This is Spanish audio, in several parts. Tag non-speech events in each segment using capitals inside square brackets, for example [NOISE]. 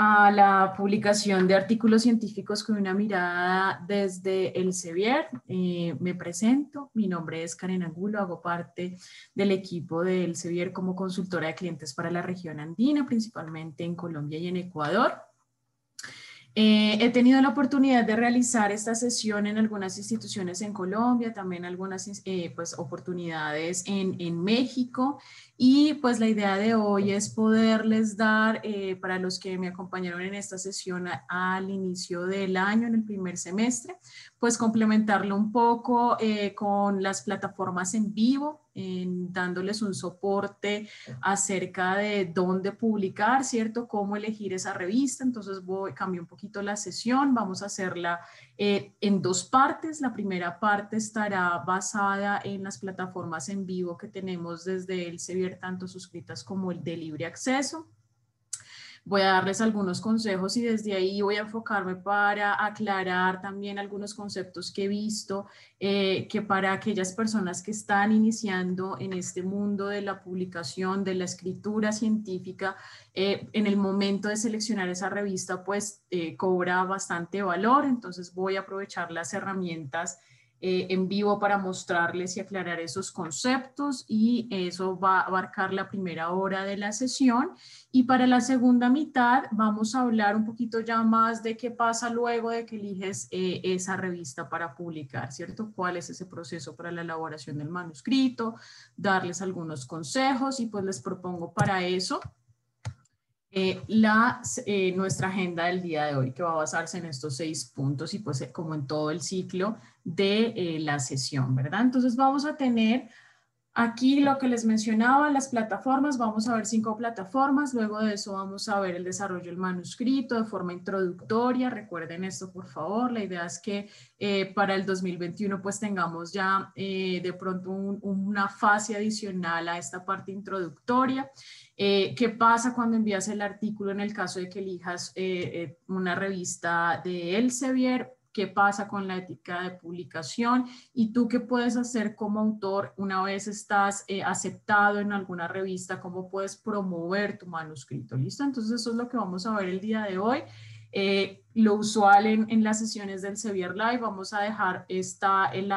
a la publicación de artículos científicos con una mirada desde el Sevier. Eh, me presento, mi nombre es Karen Angulo, hago parte del equipo del Sevier como consultora de clientes para la región andina, principalmente en Colombia y en Ecuador. Eh, he tenido la oportunidad de realizar esta sesión en algunas instituciones en Colombia, también algunas eh, pues, oportunidades en, en, México y pues la idea de hoy es poderles dar, eh, para los que me acompañaron en esta sesión al inicio del año, en el primer semestre, pues complementarlo un poco eh, con las plataformas en vivo, en dándoles un soporte acerca de dónde publicar, ¿cierto? Cómo elegir esa revista. Entonces voy, cambio un poquito la sesión, vamos a hacerla eh, en dos partes. La primera parte estará basada en las plataformas en vivo que tenemos desde el Sevier, tanto suscritas como el de libre acceso. Voy a darles algunos consejos y desde ahí voy a enfocarme para aclarar también algunos conceptos que he visto eh, que para aquellas personas que están iniciando en este mundo de la publicación, de la escritura científica, eh, en el momento de seleccionar esa revista, pues eh, cobra bastante valor. Entonces voy a aprovechar las herramientas eh, en vivo para mostrarles y aclarar esos conceptos y eso va a abarcar la primera hora de la sesión. Y para la segunda mitad vamos a hablar un poquito ya más de qué pasa luego de que eliges eh, esa revista para publicar, ¿cierto? ¿Cuál es ese proceso para la elaboración del manuscrito? Darles algunos consejos y pues les propongo para eso eh, la, nuestra agenda del día de hoy, que va a basarse en estos seis puntos y pues como en todo el ciclo de la sesión, ¿verdad? Entonces vamos a tener aquí lo que les mencionaba, las plataformas, vamos a ver cinco plataformas, luego de eso vamos a ver el desarrollo del manuscrito de forma introductoria, recuerden esto por favor, la idea es que para el 2021 pues tengamos ya de pronto una fase adicional a esta parte introductoria. Eh, ¿Qué pasa cuando envías el artículo en el caso de que elijas eh, eh, una revista de Elsevier? ¿Qué pasa con la ética de publicación? ¿Y tú qué puedes hacer como autor una vez estás aceptado en alguna revista? ¿Cómo puedes promover tu manuscrito? ¿Listo? Entonces eso es lo que vamos a ver el día de hoy. lo usual en, en, las sesiones del Sevier Live, vamos a dejar esta, el,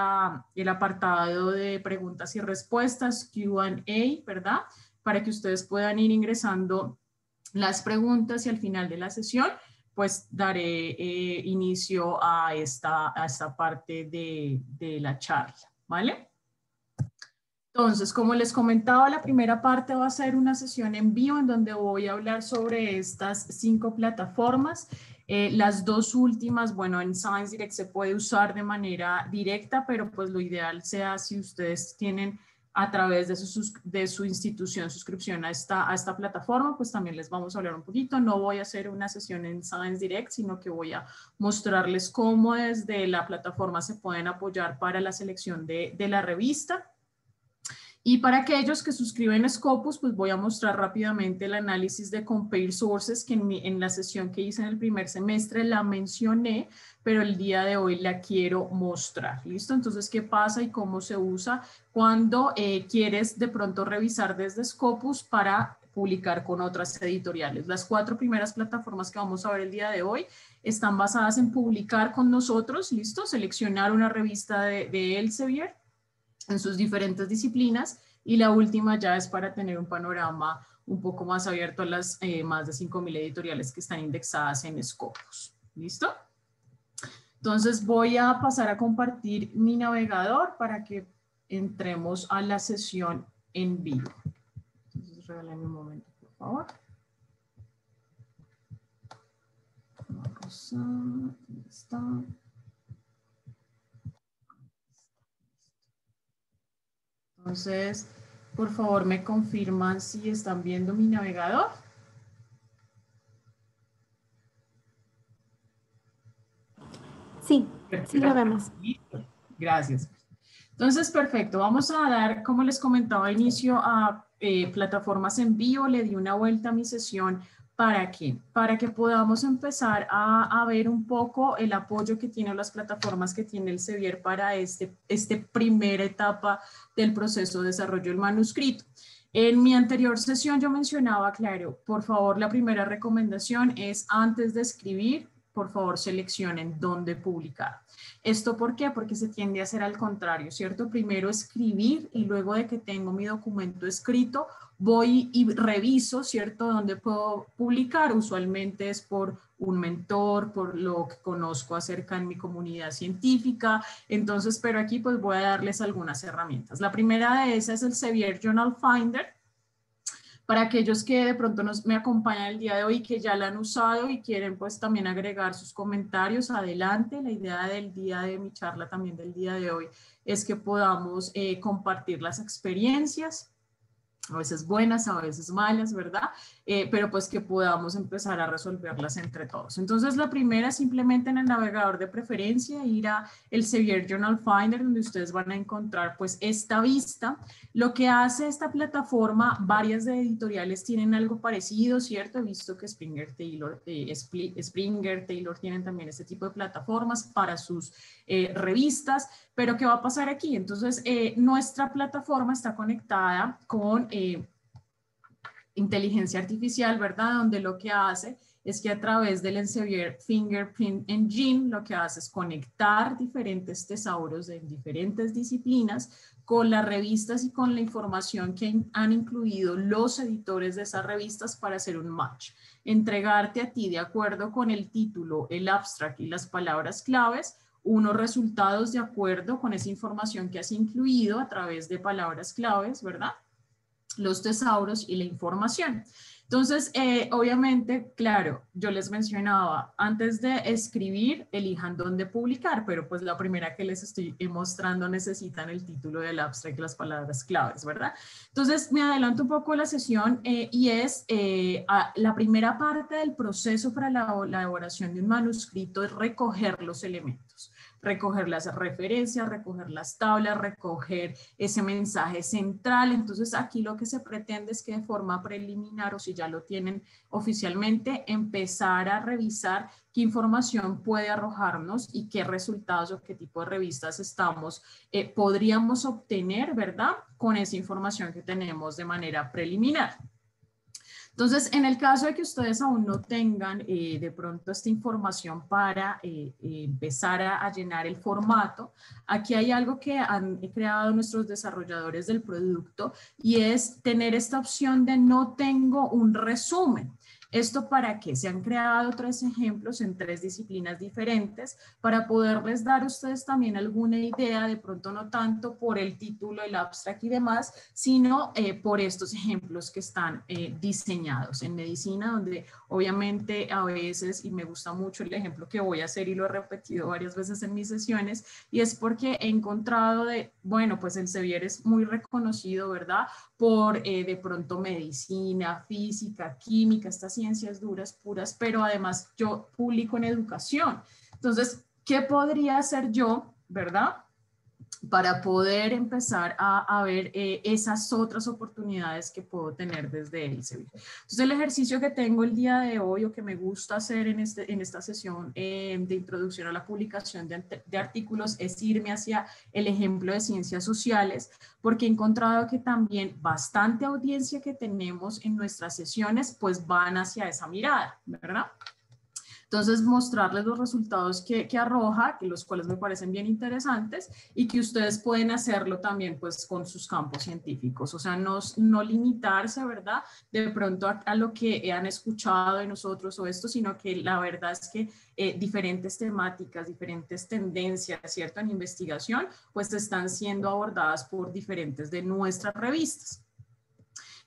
el apartado de preguntas y respuestas, Q&A, ¿verdad? para que ustedes puedan ir ingresando las preguntas y al final de la sesión, pues daré eh, inicio a esta, a esta parte de, de la charla, ¿vale? Entonces, como les comentaba, la primera parte va a ser una sesión en vivo en donde voy a hablar sobre estas cinco plataformas. Eh, las dos últimas, bueno, en Science Direct se puede usar de manera directa, pero pues lo ideal sea si ustedes tienen a través de su, de su institución suscripción a esta, a esta plataforma, pues también les vamos a hablar un poquito. No voy a hacer una sesión en Science Direct, sino que voy a mostrarles cómo desde la plataforma se pueden apoyar para la selección de, de la revista. Y para aquellos que suscriben Scopus, pues voy a mostrar rápidamente el análisis de Compare Sources, que en, en la sesión que hice en el primer semestre la mencioné, pero el día de hoy la quiero mostrar. ¿Listo? Entonces, ¿qué pasa y cómo se usa cuando eh, quieres de pronto revisar desde Scopus para publicar con otras editoriales? Las cuatro primeras plataformas que vamos a ver el día de hoy están basadas en publicar con nosotros, ¿listo? Seleccionar una revista de, de Elsevier en sus diferentes disciplinas y la última ya es para tener un panorama un poco más abierto a las eh, más de 5.000 editoriales que están indexadas en Scopus. ¿Listo? Entonces voy a pasar a compartir mi navegador para que entremos a la sesión en vivo. Entonces regálenme un momento, por favor. Vamos a, ¿dónde está? Entonces, por favor, me confirman si están viendo mi navegador. Sí, sí lo vemos. Gracias. Entonces, perfecto. Vamos a dar, como les comentaba, inicio a eh, plataformas en vivo. Le di una vuelta a mi sesión. ¿Para qué? Para que podamos empezar a, ver un poco el apoyo que tienen las plataformas que tiene el Sevier para este, este primera etapa del proceso de desarrollo del manuscrito. En mi anterior sesión yo mencionaba, claro, por favor, la primera recomendación es antes de escribir, por favor, seleccionen dónde publicar. ¿Esto por qué? Porque se tiende a hacer al contrario, ¿cierto? Primero escribir y luego de que tengo mi documento escrito, voy y reviso, ¿cierto? Dónde puedo publicar. Usualmente es por un mentor, por lo que conozco acerca en mi comunidad científica. Entonces, pero aquí pues voy a darles algunas herramientas. La primera de esas es el Sevier Journal Finder para aquellos que de pronto nos, me acompañan el día de hoy, que ya la han usado y quieren pues también agregar sus comentarios, adelante. La idea del día de mi charla también del día de hoy es que podamos eh, compartir las experiencias a veces buenas, a veces malas, ¿verdad? Eh, pero pues que podamos empezar a resolverlas entre todos. Entonces, la primera simplemente en el navegador de preferencia, ir a el Sevier Journal Finder, donde ustedes van a encontrar pues esta vista. Lo que hace esta plataforma, varias de editoriales tienen algo parecido, ¿cierto? He visto que Springer, Taylor, eh, Springer, Taylor tienen también este tipo de plataformas para sus eh, revistas, pero ¿qué va a pasar aquí? Entonces, nuestra plataforma está conectada con inteligencia artificial, ¿verdad? Donde lo que hace es que a través del Elsevier Fingerprint Engine lo que hace es conectar diferentes tesauros de diferentes disciplinas con las revistas y con la información que han incluido los editores de esas revistas para hacer un match. Entregarte a ti de acuerdo con el título, el abstract y las palabras claves, unos resultados de acuerdo con esa información que has incluido a través de palabras claves, ¿verdad? Los tesauros y la información. Entonces, eh, obviamente, claro, yo les mencionaba, antes de escribir, elijan dónde publicar, pero pues la primera que les estoy mostrando necesitan el título del abstract las palabras claves, ¿verdad? Entonces, me adelanto un poco la sesión eh, y es eh, la primera parte del proceso para la elaboración de un manuscrito es recoger los elementos recoger las referencias, recoger las tablas, recoger ese mensaje central. Entonces aquí lo que se pretende es que de forma preliminar o si ya lo tienen oficialmente, empezar a revisar qué información puede arrojarnos y qué resultados o qué tipo de revistas estamos, eh, podríamos obtener, ¿verdad? Con esa información que tenemos de manera preliminar. Entonces, en el caso de que ustedes aún no tengan eh, de pronto esta información para eh, eh, empezar a, llenar el formato, aquí hay algo que han creado nuestros desarrolladores del producto y es tener esta opción de no tengo un resumen. ¿Esto para qué? Se han creado tres ejemplos en tres disciplinas diferentes para poderles dar a ustedes también alguna idea, de pronto no tanto por el título, el abstract y demás, sino eh, por estos ejemplos que están eh, diseñados en medicina, donde obviamente a veces, y me gusta mucho el ejemplo que voy a hacer y lo he repetido varias veces en mis sesiones, y es porque he encontrado de, bueno, pues el Sevier es muy reconocido, ¿verdad? Por eh, de pronto medicina, física, química, estas ciencias duras, puras, pero además yo publico en educación. Entonces, ¿qué podría hacer yo, verdad? Para poder empezar a, ver eh, esas otras oportunidades que puedo tener desde Elsevier. Entonces, el ejercicio que tengo el día de hoy o que me gusta hacer en, este, en esta sesión eh, de introducción a la publicación de, de, artículos es irme hacia el ejemplo de ciencias sociales, porque he encontrado que también bastante audiencia que tenemos en nuestras sesiones, pues van hacia esa mirada, ¿verdad? Entonces, mostrarles los resultados que, que arroja, los cuales me parecen bien interesantes y que ustedes pueden hacerlo también pues con sus campos científicos. O sea, no, no limitarse, ¿verdad? De pronto a, lo que han escuchado de nosotros o esto, sino que la verdad es que eh, diferentes temáticas, diferentes tendencias, ¿cierto? En investigación, pues están siendo abordadas por diferentes de nuestras revistas.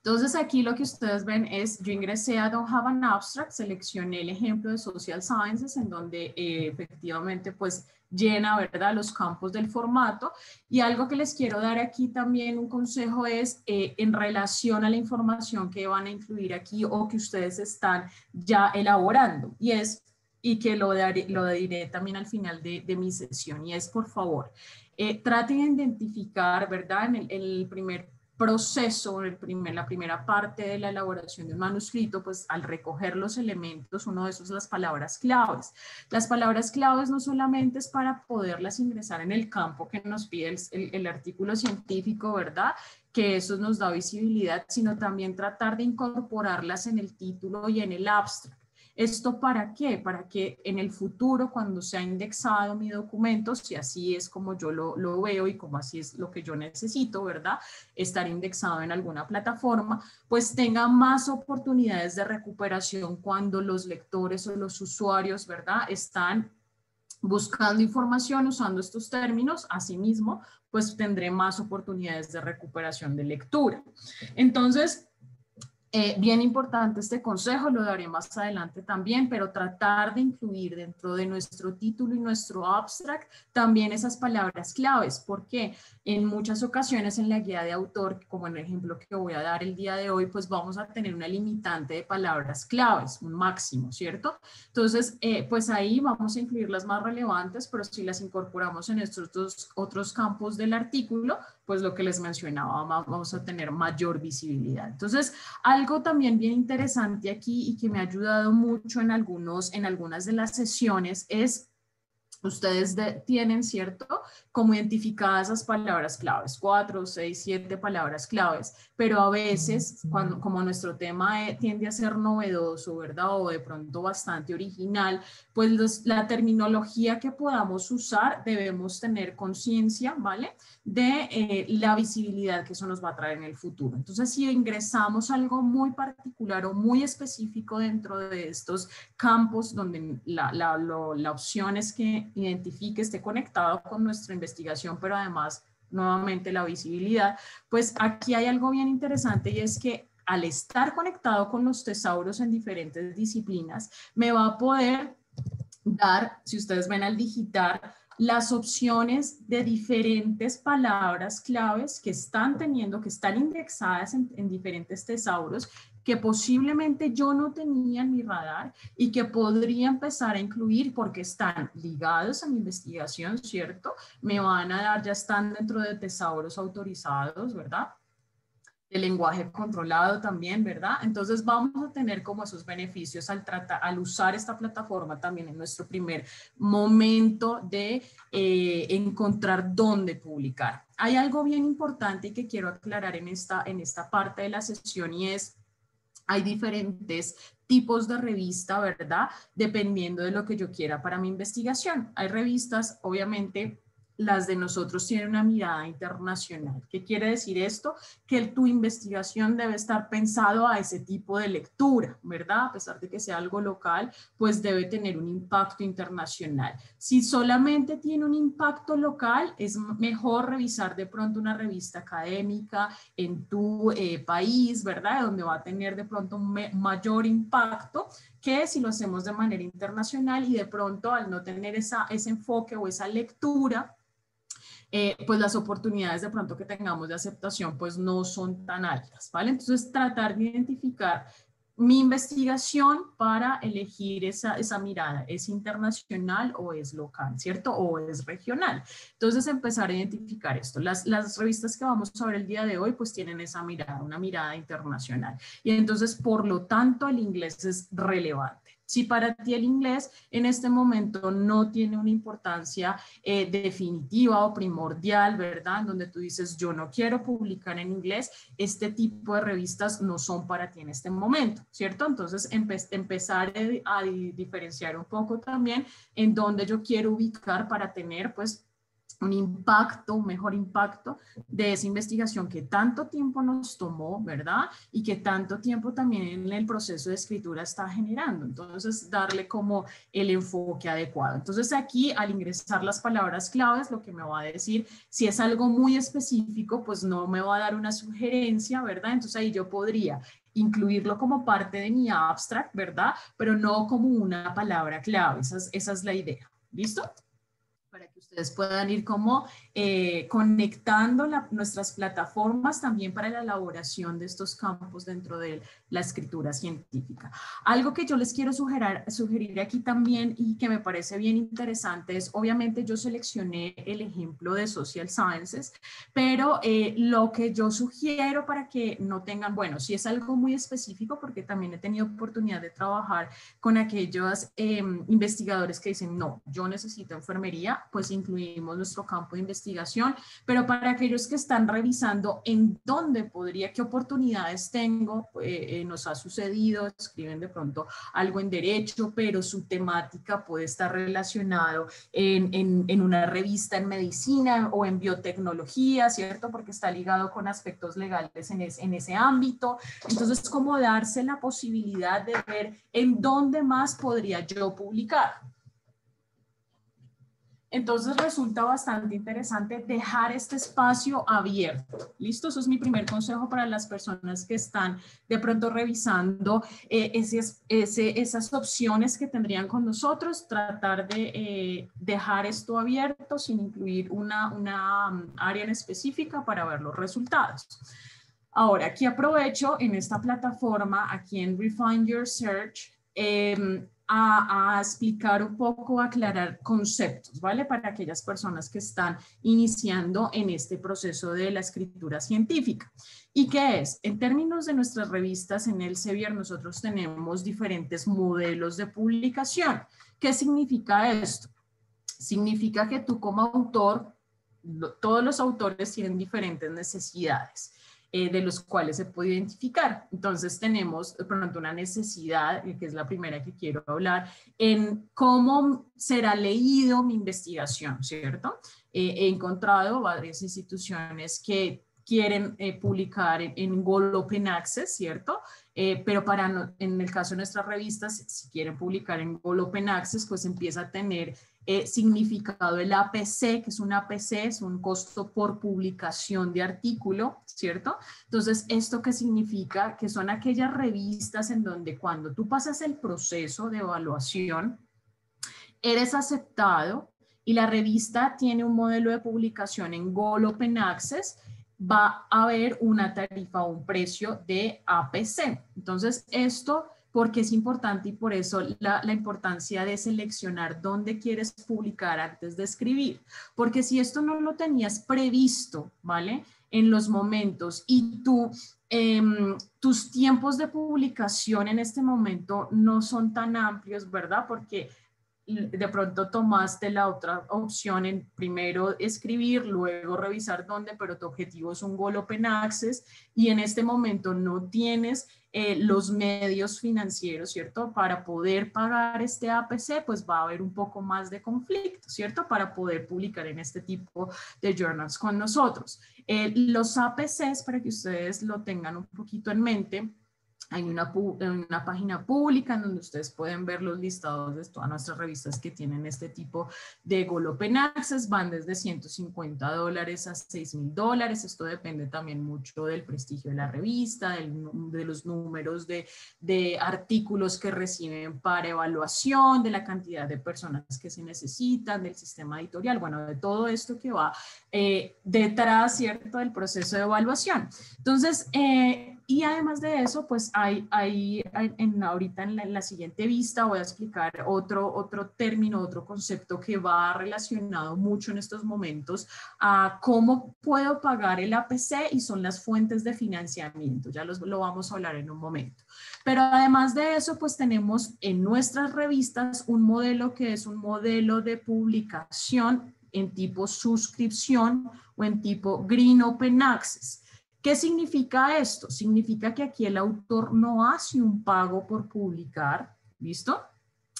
Entonces aquí lo que ustedes ven es, yo ingresé a Don't Have an Abstract, seleccioné el ejemplo de Social Sciences en donde eh, efectivamente pues llena, ¿verdad?, los campos del formato. Y algo que les quiero dar aquí también un consejo es eh, en relación a la información que van a incluir aquí o que ustedes están ya elaborando. Y es, y que lo, daré, lo diré también al final de, de mi sesión, y es por favor, eh, traten de identificar, ¿verdad?, en el, el primer proceso, el primer, la primera parte de la elaboración de un manuscrito, pues al recoger los elementos, uno de esos las palabras claves. Las palabras claves no solamente es para poderlas ingresar en el campo que nos pide el, el artículo científico, ¿verdad? que eso nos da visibilidad, sino también tratar de incorporarlas en el título y en el abstract. ¿Esto para qué? Para que en el futuro, cuando sea indexado mi documento, si así es como yo lo, veo y como así es lo que yo necesito, ¿verdad? Estar indexado en alguna plataforma, pues tenga más oportunidades de recuperación cuando los lectores o los usuarios, ¿verdad? Están buscando información usando estos términos, asimismo, pues tendré más oportunidades de recuperación de lectura. Entonces, eh, bien importante este consejo, lo daré más adelante también, pero tratar de incluir dentro de nuestro título y nuestro abstract también esas palabras claves, porque en muchas ocasiones en la guía de autor, como en el ejemplo que voy a dar el día de hoy, pues vamos a tener una limitante de palabras claves, un máximo, ¿cierto? Entonces, eh, pues ahí vamos a incluir las más relevantes, pero si las incorporamos en estos dos otros campos del artículo, pues lo que les mencionaba, vamos a tener mayor visibilidad. Entonces, algo también bien interesante aquí y que me ha ayudado mucho en, algunos, en algunas de las sesiones es Ustedes tienen, ¿cierto? Como identificadas esas palabras claves, cuatro, seis, siete palabras claves, pero a veces, cuando, como nuestro tema eh, tiende a ser novedoso, ¿verdad? O de pronto bastante original, pues la terminología que podamos usar debemos tener conciencia, ¿vale? De eh, la visibilidad que eso nos va a traer en el futuro. Entonces, si ingresamos algo muy particular o muy específico dentro de estos campos donde la, la, la opción es que identifique, esté conectado con nuestra investigación, pero además nuevamente la visibilidad, pues aquí hay algo bien interesante y es que al estar conectado con los tesauros en diferentes disciplinas, me va a poder dar, si ustedes ven al digitar, las opciones de diferentes palabras claves que están teniendo, que están indexadas en, en diferentes tesauros que posiblemente yo no tenía en mi radar y que podría empezar a incluir porque están ligados a mi investigación, ¿cierto? Me van a dar, ya están dentro de tesauros autorizados, ¿verdad? El lenguaje controlado también, ¿verdad? Entonces vamos a tener como esos beneficios al, tratar, al usar esta plataforma también en nuestro primer momento de eh, encontrar dónde publicar. Hay algo bien importante que quiero aclarar en esta, en esta parte de la sesión y es hay diferentes tipos de revista, ¿verdad? Dependiendo de lo que yo quiera para mi investigación. Hay revistas, obviamente, las de nosotros tienen una mirada internacional. ¿Qué quiere decir esto? Que tu investigación debe estar pensado a ese tipo de lectura, ¿verdad? A pesar de que sea algo local, pues debe tener un impacto internacional. Si solamente tiene un impacto local, es mejor revisar de pronto una revista académica en tu eh, país, ¿verdad? Donde va a tener de pronto un mayor impacto que si lo hacemos de manera internacional y de pronto al no tener esa, ese enfoque o esa lectura, eh, pues las oportunidades de pronto que tengamos de aceptación pues no son tan altas, ¿vale? Entonces tratar de identificar mi investigación para elegir esa, esa mirada, ¿es internacional o es local, cierto? O es regional. Entonces empezar a identificar esto. Las, las revistas que vamos a ver el día de hoy pues tienen esa mirada, una mirada internacional. Y entonces, por lo tanto, el inglés es relevante. Si para ti el inglés en este momento no tiene una importancia eh, definitiva o primordial, ¿verdad? En donde tú dices, yo no quiero publicar en inglés, este tipo de revistas no son para ti en este momento, ¿cierto? Entonces, empezar a, a diferenciar un poco también en dónde yo quiero ubicar para tener, pues, un impacto, un mejor impacto de esa investigación que tanto tiempo nos tomó, ¿verdad? Y que tanto tiempo también en el proceso de escritura está generando. Entonces, darle como el enfoque adecuado. Entonces, aquí al ingresar las palabras claves, lo que me va a decir, si es algo muy específico, pues no me va a dar una sugerencia, ¿verdad? Entonces, ahí yo podría incluirlo como parte de mi abstract, ¿verdad? Pero no como una palabra clave. Esa es, esa es la idea. ¿Listo? Ustedes puedan ir como eh, conectando nuestras plataformas también para la elaboración de estos campos dentro de la escritura científica. Algo que yo les quiero sugerir, sugerir aquí también y que me parece bien interesante es, obviamente yo seleccioné el ejemplo de Social Sciences, pero eh, lo que yo sugiero para que no tengan, bueno, si es algo muy específico, porque también he tenido oportunidad de trabajar con aquellos em, investigadores que dicen, no, yo necesito enfermería, pues incluimos nuestro campo de investigación, pero para aquellos que están revisando en dónde podría, qué oportunidades tengo, eh, eh, nos ha sucedido, escriben de pronto algo en derecho, pero su temática puede estar relacionado en, una revista en medicina o en biotecnología, ¿cierto? Porque está ligado con aspectos legales en, en ese ámbito. Entonces, como darse la posibilidad de ver en dónde más podría yo publicar. Entonces resulta bastante interesante dejar este espacio abierto. ¿Listo? Eso es mi primer consejo para las personas que están de pronto revisando eh, esas opciones que tendrían con nosotros, tratar de eh, dejar esto abierto sin incluir una, una um, área en específica para ver los resultados. Ahora, aquí aprovecho en esta plataforma, aquí en Refine Your Search, eh, a, explicar un poco, aclarar conceptos, ¿vale? Para aquellas personas que están iniciando en este proceso de la escritura científica. ¿Y qué es? En términos de nuestras revistas en el Sevier, nosotros tenemos diferentes modelos de publicación. ¿Qué significa esto? Significa que tú como autor, todos los autores tienen diferentes necesidades. Eh, de los cuales se puede identificar. Entonces tenemos pronto una necesidad, eh, que es la primera que quiero hablar, en cómo será leído mi investigación, ¿cierto? Eh, he encontrado varias instituciones que quieren publicar en, en Open Access, ¿cierto? pero para en el caso de nuestras revistas, si quieren publicar en Gold Open Access, pues empieza a tener eh, significado el APC, que es un APC, es un costo por publicación de artículo, ¿cierto? Entonces, ¿esto qué significa? Que son aquellas revistas en donde cuando tú pasas el proceso de evaluación, eres aceptado y la revista tiene un modelo de publicación en Gold Open Access, va a haber una tarifa o un precio de APC. Entonces, esto porque es importante y por eso la, importancia de seleccionar dónde quieres publicar antes de escribir. Porque si esto no lo tenías previsto, ¿vale? En los momentos y tú, em, tus tiempos de publicación en este momento no son tan amplios, ¿verdad? Porque de pronto tomaste la otra opción en primero escribir, luego revisar dónde, pero tu objetivo es un Goal Open Access y en este momento no tienes eh, los medios financieros, ¿cierto? Para poder pagar este APC, pues va a haber un poco más de conflicto, ¿cierto? Para poder publicar en este tipo de journals con nosotros. Eh, los APCs, para que ustedes lo tengan un poquito en mente, hay una, una, página pública en donde ustedes pueden ver los listados de todas nuestras revistas que tienen este tipo de Goal Open Access. Van desde 150 dólares a 6 mil dólares. Esto depende también mucho del prestigio de la revista, de los números de, de, artículos que reciben para evaluación, de la cantidad de personas que se necesitan, del sistema editorial, bueno, de todo esto que va eh, detrás, ¿cierto?, del proceso de evaluación. Entonces, eh, y además de eso, pues hay, hay, en, ahorita en la, siguiente vista voy a explicar otro, otro término, otro concepto que va relacionado mucho en estos momentos a cómo puedo pagar el APC y son las fuentes de financiamiento. Ya los, lo vamos a hablar en un momento. Pero además de eso, pues tenemos en nuestras revistas un modelo que es un modelo de publicación en tipo suscripción o en tipo Green Open Access. ¿Qué significa esto? Significa que aquí el autor no hace un pago por publicar, ¿listo?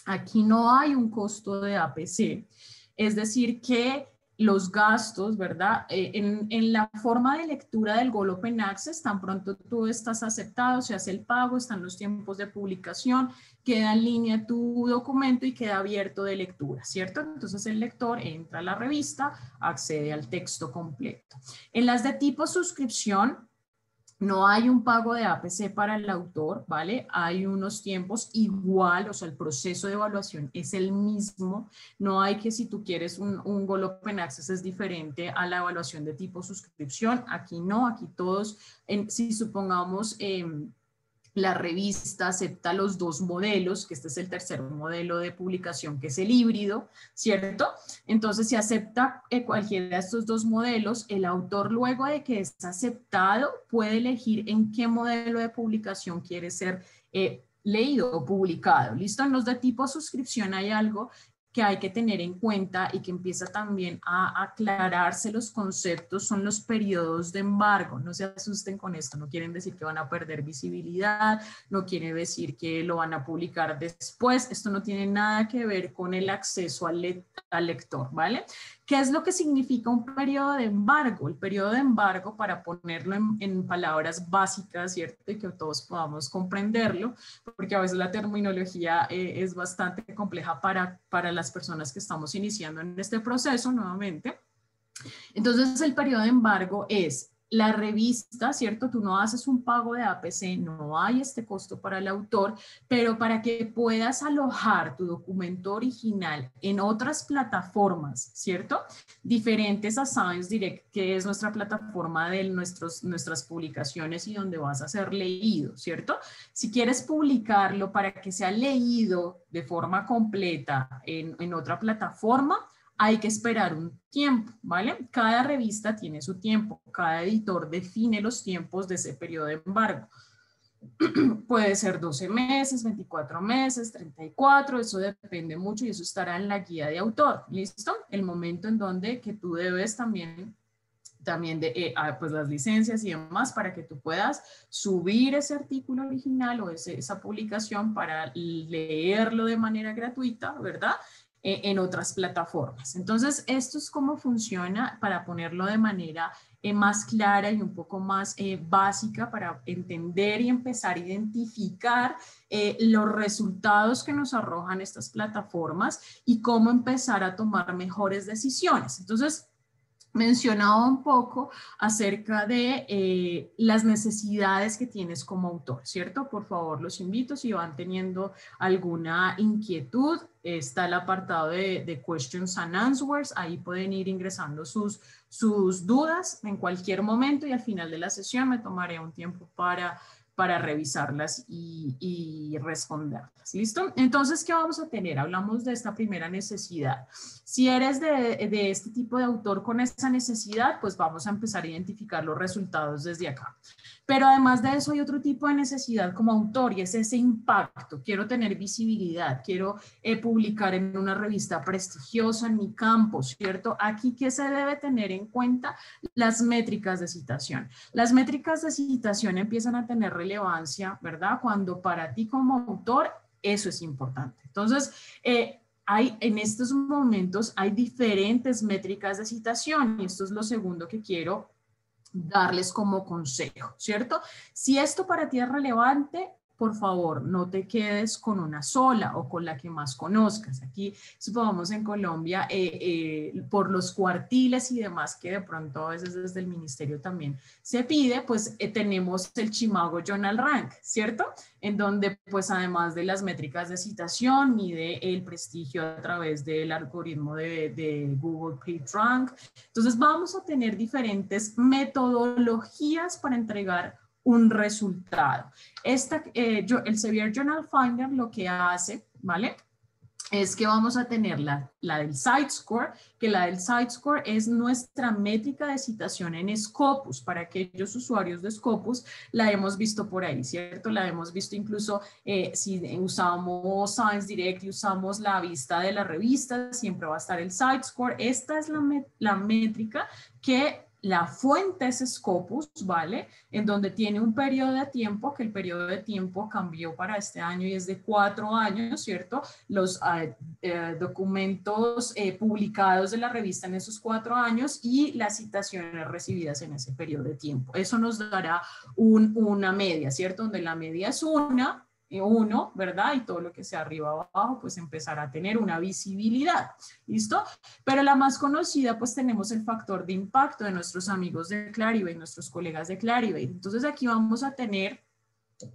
Aquí no hay un costo de APC. Es decir, que los gastos, ¿verdad? Eh, en, la forma de lectura del Goal Open Access, tan pronto tú estás aceptado, se hace el pago, están los tiempos de publicación, queda en línea tu documento y queda abierto de lectura, ¿cierto? Entonces el lector entra a la revista, accede al texto completo. En las de tipo suscripción, no hay un pago de APC para el autor, ¿vale? Hay unos tiempos igual, o sea, el proceso de evaluación es el mismo. No hay que si tú quieres un, un Open Access es diferente a la evaluación de tipo suscripción. Aquí no, aquí todos, en, si supongamos... Eh, la revista acepta los dos modelos, que este es el tercer modelo de publicación, que es el híbrido, ¿cierto? Entonces, si acepta eh, cualquiera de estos dos modelos, el autor luego de que es aceptado puede elegir en qué modelo de publicación quiere ser eh, leído o publicado. ¿Listo? En los de tipo suscripción hay algo que hay que tener en cuenta y que empieza también a aclararse los conceptos son los periodos de embargo. No se asusten con esto, no quieren decir que van a perder visibilidad, no quiere decir que lo van a publicar después. Esto no tiene nada que ver con el acceso al, lector, ¿vale? ¿Qué es lo que significa un periodo de embargo? El periodo de embargo, para ponerlo en, palabras básicas, ¿cierto? Y que todos podamos comprenderlo, porque a veces la terminología eh, es bastante compleja para, para las personas que estamos iniciando en este proceso nuevamente. Entonces, el periodo de embargo es la revista, ¿cierto? Tú no haces un pago de APC, no hay este costo para el autor, pero para que puedas alojar tu documento original en otras plataformas, ¿cierto? Diferentes a Science Direct, que es nuestra plataforma de nuestros, nuestras publicaciones y donde vas a ser leído, ¿cierto? Si quieres publicarlo para que sea leído de forma completa en, en otra plataforma, hay que esperar un tiempo, ¿vale? Cada revista tiene su tiempo, cada editor define los tiempos de ese periodo de embargo. [CLEARS THROAT] Puede ser 12 meses, 24 meses, 34, eso depende mucho y eso estará en la guía de autor, ¿listo? El momento en donde que tú debes también también de eh, ah, pues las licencias y demás para que tú puedas subir ese artículo original o esa publicación para leerlo de manera gratuita, ¿verdad? Eh, en otras plataformas. Entonces, esto es cómo funciona para ponerlo de manera eh, más clara y un poco más eh, básica para entender y empezar a identificar los resultados que nos arrojan estas plataformas y cómo empezar a tomar mejores decisiones. Entonces, mencionaba un poco acerca de eh, las necesidades que tienes como autor, ¿cierto? Por favor, los invito si van teniendo alguna inquietud. Está el apartado de, de questions and answers. Ahí pueden ir ingresando sus, sus dudas en cualquier momento y al final de la sesión me tomaré un tiempo para para revisarlas y, responderlas. ¿Listo? Entonces, ¿qué vamos a tener? Hablamos de esta primera necesidad. Si eres de, de, este tipo de autor con esa necesidad, pues vamos a empezar a identificar los resultados desde acá. Pero además de eso hay otro tipo de necesidad como autor y es ese impacto. Quiero tener visibilidad, quiero eh, publicar en una revista prestigiosa en mi campo, ¿cierto? Aquí, ¿qué se debe tener en cuenta? Las métricas de citación. Las métricas de citación empiezan a tener relevancia, ¿verdad? Cuando para ti como autor eso es importante. Entonces, eh, hay, en estos momentos hay diferentes métricas de citación y esto es lo segundo que quiero darles como consejo, ¿cierto? Si esto para ti es relevante, por favor, no te quedes con una sola o con la que más conozcas. Aquí, supongamos en Colombia, eh, eh, por los cuartiles y demás que de pronto a veces desde el ministerio también se pide, pues eh, tenemos el Chimago Journal Rank, ¿cierto? En donde, pues además de las métricas de citación, mide el prestigio a través del algoritmo de, de Google PageRank. Entonces, vamos a tener diferentes metodologías para entregar un resultado. Esta, eh, el Severe Journal Finder lo que hace, ¿vale? Es que vamos a tener la, la del Site Score, que la del Site Score es nuestra métrica de citación en Scopus. Para aquellos usuarios de Scopus, la hemos visto por ahí, ¿cierto? La hemos visto incluso eh, si usamos Science Direct y usamos la vista de la revista, siempre va a estar el Site Score. Esta es la, la métrica que la fuente es Scopus, ¿vale? En donde tiene un periodo de tiempo, que el periodo de tiempo cambió para este año y es de cuatro años, ¿cierto? Los ah, eh, documentos eh, publicados de la revista en esos cuatro años y las citaciones recibidas en ese periodo de tiempo. Eso nos dará una media, ¿cierto? Donde la media es una, uno, ¿verdad? Y todo lo que sea arriba abajo, pues empezar a tener una visibilidad, ¿listo? Pero la más conocida, pues tenemos el factor de impacto de nuestros amigos de Clarivate, nuestros colegas de Clarivate. Entonces aquí vamos a tener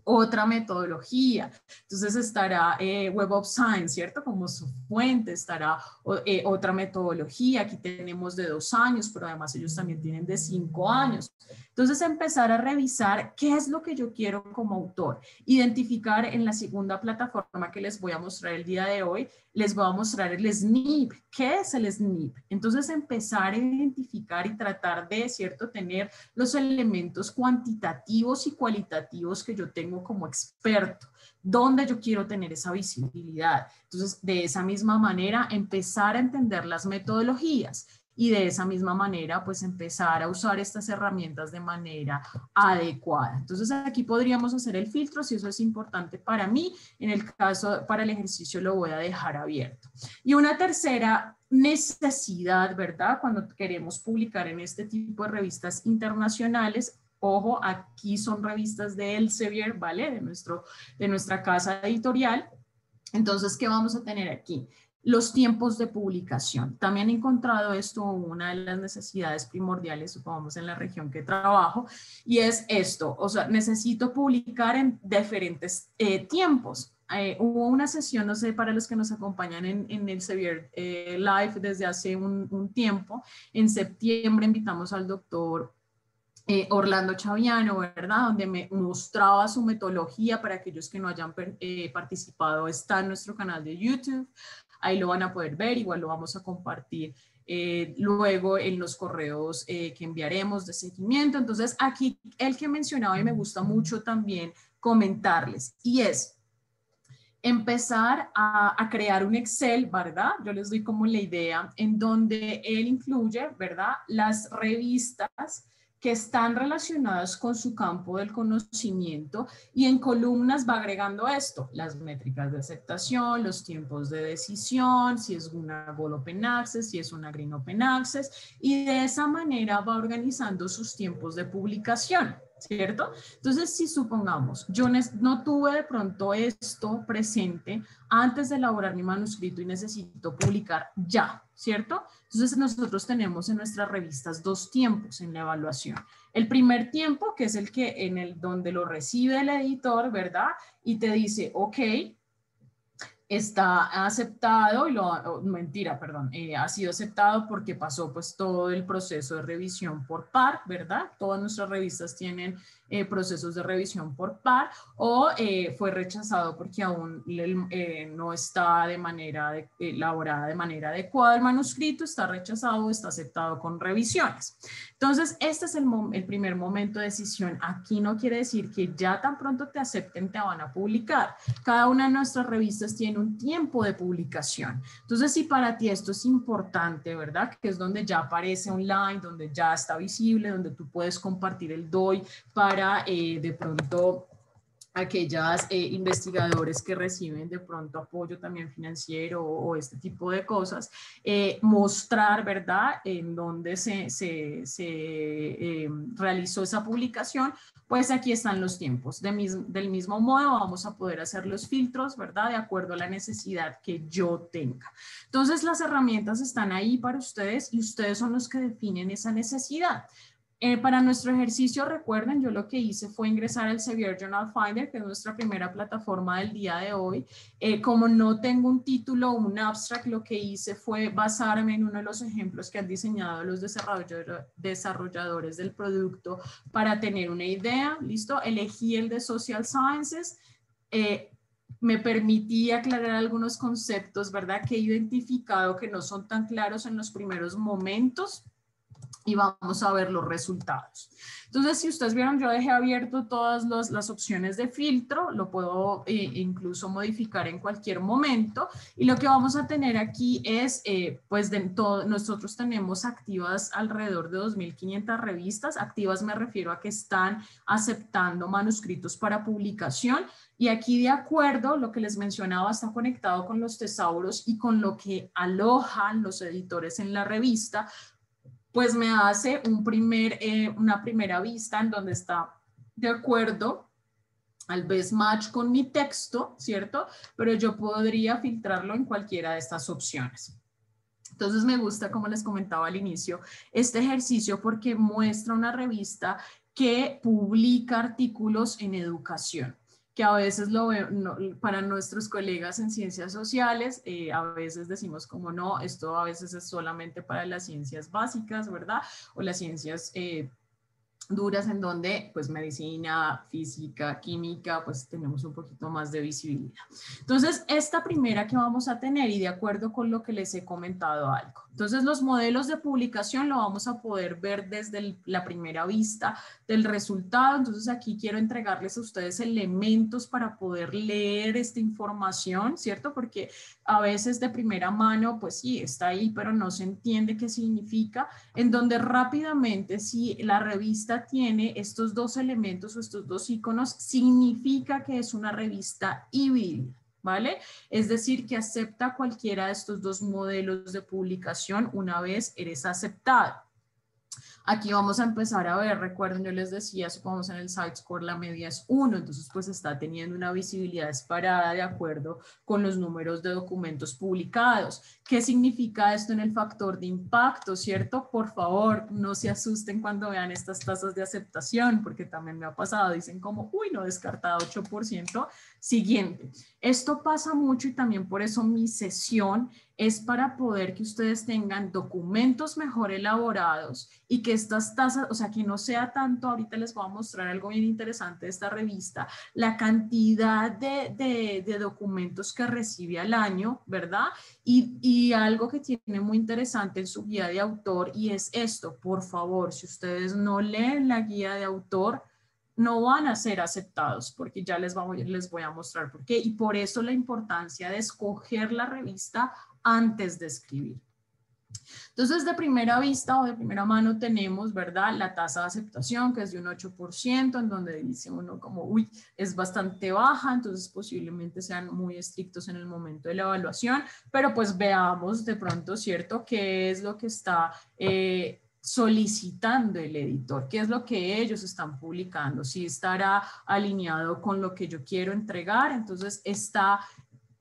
otra metodología. Entonces estará eh, Web of Science, ¿cierto? Como su fuente, estará eh, otra metodología. Aquí tenemos de dos años, pero además ellos también tienen de cinco años. Entonces empezar a revisar qué es lo que yo quiero como autor. Identificar en la segunda plataforma que les voy a mostrar el día de hoy, les voy a mostrar el SNIP. ¿Qué es el SNIP? Entonces empezar a identificar y tratar de, ¿cierto? Tener los elementos cuantitativos y cualitativos que yo tengo como experto dónde yo quiero tener esa visibilidad. Entonces, de esa misma manera, empezar a entender las metodologías y de esa misma manera, pues empezar a usar estas herramientas de manera adecuada. Entonces, aquí podríamos hacer el filtro, si eso es importante para mí. En el caso, para el ejercicio lo voy a dejar abierto. Y una tercera necesidad, ¿verdad? Cuando queremos publicar en este tipo de revistas internacionales, Ojo, aquí son revistas de Elsevier, ¿vale? De, nuestro, de nuestra casa editorial. Entonces, ¿qué vamos a tener aquí? Los tiempos de publicación. También he encontrado esto una de las necesidades primordiales, supongamos, en la región que trabajo, y es esto, o sea, necesito publicar en diferentes eh, tiempos. Eh, hubo una sesión, no sé, para los que nos acompañan en, en el Sevier eh, Live desde hace un, un, tiempo. En septiembre invitamos al doctor eh, Orlando Chaviano, ¿verdad? Donde me mostraba su metodología para aquellos que no hayan eh, participado, está en nuestro canal de YouTube, ahí lo van a poder ver, igual lo vamos a compartir eh, luego en los correos que enviaremos de seguimiento. Entonces, aquí el que mencionaba y me gusta mucho también comentarles, y es empezar a, a, crear un Excel, ¿verdad? Yo les doy como la idea en donde él incluye, ¿verdad? Las revistas que están relacionadas con su campo del conocimiento y en columnas va agregando esto, las métricas de aceptación, los tiempos de decisión, si es una Gold Open Access, si es una Green Open Access y de esa manera va organizando sus tiempos de publicación. ¿cierto? Entonces, si supongamos, yo no tuve de pronto esto presente antes de elaborar mi manuscrito y necesito publicar ya, ¿cierto? Entonces, nosotros tenemos en nuestras revistas dos tiempos en la evaluación. El primer tiempo, que es el que en el donde lo recibe el editor, ¿verdad? Y te dice, ok, está aceptado y lo, mentira, perdón, eh, ha sido aceptado porque pasó pues todo el proceso de revisión por par, ¿verdad? Todas nuestras revistas tienen eh, procesos de revisión por par o eh, fue rechazado porque aún no está de manera elaborada de manera adecuada el manuscrito, está rechazado o está aceptado con revisiones. Entonces, este es el, el primer momento de decisión. Aquí no quiere decir que ya tan pronto te acepten te van a publicar. Cada una de nuestras revistas tiene un tiempo de publicación. Entonces, si para ti esto es importante, ¿verdad? Que es donde ya aparece online, donde ya está visible, donde tú puedes compartir el DOI para eh, de pronto aquellas eh, investigadores que reciben de pronto apoyo también financiero o, este tipo de cosas, eh, mostrar, ¿verdad?, en dónde se, se, se realizó esa publicación, pues aquí están los tiempos. del mismo modo vamos a poder hacer los filtros, ¿verdad? De acuerdo a la necesidad que yo tenga. Entonces las herramientas están ahí para ustedes y ustedes son los que definen esa necesidad. Eh, para nuestro ejercicio, recuerden, yo lo que hice fue ingresar al Sevier Journal Finder, que es nuestra primera plataforma del día de hoy. Eh, como no tengo un título o un abstract, lo que hice fue basarme en uno de los ejemplos que han diseñado los desarrolladores del producto para tener una idea. ¿Listo? Elegí el de Social Sciences. Eh, me permití aclarar algunos conceptos, ¿verdad? Que he identificado que no son tan claros en los primeros momentos y vamos a ver los resultados. Entonces, si ustedes vieron, yo dejé abierto todas las opciones de filtro, lo puedo eh, incluso modificar en cualquier momento. Y lo que vamos a tener aquí es, eh, pues, de todo, nosotros tenemos activas alrededor de 2.500 revistas. Activas me refiero a que están aceptando manuscritos para publicación. Y aquí, de acuerdo, lo que les mencionaba está conectado con los tesauros y con lo que alojan los editores en la revista, pues me hace eh, una primera vista en donde está de acuerdo al best match con mi texto, ¿cierto? Pero yo podría filtrarlo en cualquiera de estas opciones. Entonces me gusta, como les comentaba al inicio, este ejercicio porque muestra una revista que publica artículos en educación que a veces lo para nuestros colegas en ciencias sociales, eh, a veces decimos como no, esto a veces es solamente para las ciencias básicas, ¿verdad? O las ciencias eh, duras en donde pues medicina, física, química, pues tenemos un poquito más de visibilidad. Entonces, esta primera que vamos a tener y de acuerdo con lo que les he comentado algo. Entonces, los modelos de publicación lo vamos a poder ver desde la primera vista del resultado. Entonces, aquí quiero entregarles a ustedes elementos para poder leer esta información, ¿cierto? Porque a veces de primera mano, pues sí, está ahí, pero no se entiende qué significa, en donde rápidamente, si la revista tiene estos dos elementos o estos dos iconos, significa que es una revista híbrida. ¿Vale? Es decir, que acepta cualquiera de estos dos modelos de publicación una vez eres aceptado. Aquí vamos a empezar a ver, recuerden, yo les decía, supongamos en el site score la media es 1, entonces pues está teniendo una visibilidad disparada de acuerdo con los números de documentos publicados. ¿Qué significa esto en el factor de impacto, cierto? Por favor, no se asusten cuando vean estas tasas de aceptación, porque también me ha pasado, dicen como, uy, no descartado 8%. Siguiente, esto pasa mucho y también por eso mi sesión es para poder que ustedes tengan documentos mejor elaborados y que estas tasas, o sea, que no sea tanto, ahorita les voy a mostrar algo bien interesante de esta revista, la cantidad de, de, documentos que recibe al año, ¿verdad? Y, y algo que tiene muy interesante en su guía de autor y es esto, por favor, si ustedes no leen la guía de autor, no van a ser aceptados, porque ya les, vamos, les voy a mostrar por qué. Y por eso la importancia de escoger la revista antes de escribir. Entonces, de primera vista o de primera mano tenemos, ¿verdad? La tasa de aceptación, que es de un 8%, en donde dice uno como, uy, es bastante baja, entonces posiblemente sean muy estrictos en el momento de la evaluación, pero pues veamos de pronto, ¿cierto? ¿Qué es lo que está... Eh, solicitando el editor, qué es lo que ellos están publicando, si estará alineado con lo que yo quiero entregar, entonces está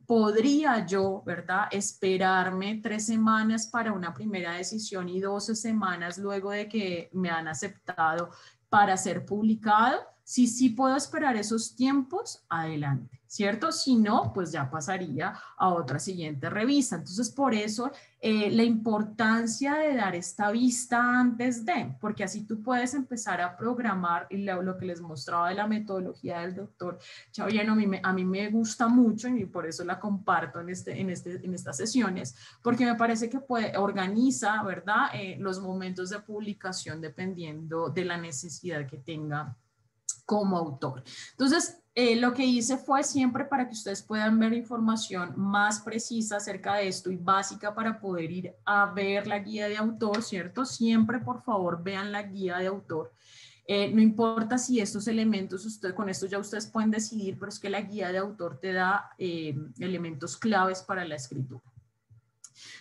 podría yo, ¿verdad? Esperarme tres semanas para una primera decisión y 12 semanas luego de que me han aceptado para ser publicado. Si sí puedo esperar esos tiempos, adelante, ¿cierto? Si no, pues ya pasaría a otra siguiente revista. Entonces, por eso eh, la importancia de dar esta vista antes de, porque así tú puedes empezar a programar y lo, que les mostraba de la metodología del doctor Chaviano, a mí, me, a mí me gusta mucho y por eso la comparto en, este, en, este, en estas sesiones, porque me parece que puede, organiza, ¿verdad?, eh, los momentos de publicación dependiendo de la necesidad que tenga como autor. Entonces, eh, lo que hice fue siempre para que ustedes puedan ver información más precisa acerca de esto y básica para poder ir a ver la guía de autor, ¿cierto? Siempre, por favor, vean la guía de autor. Eh, no importa si estos elementos, usted, con esto ya ustedes pueden decidir, pero es que la guía de autor te da eh, elementos claves para la escritura.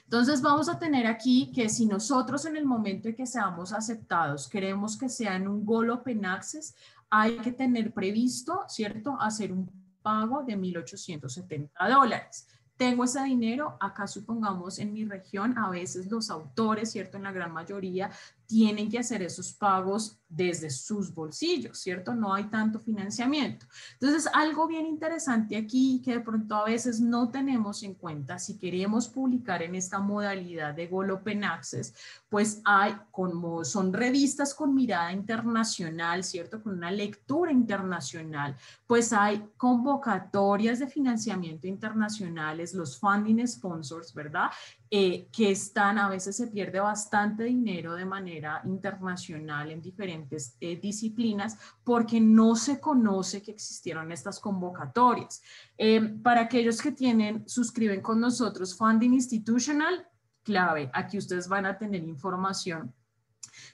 Entonces vamos a tener aquí que si nosotros en el momento en que seamos aceptados queremos que sea en un Goal Open Access, hay que tener previsto, ¿cierto?, hacer un pago de 1.870 dólares. Tengo ese dinero, acá supongamos en mi región, a veces los autores, ¿cierto? En la gran mayoría tienen que hacer esos pagos desde sus bolsillos, ¿cierto? No hay tanto financiamiento. Entonces, algo bien interesante aquí que de pronto a veces no tenemos en cuenta, si queremos publicar en esta modalidad de Goal Open Access, pues hay, como son revistas con mirada internacional, ¿cierto? Con una lectura internacional, pues hay convocatorias de financiamiento internacionales, los funding sponsors, ¿verdad? Eh, que están, a veces se pierde bastante dinero de manera internacional en diferentes eh, disciplinas porque no se conoce que existieron estas convocatorias. Eh, para aquellos que tienen, suscriben con nosotros Funding Institutional, clave, aquí ustedes van a tener información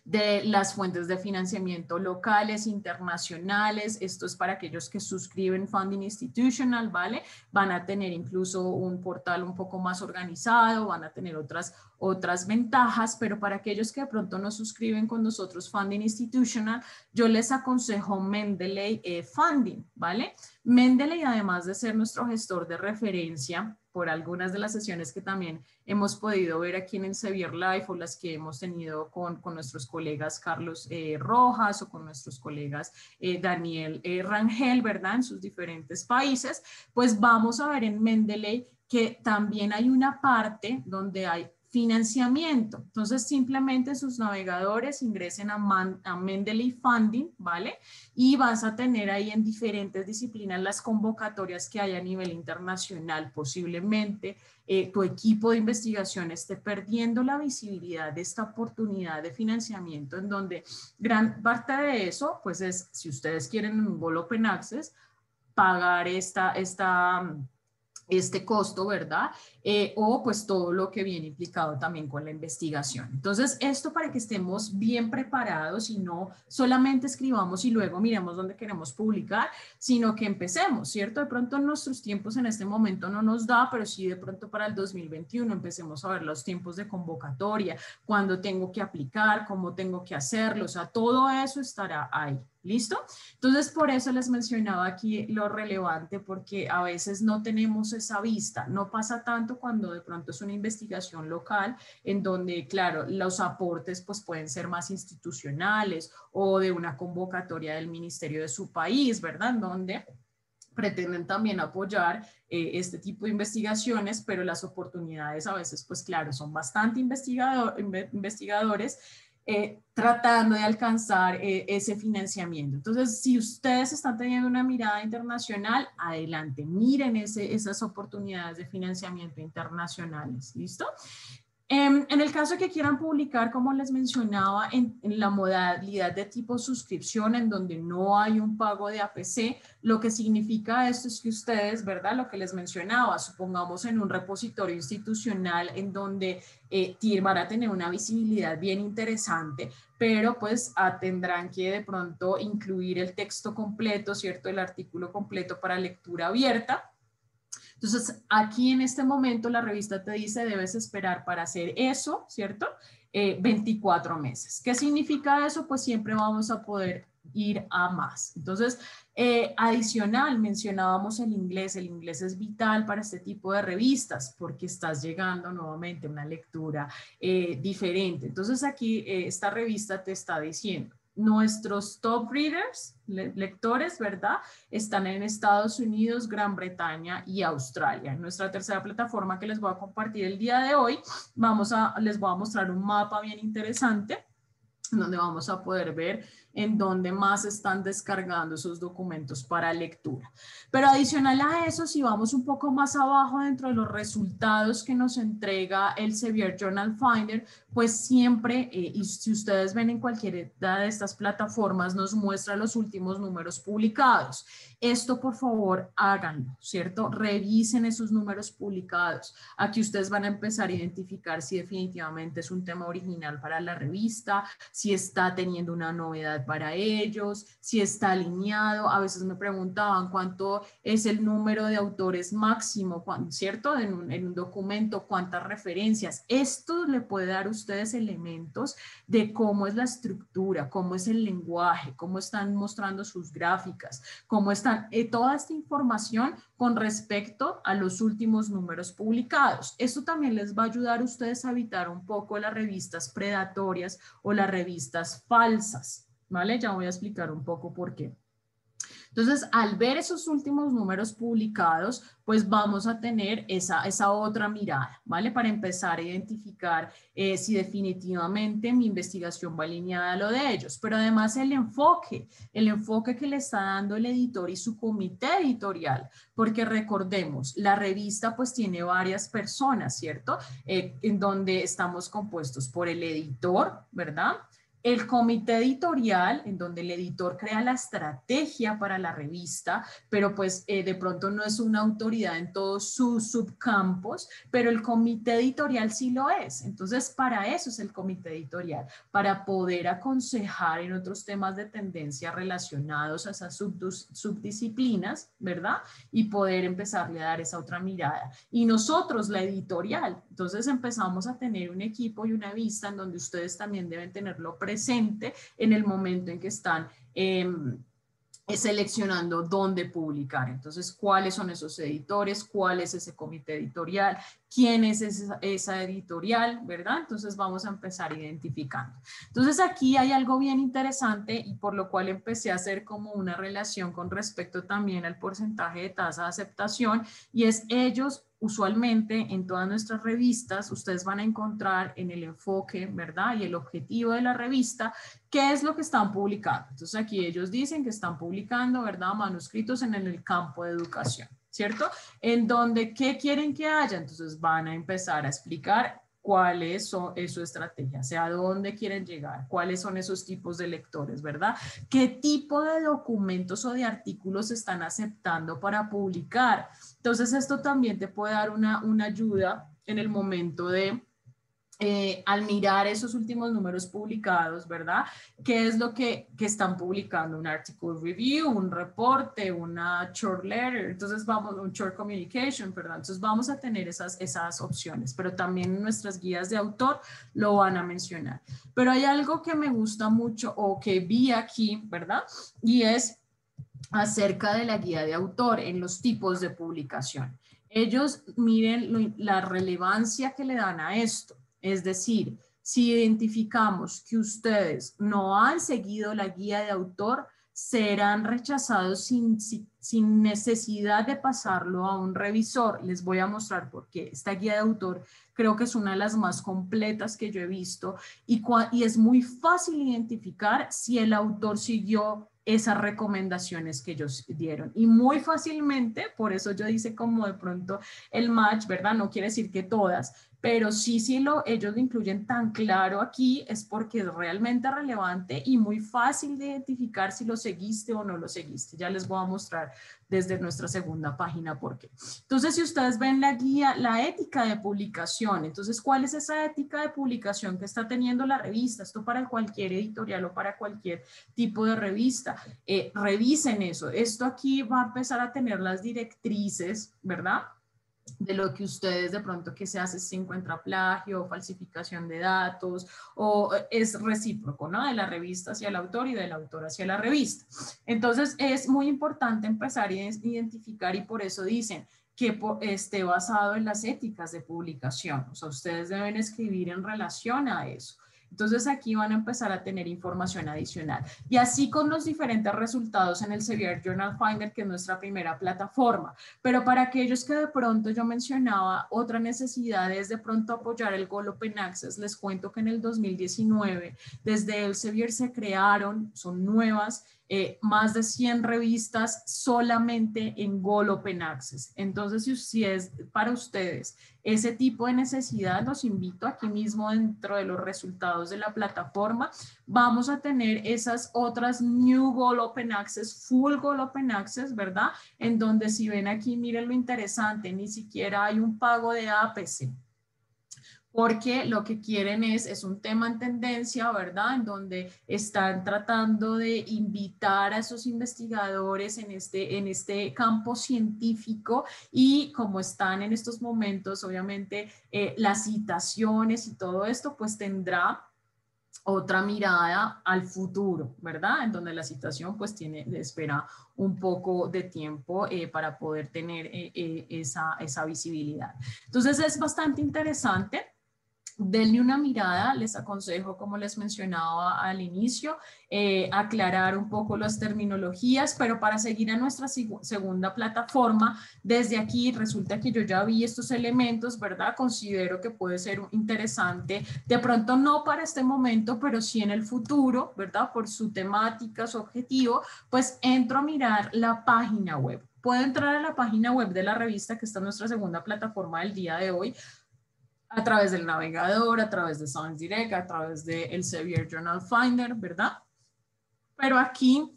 de las fuentes de financiamiento locales, internacionales. Esto es para aquellos que suscriben Funding Institutional, ¿vale? Van a tener incluso un portal un poco más organizado, van a tener otras otras ventajas, pero para aquellos que de pronto no suscriben con nosotros Funding Institutional, yo les aconsejo Mendeley eh, Funding, ¿vale? Mendeley, además de ser nuestro gestor de referencia, por algunas de las sesiones que también hemos podido ver aquí en el Sevier Life o las que hemos tenido con, con nuestros colegas Carlos eh, Rojas o con nuestros colegas eh, Daniel eh, Rangel, ¿verdad? En sus diferentes países, pues vamos a ver en Mendeley que también hay una parte donde hay financiamiento. Entonces, simplemente sus navegadores ingresen a, Mendeley Funding, ¿vale? Y vas a tener ahí en diferentes disciplinas las convocatorias que hay a nivel internacional. Posiblemente eh, tu equipo de investigación esté perdiendo la visibilidad de esta oportunidad de financiamiento en donde gran parte de eso, pues es, si ustedes quieren un Open Access, pagar esta, esta este costo, ¿verdad? Eh, o pues todo lo que viene implicado también con la investigación. Entonces, esto para que estemos bien preparados y no solamente escribamos y luego miremos dónde queremos publicar, sino que empecemos, ¿cierto? De pronto nuestros tiempos en este momento no nos da, pero sí de pronto para el 2021 empecemos a ver los tiempos de convocatoria, cuándo tengo que aplicar, cómo tengo que hacerlo, o sea, todo eso estará ahí. ¿Listo? Entonces, por eso les mencionaba aquí lo relevante, porque a veces no tenemos esa vista. No pasa tanto cuando de pronto es una investigación local, en donde, claro, los aportes pues pueden ser más institucionales o de una convocatoria del ministerio de su país, ¿verdad? En donde pretenden también apoyar eh, este tipo de investigaciones, pero las oportunidades a veces, pues claro, son bastante investigador, investigadores eh, tratando de alcanzar eh, ese financiamiento. Entonces, si ustedes están teniendo una mirada internacional, adelante, miren esas oportunidades de financiamiento internacionales, ¿listo? Em, en el caso que quieran publicar, como les mencionaba, en, la modalidad de tipo suscripción, en donde no hay un pago de APC, lo que significa esto es que ustedes, ¿verdad? Lo que les mencionaba, supongamos en un repositorio institucional en donde eh, van a tener una visibilidad bien interesante, pero pues ah, tendrán que de pronto incluir el texto completo, ¿cierto? El artículo completo para lectura abierta entonces, aquí en este momento la revista te dice, debes esperar para hacer eso, ¿cierto? 24 eh, meses. ¿Qué significa eso? Pues siempre vamos a poder ir a más. Entonces, eh, adicional, mencionábamos el inglés. El inglés es vital para este tipo de revistas porque estás llegando nuevamente a una lectura eh, diferente. Entonces, aquí esta revista te está diciendo, Nuestros top readers, lectores, ¿verdad? Están en Estados Unidos, Gran Bretaña y Australia. En nuestra tercera plataforma que les voy a compartir el día de hoy, vamos a, les voy a mostrar un mapa bien interesante donde vamos a poder ver en dónde más están descargando esos documentos para lectura. Pero adicional a eso, si vamos un poco más abajo dentro de los resultados que nos entrega el Sevier Journal Finder, pues siempre, eh, y si ustedes ven en cualquiera de estas plataformas, nos muestra los últimos números publicados. Esto, por favor, háganlo, ¿cierto? Revisen esos números publicados. Aquí ustedes van a empezar a identificar si definitivamente es un tema original para la revista, si está teniendo una novedad para ellos, si está alineado. A veces me preguntaban cuánto es el número de autores máximo, ¿cierto? En un, documento, cuántas referencias. Esto le puede dar a ustedes elementos de cómo es la estructura, cómo es el lenguaje, cómo están mostrando sus gráficas, cómo están, eh, toda esta información con respecto a los últimos números publicados. Esto también les va a ayudar a ustedes a evitar un poco las revistas predatorias o las revistas falsas. ¿Vale? Ya voy a explicar un poco por qué. Entonces, al ver esos últimos números publicados, pues vamos a tener esa, esa otra mirada, ¿vale? Para empezar a identificar eh, si definitivamente mi investigación va alineada a lo de ellos. Pero además el enfoque, el enfoque que le está dando el editor y su comité editorial, porque recordemos, la revista pues tiene varias personas, ¿cierto? Eh, en donde estamos compuestos por el editor, ¿verdad? El comité editorial, en donde el editor crea la estrategia para la revista, pero pues eh, de pronto no es una autoridad en todos sus subcampos, pero el comité editorial sí lo es. Entonces, para eso es el comité editorial, para poder aconsejar en otros temas de tendencia relacionados a esas subdisciplinas, ¿verdad? Y poder empezarle a dar esa otra mirada. Y nosotros, la editorial, entonces empezamos a tener un equipo y una vista en donde ustedes también deben tenerlo presente presente en el momento en que están em, seleccionando dónde publicar. Entonces, ¿cuáles son esos editores? ¿Cuál es ese comité editorial? ¿Quién es esa, editorial? ¿Verdad? Entonces, vamos a empezar identificando. Entonces, aquí hay algo bien interesante y por lo cual empecé a hacer como una relación con respecto también al porcentaje de tasa de aceptación y es ellos usualmente en todas nuestras revistas ustedes van a encontrar en el enfoque, ¿verdad? Y el objetivo de la revista, qué es lo que están publicando. Entonces aquí ellos dicen que están publicando, ¿verdad? Manuscritos en el campo de educación, ¿cierto? En donde, ¿qué quieren que haya? Entonces van a empezar a explicar cuál es su, estrategia, o sea, a dónde quieren llegar, cuáles son esos tipos de lectores, ¿verdad? ¿Qué tipo de documentos o de artículos están aceptando para publicar? Entonces, esto también te puede dar una, una ayuda en el momento de eh, al mirar esos últimos números publicados, ¿verdad? ¿Qué es lo que, que, están publicando? Un article review, un reporte, una short letter, entonces vamos, un short communication, ¿verdad? Entonces vamos a tener esas, esas opciones, pero también nuestras guías de autor lo van a mencionar. Pero hay algo que me gusta mucho o que vi aquí, ¿verdad? Y es acerca de la guía de autor en los tipos de publicación. Ellos miren la relevancia que le dan a esto. Es decir, si identificamos que ustedes no han seguido la guía de autor, serán rechazados sin, necesidad de pasarlo a un revisor. Les voy a mostrar por qué. Esta guía de autor creo que es una de las más completas que yo he visto y es muy fácil identificar si el autor siguió esas recomendaciones que ellos dieron. Y muy fácilmente, por eso yo dice como de pronto el match, ¿verdad? No quiere decir que todas, pero sí, sí lo, ellos lo incluyen tan claro aquí es porque es realmente relevante y muy fácil de identificar si lo seguiste o no lo seguiste. Ya les voy a mostrar desde nuestra segunda página por qué. Entonces, si ustedes ven la guía, la ética de publicación, entonces, ¿cuál es esa ética de publicación que está teniendo la revista? Esto para cualquier editorial o para cualquier tipo de revista. Eh, revisen eso. Esto aquí va a empezar a tener las directrices, ¿verdad? De lo que ustedes de pronto que se hace si encuentra plagio, falsificación de datos o es recíproco, ¿no? De la revista hacia el autor y del autor hacia la revista. Entonces es muy importante empezar a identificar y por eso dicen que esté basado en las éticas de publicación. O sea, ustedes deben escribir en relación a eso. Entonces aquí van a empezar a tener información adicional. Y así con los diferentes resultados en el Sevier Journal Finder, que es nuestra primera plataforma. Pero para aquellos que de pronto yo mencionaba, otra necesidad es de pronto apoyar el Goal Open Access. Les cuento que en el 2019, desde el Sevier se crearon, son nuevas, eh, más de 100 revistas solamente en Goal Open Access. Entonces, si es para ustedes ese tipo de necesidad, los invito aquí mismo dentro de los resultados de la plataforma. Vamos a tener esas otras New Goal Open Access, Full Goal Open Access, ¿verdad? En donde si ven aquí, miren lo interesante, ni siquiera hay un pago de APC porque lo que quieren es, es un tema en tendencia, ¿verdad? En donde están tratando de invitar a esos investigadores en este, en este campo científico y como están en estos momentos, obviamente, eh, las citaciones y todo esto, pues tendrá otra mirada al futuro, ¿verdad? En donde la citación pues tiene, espera un poco de tiempo eh, para poder tener eh, esa, esa visibilidad. Entonces es bastante interesante denle una mirada, les aconsejo, como les mencionaba al inicio, eh, aclarar un poco las terminologías, pero para seguir a nuestra segunda plataforma, desde aquí resulta que yo ya vi estos elementos, ¿verdad? Considero que puede ser interesante, de pronto no para este momento, pero sí en el futuro, ¿verdad? Por su temática, su objetivo, pues entro a mirar la página web. Puedo entrar a la página web de la revista, que está en nuestra segunda plataforma del día de hoy, a través del navegador, a través de Science Direct, a través del el Journal Finder, ¿verdad? Pero aquí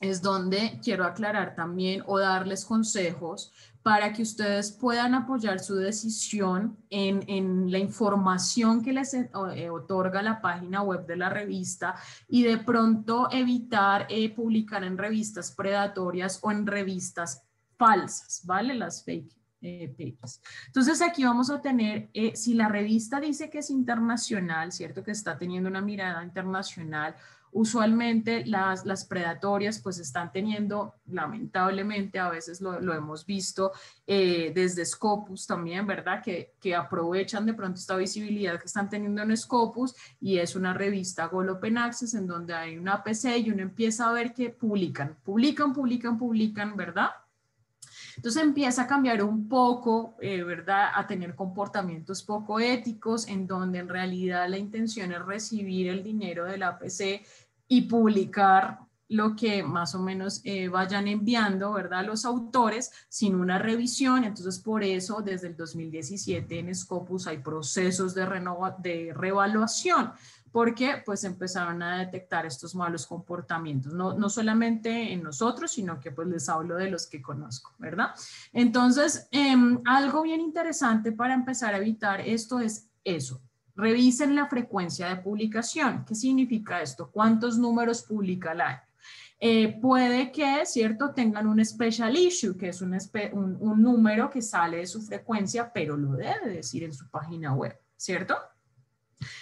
es donde quiero aclarar también o darles consejos para que ustedes puedan apoyar su decisión en, la información que les eh, eh, otorga la página web de la revista y de pronto evitar eh, publicar en revistas predatorias o en revistas falsas, ¿vale? Las fake pages. Entonces aquí vamos a tener, si la revista dice que es internacional, ¿cierto? Que está teniendo una mirada internacional, Usualmente las, las predatorias pues están teniendo, lamentablemente, a veces lo, lo hemos visto eh, desde Scopus también, ¿verdad? Que, que, aprovechan de pronto esta visibilidad que están teniendo en Scopus y es una revista Golo Open Access en donde hay una PC y uno empieza a ver que publican, publican, publican, publican, ¿verdad? Entonces empieza a cambiar un poco, eh, ¿verdad? A tener comportamientos poco éticos en donde en realidad la intención es recibir el dinero de la APC y publicar lo que más o menos eh, vayan enviando, ¿verdad? Los autores sin una revisión. Entonces, por eso, desde el 2017 en Scopus hay procesos de, de reevaluación porque pues empezaron a detectar estos malos comportamientos, no, no solamente en nosotros, sino que pues les hablo de los que conozco, ¿verdad? Entonces, em, algo bien interesante para empezar a evitar esto es eso, Revisen la frecuencia de publicación. ¿Qué significa esto? ¿Cuántos números publica el año? Eh, puede que, ¿cierto?, tengan un special issue, que es un, un, número que sale de su frecuencia, pero lo debe decir en su página web, ¿cierto?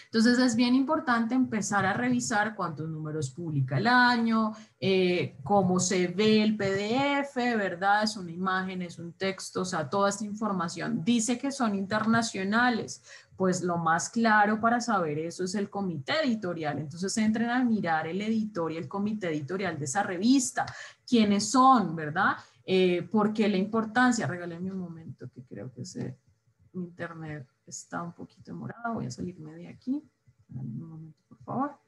Entonces es bien importante empezar a revisar cuántos números publica el año, eh, cómo se ve el PDF, ¿verdad? Es una imagen, es un texto, o sea, toda esta información. Dice que son internacionales pues lo más claro para saber eso es el comité editorial. Entonces entren a mirar el editor y el comité editorial de esa revista, quiénes son, ¿verdad? Eh, porque la importancia, regálenme un momento que creo que ese internet está un poquito morado, voy a salirme de aquí. un momento, por favor.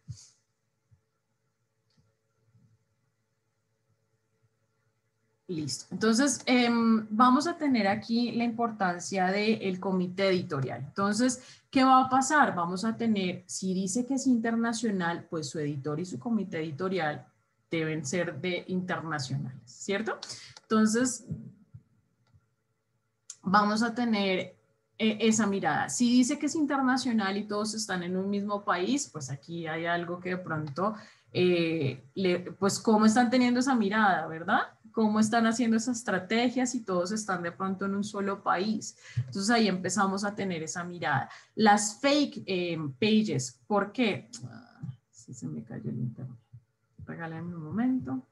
Listo. Entonces, em, vamos a tener aquí la importancia del comité editorial. Entonces, ¿qué va a pasar? Vamos a tener, si dice que es internacional, pues su editor y su comité editorial deben ser de internacionales, ¿cierto? Entonces, vamos a tener eh, esa mirada. Si dice que es internacional y todos están en un mismo país, pues aquí hay algo que de pronto, eh, pues cómo están teniendo esa mirada, ¿verdad? cómo están haciendo esas estrategias y todos están de pronto en un solo país. Entonces ahí empezamos a tener esa mirada. Las fake eh, pages, ¿por qué? Ah, si se me cayó el internet. Regálenme un momento.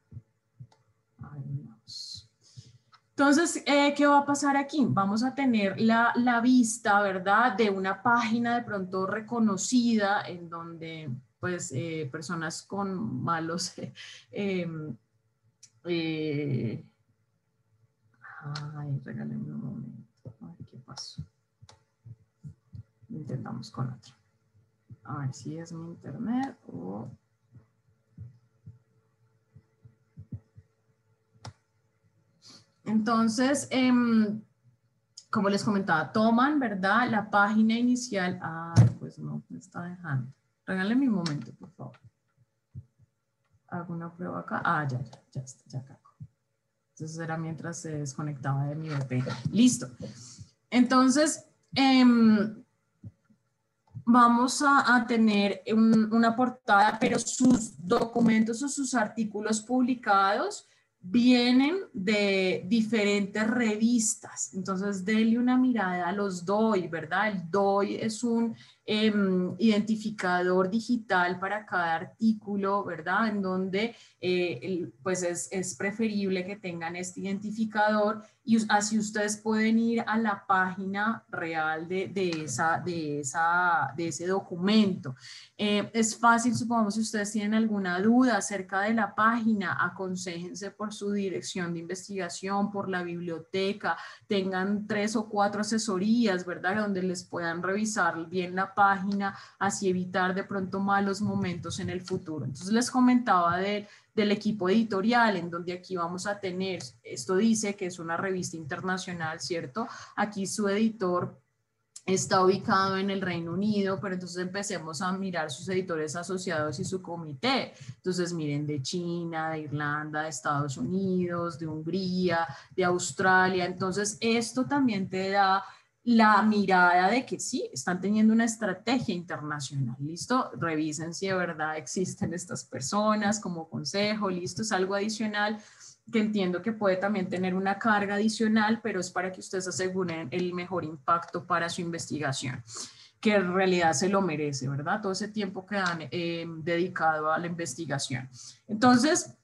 Entonces, eh, ¿qué va a pasar aquí? Vamos a tener la, la, vista, ¿verdad? De una página de pronto reconocida en donde, pues, eh, personas con malos [LAUGHS] em, eh, ay, regálenme un momento. A ver qué pasó. Intentamos con otro. A ver si es mi internet o... Entonces, em, como les comentaba, toman, ¿verdad? La página inicial. Ay, pues no, me está dejando. Regálenme un momento, por favor hago una prueba acá. Ah, ya, ya, ya está, ya acá. Entonces era mientras se desconectaba de mi VPN. Listo. Entonces, em, vamos a, tener una portada, pero sus documentos o sus artículos publicados vienen de diferentes revistas. Entonces, denle una mirada a los DOI, ¿verdad? El DOI es un Em, identificador digital para cada artículo, ¿verdad? En donde eh, pues es, es, preferible que tengan este identificador y así ustedes pueden ir a la página real de, de esa, de, esa, de ese documento. Eh, es fácil, supongamos, si ustedes tienen alguna duda acerca de la página, aconsejense por su dirección de investigación, por la biblioteca, tengan tres o cuatro asesorías, ¿verdad? Donde les puedan revisar bien la página, así evitar de pronto malos momentos en el futuro. Entonces les comentaba de, del equipo editorial, en donde aquí vamos a tener, esto dice que es una revista internacional, ¿cierto? Aquí su editor está ubicado en el Reino Unido, pero entonces empecemos a mirar sus editores asociados y su comité. Entonces miren de China, de Irlanda, de Estados Unidos, de Hungría, de Australia. Entonces esto también te da la mirada de que sí, están teniendo una estrategia internacional, ¿listo? Revisen si de verdad existen estas personas como consejo, ¿listo? Es algo adicional que entiendo que puede también tener una carga adicional, pero es para que ustedes aseguren el mejor impacto para su investigación, que en realidad se lo merece, ¿verdad? Todo ese tiempo que han eh, dedicado a la investigación. Entonces,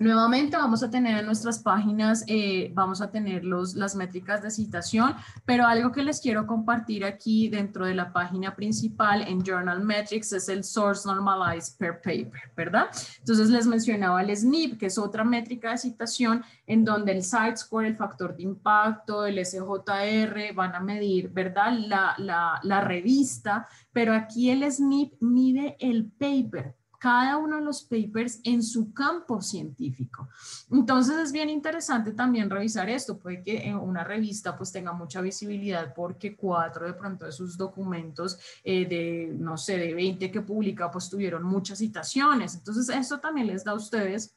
Nuevamente vamos a tener en nuestras páginas, eh, vamos a tener los, las métricas de citación, pero algo que les quiero compartir aquí dentro de la página principal en Journal Metrics es el Source Normalized Per Paper, ¿verdad? Entonces les mencionaba el SNP, que es otra métrica de citación en donde el site score, el factor de impacto, el SJR van a medir, ¿verdad? La, la, la revista, pero aquí el SNP mide el paper, cada uno de los papers en su campo científico. Entonces es bien interesante también revisar esto, puede que en una revista pues tenga mucha visibilidad porque cuatro de pronto de sus documentos eh, de, no sé, de 20 que publica pues tuvieron muchas citaciones. Entonces esto también les da a ustedes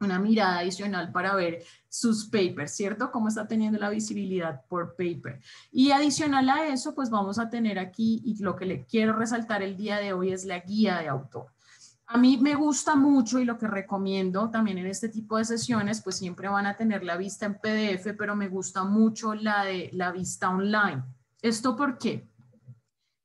una mirada adicional para ver sus papers, ¿cierto? Cómo está teniendo la visibilidad por paper. Y adicional a eso, pues vamos a tener aquí, y lo que le quiero resaltar el día de hoy es la guía de autor. A mí me gusta mucho y lo que recomiendo también en este tipo de sesiones, pues siempre van a tener la vista en PDF, pero me gusta mucho la de la vista online. ¿Esto por qué?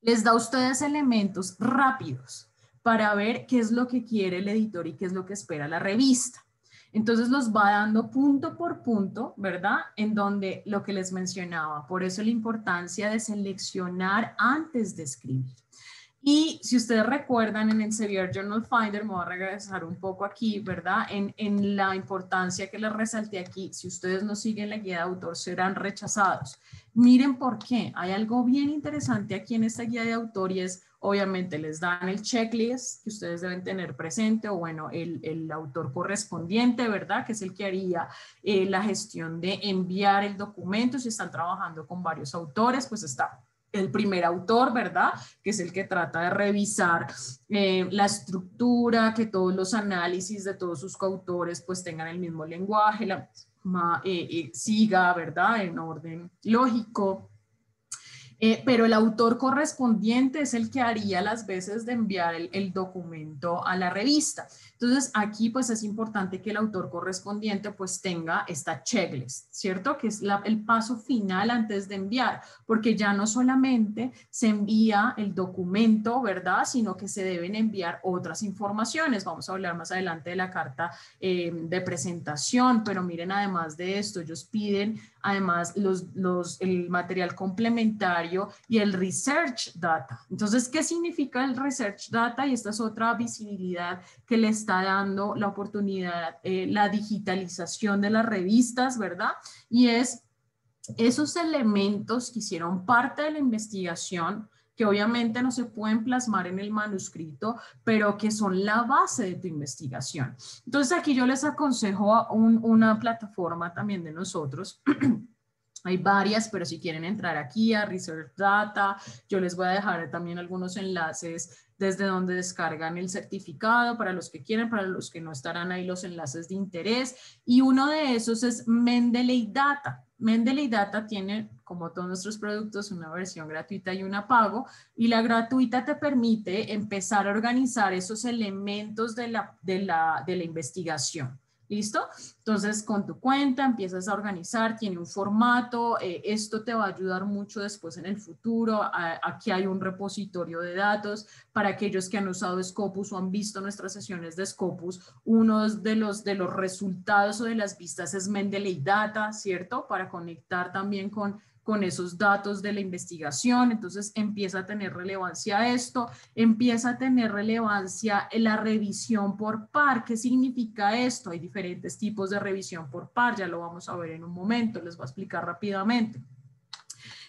Les da a ustedes elementos rápidos para ver qué es lo que quiere el editor y qué es lo que espera la revista. Entonces los va dando punto por punto, ¿verdad? En donde lo que les mencionaba, por eso la importancia de seleccionar antes de escribir. Y si ustedes recuerdan en el Severe Journal Finder, me voy a regresar un poco aquí, ¿verdad? En, en, la importancia que les resalté aquí, si ustedes no siguen la guía de autor, serán rechazados. Miren por qué. Hay algo bien interesante aquí en esta guía de autor y es, obviamente, les dan el checklist que ustedes deben tener presente o, bueno, el, el autor correspondiente, ¿verdad? Que es el que haría eh, la gestión de enviar el documento. Si están trabajando con varios autores, pues está el primer autor, ¿verdad? Que es el que trata de revisar eh, la estructura, que todos los análisis de todos sus coautores pues tengan el mismo lenguaje, la eh, eh, siga, ¿verdad? En orden lógico. Pero el autor correspondiente es el que haría las veces de enviar el documento a la revista. Entonces, aquí pues es importante que el autor correspondiente pues tenga esta checklist, ¿cierto? Que es el paso final antes de enviar, porque ya no solamente se envía el documento, ¿verdad? Sino que se deben enviar otras informaciones. Vamos a hablar más adelante de la carta eh, de presentación, pero miren, además de esto, ellos piden además los, los, el material complementario y el research data. Entonces, ¿qué significa el research data? Y esta es otra visibilidad que les está dando la oportunidad, eh, la digitalización de las revistas, ¿verdad? Y es esos elementos que hicieron parte de la investigación, que obviamente no se pueden plasmar en el manuscrito, pero que son la base de tu investigación. Entonces aquí yo les aconsejo una plataforma también de nosotros. [CLEARS THROAT] Hay varias, pero si quieren entrar aquí a Research Data, yo les voy a dejar también algunos enlaces desde donde descargan el certificado para los que quieren, para los que no estarán ahí los enlaces de interés. Y uno de esos es Mendeley Data. Mendeley Data tiene, como todos nuestros productos, una versión gratuita y una pago. Y la gratuita te permite empezar a organizar esos elementos de la, de la, de la investigación. ¿Listo? Entonces, con tu cuenta empiezas a organizar, tiene un formato, eh, esto te va a ayudar mucho después en el futuro. aquí hay un repositorio de datos para aquellos que han usado Scopus o han visto nuestras sesiones de Scopus. Uno de los, de los resultados o de las vistas es Mendeley Data, ¿cierto? Para conectar también con con esos datos de la investigación, entonces empieza a tener relevancia esto, empieza a tener relevancia la revisión por par. ¿Qué significa esto? Hay diferentes tipos de revisión por par, ya lo vamos a ver en un momento, les voy a explicar rápidamente.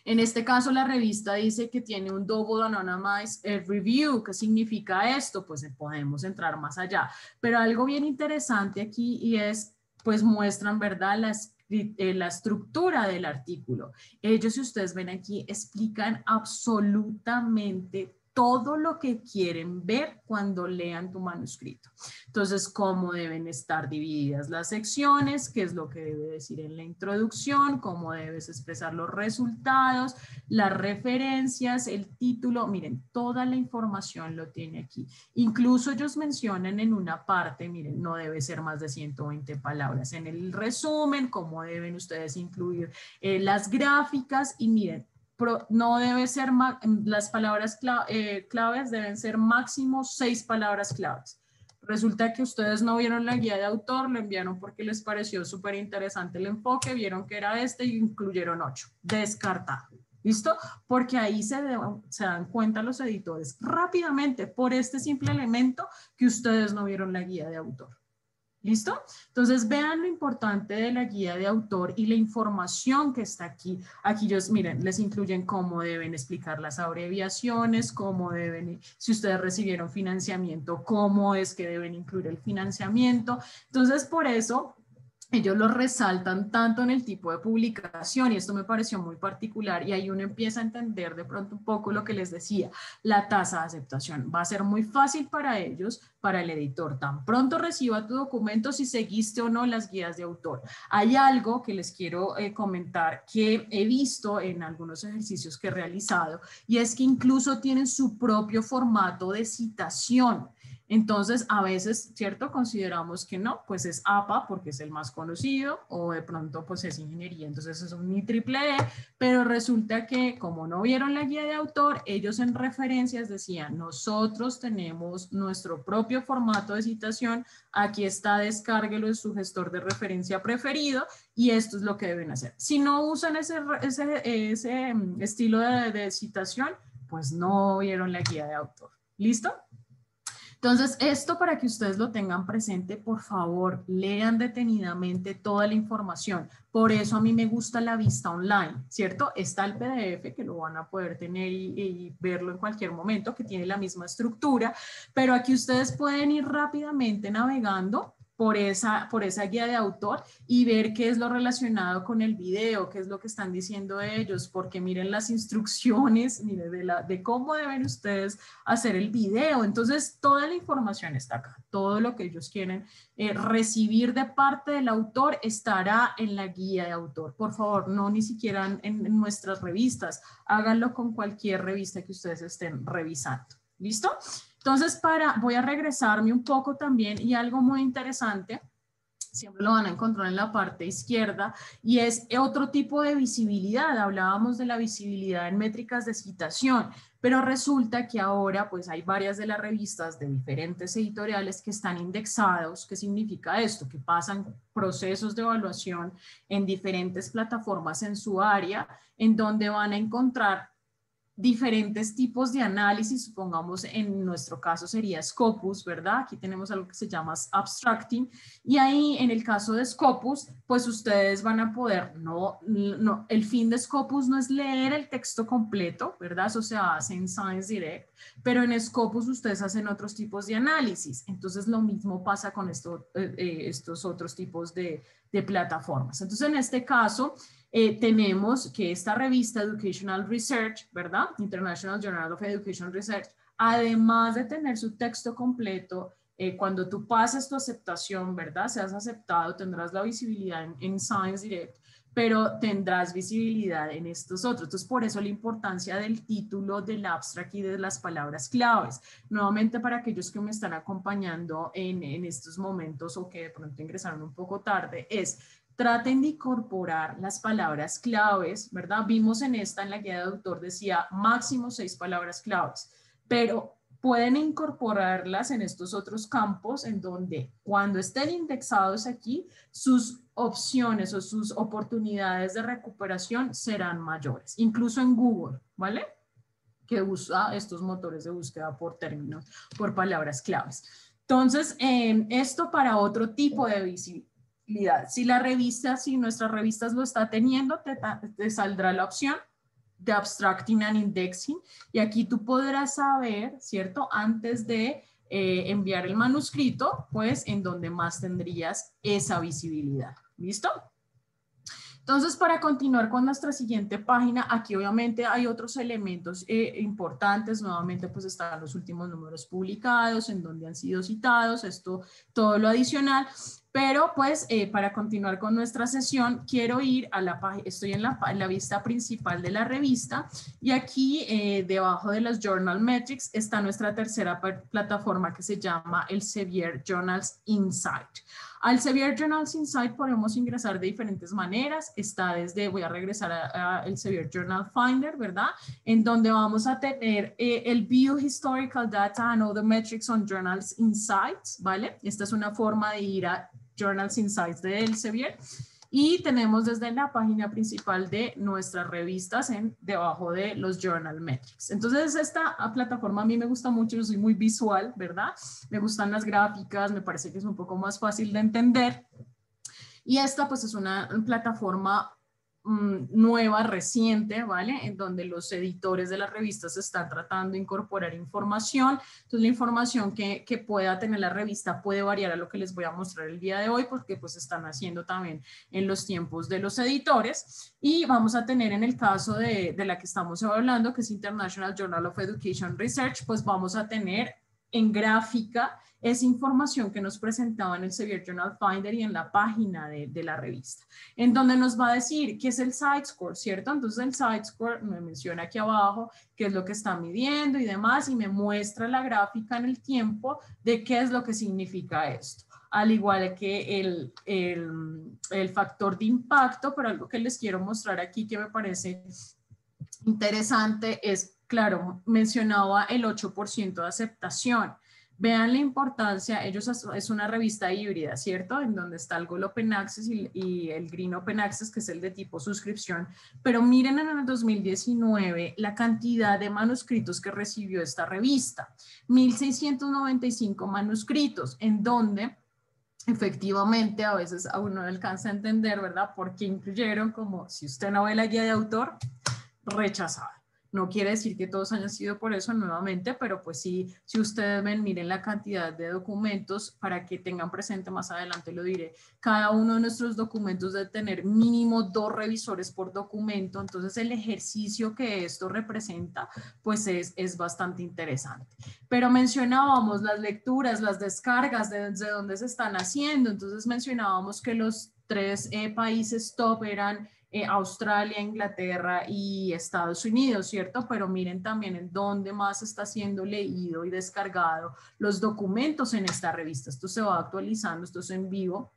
En este caso, la revista dice que tiene un Double Anonymized Review. ¿Qué significa esto? Pues podemos entrar más allá. Pero algo bien interesante aquí y es, pues muestran, ¿verdad? Las eh, la estructura del artículo. Ellos, si ustedes ven aquí, explican absolutamente todo lo que quieren ver cuando lean tu manuscrito. Entonces, cómo deben estar divididas las secciones, qué es lo que debe decir en la introducción, cómo debes expresar los resultados, las referencias, el título. Miren, toda la información lo tiene aquí. Incluso ellos mencionan en una parte, miren, no debe ser más de 120 palabras. En el resumen, cómo deben ustedes incluir eh, las gráficas y miren, no debe ser, las palabras eh, claves deben ser máximo seis palabras claves. Resulta que ustedes no vieron la guía de autor, lo enviaron porque les pareció súper interesante el enfoque, vieron que era este y incluyeron ocho. Descartado. ¿Listo? Porque ahí se, se dan cuenta los editores rápidamente por este simple elemento que ustedes no vieron la guía de autor. ¿Listo? Entonces vean lo importante de la guía de autor y la información que está aquí. Aquí ellos, miren, les incluyen cómo deben explicar las abreviaciones, cómo deben, si ustedes recibieron financiamiento, cómo es que deben incluir el financiamiento. Entonces, por eso ellos lo resaltan tanto en el tipo de publicación y esto me pareció muy particular y ahí uno empieza a entender de pronto un poco lo que les decía, la tasa de aceptación. Va a ser muy fácil para ellos, para el editor, tan pronto reciba tu documento si seguiste o no las guías de autor. Hay algo que les quiero eh, comentar que he visto en algunos ejercicios que he realizado y es que incluso tienen su propio formato de citación. Entonces, a veces, ¿cierto? Consideramos que no, pues es APA porque es el más conocido o de pronto pues es ingeniería, entonces es un triple E, pero resulta que como no vieron la guía de autor, ellos en referencias decían, nosotros tenemos nuestro propio formato de citación, aquí está, descárguelo en su gestor de referencia preferido y esto es lo que deben hacer. Si no usan ese, ese, mm, estilo de, de citación, pues no vieron la guía de autor. ¿Listo? Entonces, esto para que ustedes lo tengan presente, por favor, lean detenidamente toda la información. Por eso a mí me gusta la vista online, ¿cierto? Está el PDF que lo van a poder tener y, y, verlo en cualquier momento, que tiene la misma estructura, pero aquí ustedes pueden ir rápidamente navegando por esa, por esa guía de autor y ver qué es lo relacionado con el video, qué es lo que están diciendo ellos, porque miren las instrucciones mire, de, la, de cómo deben ustedes hacer el video. Entonces, toda la información está acá, todo lo que ellos quieren eh, recibir de parte del autor estará en la guía de autor. Por favor, no ni siquiera en, en nuestras revistas, háganlo con cualquier revista que ustedes estén revisando. ¿Listo? Entonces, para, voy a regresarme un poco también y algo muy interesante, siempre lo van a encontrar en la parte izquierda, y es otro tipo de visibilidad. Hablábamos de la visibilidad en métricas de citación, pero resulta que ahora pues hay varias de las revistas de diferentes editoriales que están indexados. ¿Qué significa esto? Que pasan procesos de evaluación en diferentes plataformas en su área, en donde van a encontrar diferentes tipos de análisis, supongamos en nuestro caso sería Scopus, ¿verdad? Aquí tenemos algo que se llama Abstracting y ahí en el caso de Scopus, pues ustedes van a poder, no, no, el fin de Scopus no es leer el texto completo, ¿verdad? Eso se hace en Science Direct, pero en Scopus ustedes hacen otros tipos de análisis, entonces lo mismo pasa con esto, eh, eh, estos otros tipos de, de plataformas. Entonces en este caso, eh, tenemos que esta revista Educational Research, ¿verdad? International Journal of Education Research, además de tener su texto completo, eh, cuando tú pases tu aceptación, ¿verdad? Seas aceptado, tendrás la visibilidad en, Science Direct, pero tendrás visibilidad en estos otros. Entonces, por eso la importancia del título del abstract y de las palabras claves. Nuevamente, para aquellos que me están acompañando en, en estos momentos o que de pronto ingresaron un poco tarde, es traten de incorporar las palabras claves, ¿verdad? Vimos en esta, en la guía de autor, decía máximo seis palabras claves, pero pueden incorporarlas en estos otros campos en donde cuando estén indexados aquí, sus opciones o sus oportunidades de recuperación serán mayores, incluso en Google, ¿vale? Que usa estos motores de búsqueda por términos, por palabras claves. Entonces, eh, esto para otro tipo de visibilidad si la revista, si nuestras revistas lo está teniendo, te, saldrá la opción de abstracting and indexing y aquí tú podrás saber, ¿cierto? Antes de eh, enviar el manuscrito, pues en donde más tendrías esa visibilidad. ¿Listo? Entonces, para continuar con nuestra siguiente página, aquí obviamente hay otros elementos eh, importantes. Nuevamente, pues están los últimos números publicados, en donde han sido citados, esto, todo lo adicional. Pero pues eh, para continuar con nuestra sesión, quiero ir a la página, estoy en la, en la, vista principal de la revista y aquí eh, debajo de los Journal Metrics está nuestra tercera plataforma que se llama el Sevier Journals Insight. Al Sevier Journals Insight podemos ingresar de diferentes maneras. Está desde, voy a regresar al Sevier Journal Finder, ¿verdad? En donde vamos a tener eh, el View Historical Data and Other Metrics on Journals Insights, ¿vale? Esta es una forma de ir a Journals Insights de Elsevier. Y tenemos desde la página principal de nuestras revistas en debajo de los Journal Metrics. Entonces esta plataforma a mí me gusta mucho, yo soy muy visual, ¿verdad? Me gustan las gráficas, me parece que es un poco más fácil de entender. Y esta pues es una plataforma Mm, nueva, reciente, ¿vale? En donde los editores de las revistas están tratando de incorporar información. Entonces, la información que, que, pueda tener la revista puede variar a lo que les voy a mostrar el día de hoy, porque pues están haciendo también en los tiempos de los editores. Y vamos a tener en el caso de, de la que estamos hablando, que es International Journal of Education Research, pues vamos a tener en gráfica es información que nos presentaba en el Sevier Journal Finder y en la página de, de, la revista, en donde nos va a decir qué es el site score, ¿cierto? Entonces el site score me menciona aquí abajo qué es lo que está midiendo y demás, y me muestra la gráfica en el tiempo de qué es lo que significa esto al igual que el, el, el factor de impacto, pero algo que les quiero mostrar aquí que me parece interesante es, claro, mencionaba el 8% de aceptación. Vean la importancia, ellos es una revista híbrida, ¿cierto? En donde está el Gold Open Access y, el Green Open Access, que es el de tipo suscripción. Pero miren en el 2019 la cantidad de manuscritos que recibió esta revista. 1.695 manuscritos, en donde efectivamente a veces a uno no alcanza a entender, ¿verdad? Porque incluyeron como, si usted no ve la guía de autor, rechazada. No quiere decir que todos hayan sido por eso nuevamente, pero pues sí, si ustedes ven, miren la cantidad de documentos para que tengan presente, más adelante lo diré, cada uno de nuestros documentos debe tener mínimo dos revisores por documento, entonces el ejercicio que esto representa pues es, es bastante interesante. Pero mencionábamos las lecturas, las descargas, de, de dónde se están haciendo, entonces mencionábamos que los tres eh, países top eran eh, Australia, Inglaterra y Estados Unidos, ¿cierto? Pero miren también en dónde más está siendo leído y descargado los documentos en esta revista. Esto se va actualizando, esto es en vivo.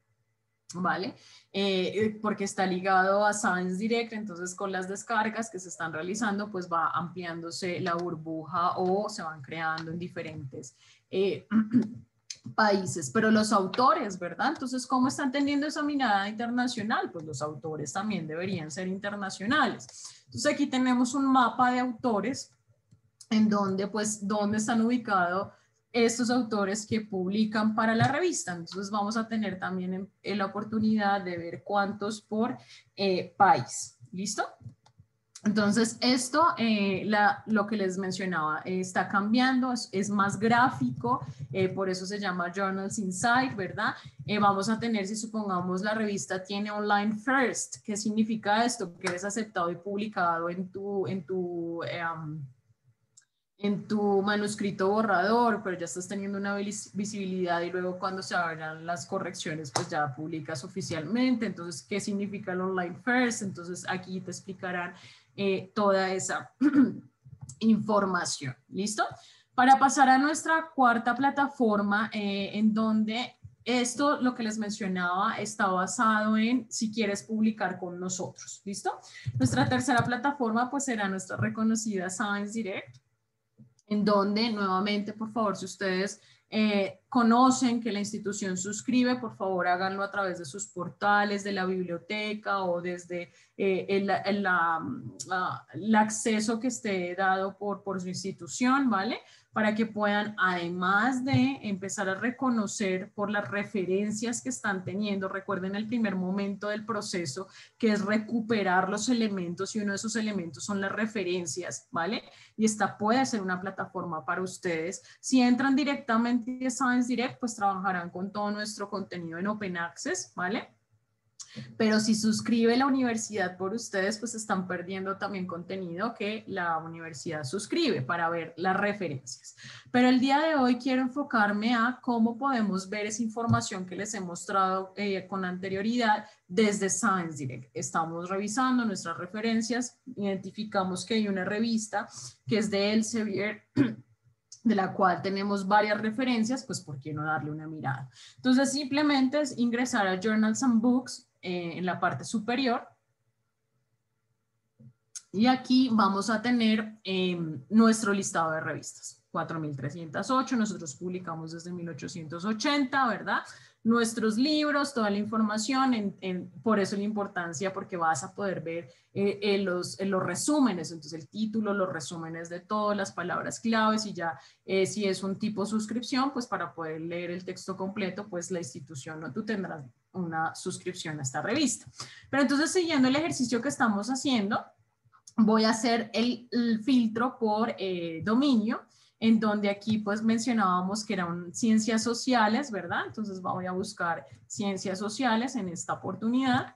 ¿Vale? Eh, eh, porque está ligado a Science Direct, entonces con las descargas que se están realizando, pues va ampliándose la burbuja o se van creando en diferentes [CLEARS THROAT] países, pero los autores, ¿verdad? Entonces, ¿cómo están teniendo esa mirada internacional? Pues los autores también deberían ser internacionales. Entonces, aquí tenemos un mapa de autores en donde, pues, dónde están ubicados estos autores que publican para la revista. Entonces, vamos a tener también la oportunidad de ver cuántos por eh, país. ¿Listo? Entonces, esto, eh, la, lo que les mencionaba, eh, está cambiando, es, más gráfico, eh, por eso se llama Journals Insight, ¿verdad? vamos a tener, si supongamos la revista tiene Online First, ¿qué significa esto? Que eres aceptado y publicado en tu, en tu, en tu manuscrito borrador, pero ya estás teniendo una visibilidad y luego cuando se hagan las correcciones, pues ya publicas oficialmente. Entonces, ¿qué significa el Online First? Entonces, aquí te explicarán eh, toda esa [CLEARS THROAT] información. ¿Listo? Para pasar a nuestra cuarta plataforma, eh, en donde esto, lo que les mencionaba, está basado en si quieres publicar con nosotros. ¿Listo? Nuestra tercera plataforma, pues será nuestra reconocida Science Direct, en donde nuevamente, por favor, si ustedes eh, conocen que la institución suscribe, por favor háganlo a través de sus portales, de la biblioteca o desde eh, el, el, acceso que esté dado por su institución, ¿vale? Para que puedan, además de empezar a reconocer por las referencias que están teniendo, recuerden el primer momento del proceso, que es recuperar los elementos y uno de esos elementos son las referencias, ¿vale? Y esta puede ser una plataforma para ustedes. Si entran directamente a Science Direct, pues trabajarán con todo nuestro contenido en Open Access, ¿vale? Pero si suscribe la universidad por ustedes, pues están perdiendo también contenido que la universidad suscribe para ver las referencias. Pero el día de hoy quiero enfocarme a cómo podemos ver esa información que les he mostrado eh, con anterioridad desde Science Direct. Estamos revisando nuestras referencias, identificamos que hay una revista que es de Elsevier [CLEARS THROAT] de la cual tenemos varias referencias, pues ¿por qué no darle una mirada? Entonces simplemente es ingresar a Journals and Books eh, en la parte superior. Y aquí vamos a tener em, nuestro listado de revistas. 4.308, nosotros publicamos desde 1880, ¿verdad? nuestros libros, toda la información, en, por eso la importancia, porque vas a poder ver eh, los, los, resúmenes, entonces el título, los resúmenes de todas las palabras claves y ya eh, si es un tipo suscripción, pues para poder leer el texto completo, pues la institución, ¿no? tú tendrás una suscripción a esta revista. Pero entonces siguiendo el ejercicio que estamos haciendo, voy a hacer el, filtro por eh, dominio en donde aquí pues mencionábamos que eran ciencias sociales, ¿verdad? Entonces voy a buscar ciencias sociales en esta oportunidad.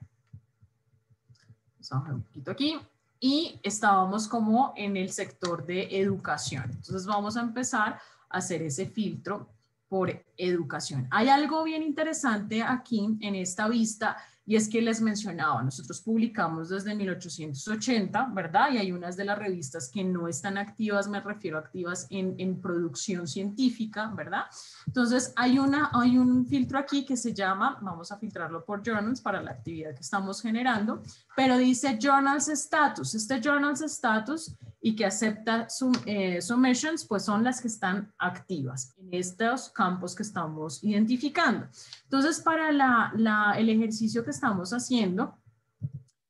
Vamos a un poquito aquí. Y estábamos como en el sector de educación. Entonces vamos a empezar a hacer ese filtro por educación. Hay algo bien interesante aquí en esta vista y es que les mencionaba, nosotros publicamos desde 1880, ¿verdad? Y hay unas de las revistas que no están activas, me refiero a activas en, en producción científica, ¿verdad? Entonces, hay, una, hay un filtro aquí que se llama, vamos a filtrarlo por journals para la actividad que estamos generando, pero dice journals status. Este journals status y que acepta eh, submissions, pues son las que están activas en estos campos que estamos identificando. Entonces, para la, el ejercicio que estamos haciendo,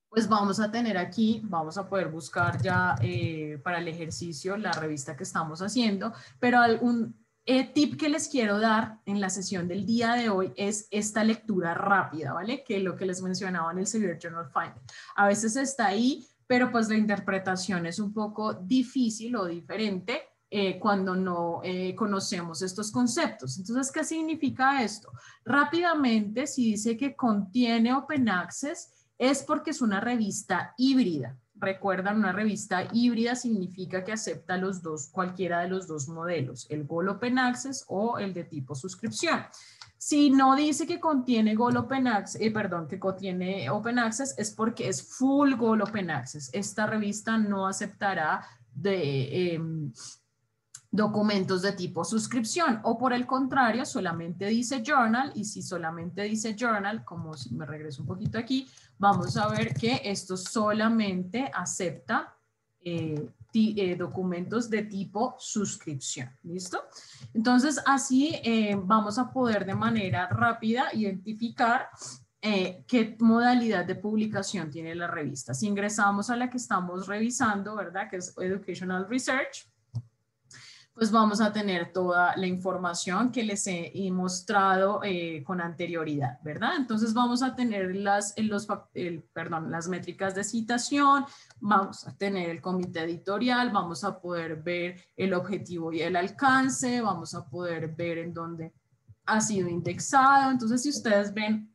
pues vamos a tener aquí, vamos a poder buscar ya eh, para el ejercicio la revista que estamos haciendo, pero algún eh, tip que les quiero dar en la sesión del día de hoy es esta lectura rápida, ¿vale? Que lo que les mencionaba en el Severe Journal Finder. A veces está ahí pero pues la interpretación es un poco difícil o diferente eh, cuando no eh, conocemos estos conceptos. Entonces, ¿qué significa esto? Rápidamente, si dice que contiene Open Access, es porque es una revista híbrida. Recuerdan, una revista híbrida significa que acepta los dos, cualquiera de los dos modelos, el Gold Open Access o el de tipo suscripción. Si no dice que contiene Goal Open Access, eh, perdón, que contiene Open Access, es porque es full Goal Open Access. Esta revista no aceptará de em, documentos de tipo suscripción o por el contrario, solamente dice Journal y si solamente dice Journal, como si me regreso un poquito aquí, vamos a ver que esto solamente acepta eh, eh, documentos de tipo suscripción. ¿Listo? Entonces, así eh, vamos a poder de manera rápida identificar eh, qué modalidad de publicación tiene la revista. Si ingresamos a la que estamos revisando, ¿verdad? Que es Educational Research, pues vamos a tener toda la información que les he, mostrado eh, con anterioridad, ¿verdad? Entonces vamos a tener las, los, perdón, las métricas de citación, vamos a tener el comité editorial, vamos a poder ver el objetivo y el alcance, vamos a poder ver en dónde ha sido indexado. Entonces, si ustedes ven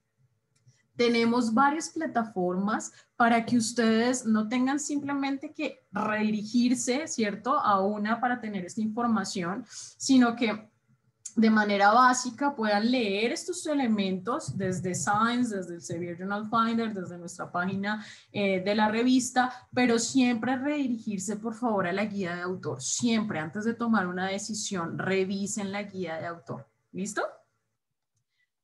tenemos varias plataformas para que ustedes no tengan simplemente que redirigirse, ¿cierto?, a una para tener esta información, sino que de manera básica puedan leer estos elementos desde Science, desde el Severe Journal Finder, desde nuestra página eh, de la revista, pero siempre redirigirse por favor a la guía de autor. Siempre antes de tomar una decisión, revisen la guía de autor. ¿Listo?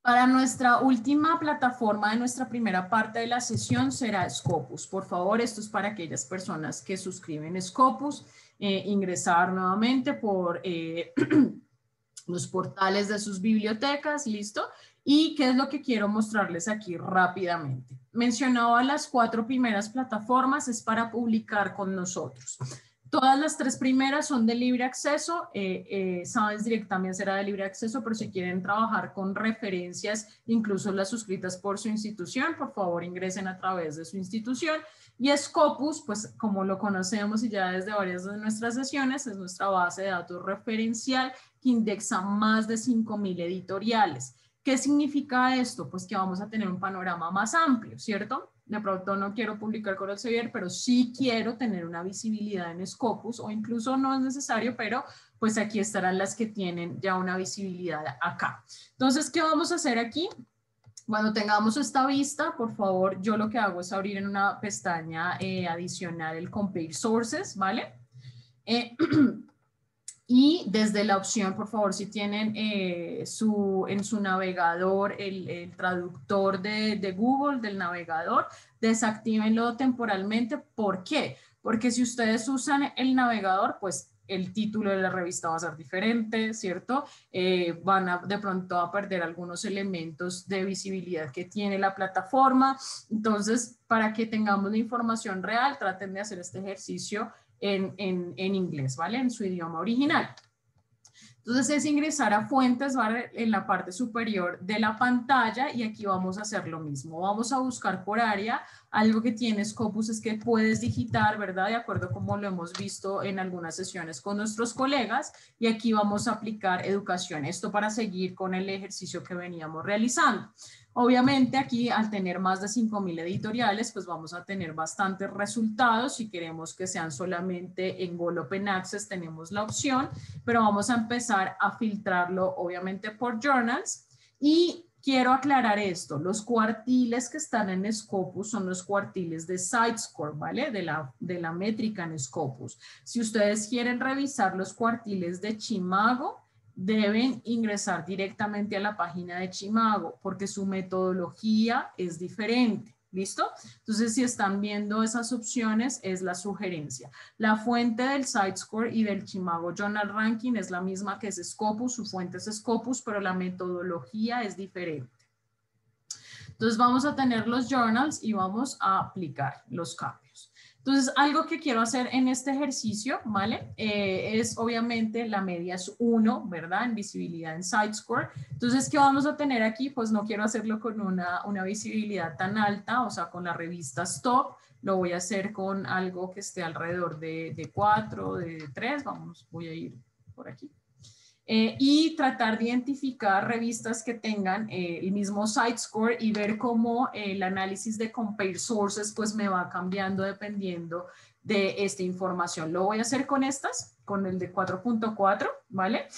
Para nuestra última plataforma de nuestra primera parte de la sesión será Scopus. Por favor, esto es para aquellas personas que suscriben Scopus, eh, ingresar nuevamente por eh, [CLEARS THROAT] los portales de sus bibliotecas, ¿listo? ¿Y qué es lo que quiero mostrarles aquí rápidamente? Mencionaba las cuatro primeras plataformas, es para publicar con nosotros. Todas las tres primeras son de libre acceso, eh, eh, Science Direct también será de libre acceso, pero si quieren trabajar con referencias, incluso las suscritas por su institución, por favor ingresen a través de su institución. Y Scopus, pues como lo conocemos y ya desde varias de nuestras sesiones, es nuestra base de datos referencial que indexa más de 5.000 editoriales. ¿Qué significa esto? Pues que vamos a tener un panorama más amplio, ¿cierto? De pronto no quiero publicar con el Elsevier, pero sí quiero tener una visibilidad en Scopus o incluso no es necesario, pero pues aquí estarán las que tienen ya una visibilidad acá. Entonces, ¿qué vamos a hacer aquí? Cuando tengamos esta vista, por favor, yo lo que hago es abrir en una pestaña eh, adicional el Compare Sources, ¿vale? Eh, [CLEARS THROAT] y desde la opción, por favor, si tienen eh, su, en su navegador el, traductor de, Google, del navegador, desactívenlo temporalmente. ¿Por qué? Porque si ustedes usan el navegador, pues el título de la revista va a ser diferente, ¿cierto? Eh, van a de pronto a perder algunos elementos de visibilidad que tiene la plataforma. Entonces, para que tengamos la información real, traten de hacer este ejercicio en, en, en inglés, ¿vale? En su idioma original. Entonces es ingresar a fuentes ¿vale? en la parte superior de la pantalla y aquí vamos a hacer lo mismo. Vamos a buscar por área. Algo que tiene Scopus es que puedes digitar, ¿verdad? De acuerdo como lo hemos visto en algunas sesiones con nuestros colegas y aquí vamos a aplicar educación. Esto para seguir con el ejercicio que veníamos realizando. Obviamente aquí al tener más de 5.000 editoriales, pues vamos a tener bastantes resultados. Si queremos que sean solamente en Goal Open Access, tenemos la opción, pero vamos a empezar a filtrarlo obviamente por journals. Y quiero aclarar esto, los cuartiles que están en Scopus son los cuartiles de SiteScore, ¿vale? De la, de la métrica en Scopus. Si ustedes quieren revisar los cuartiles de Chimago, deben ingresar directamente a la página de Chimago porque su metodología es diferente. ¿Listo? Entonces, si están viendo esas opciones, es la sugerencia. La fuente del SiteScore y del Chimago Journal Ranking es la misma que es Scopus, su fuente es Scopus, pero la metodología es diferente. Entonces, vamos a tener los journals y vamos a aplicar los cambios. Entonces, algo que quiero hacer en este ejercicio, ¿vale? Eh, es obviamente la media es 1, ¿verdad? En visibilidad en SiteScore. Entonces, ¿qué vamos a tener aquí? Pues no quiero hacerlo con una, una visibilidad tan alta, o sea, con la revista Stop. Lo voy a hacer con algo que esté alrededor de, de 4, de 3. Vamos, voy a ir por aquí. Eh, y tratar de identificar revistas que tengan eh, el mismo site score y ver cómo eh, el análisis de compare sources pues me va cambiando dependiendo de esta información. Lo voy a hacer con estas, con el de 4.4, ¿vale?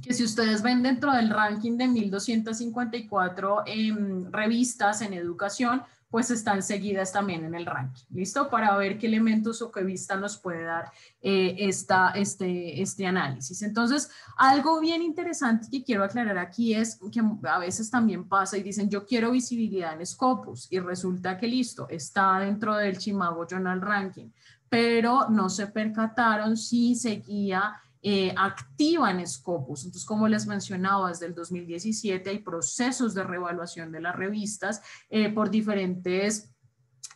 Que si ustedes ven dentro del ranking de 1254 em, revistas en educación, pues están seguidas también en el ranking, ¿listo? Para ver qué elementos o qué vista nos puede dar eh, esta, este, este análisis. Entonces, algo bien interesante que quiero aclarar aquí es que a veces también pasa y dicen, yo quiero visibilidad en Scopus y resulta que listo, está dentro del Chimago Journal Ranking, pero no se percataron si seguía eh, activa en Scopus. Entonces, como les mencionaba, desde el 2017 hay procesos de reevaluación de las revistas eh, por diferentes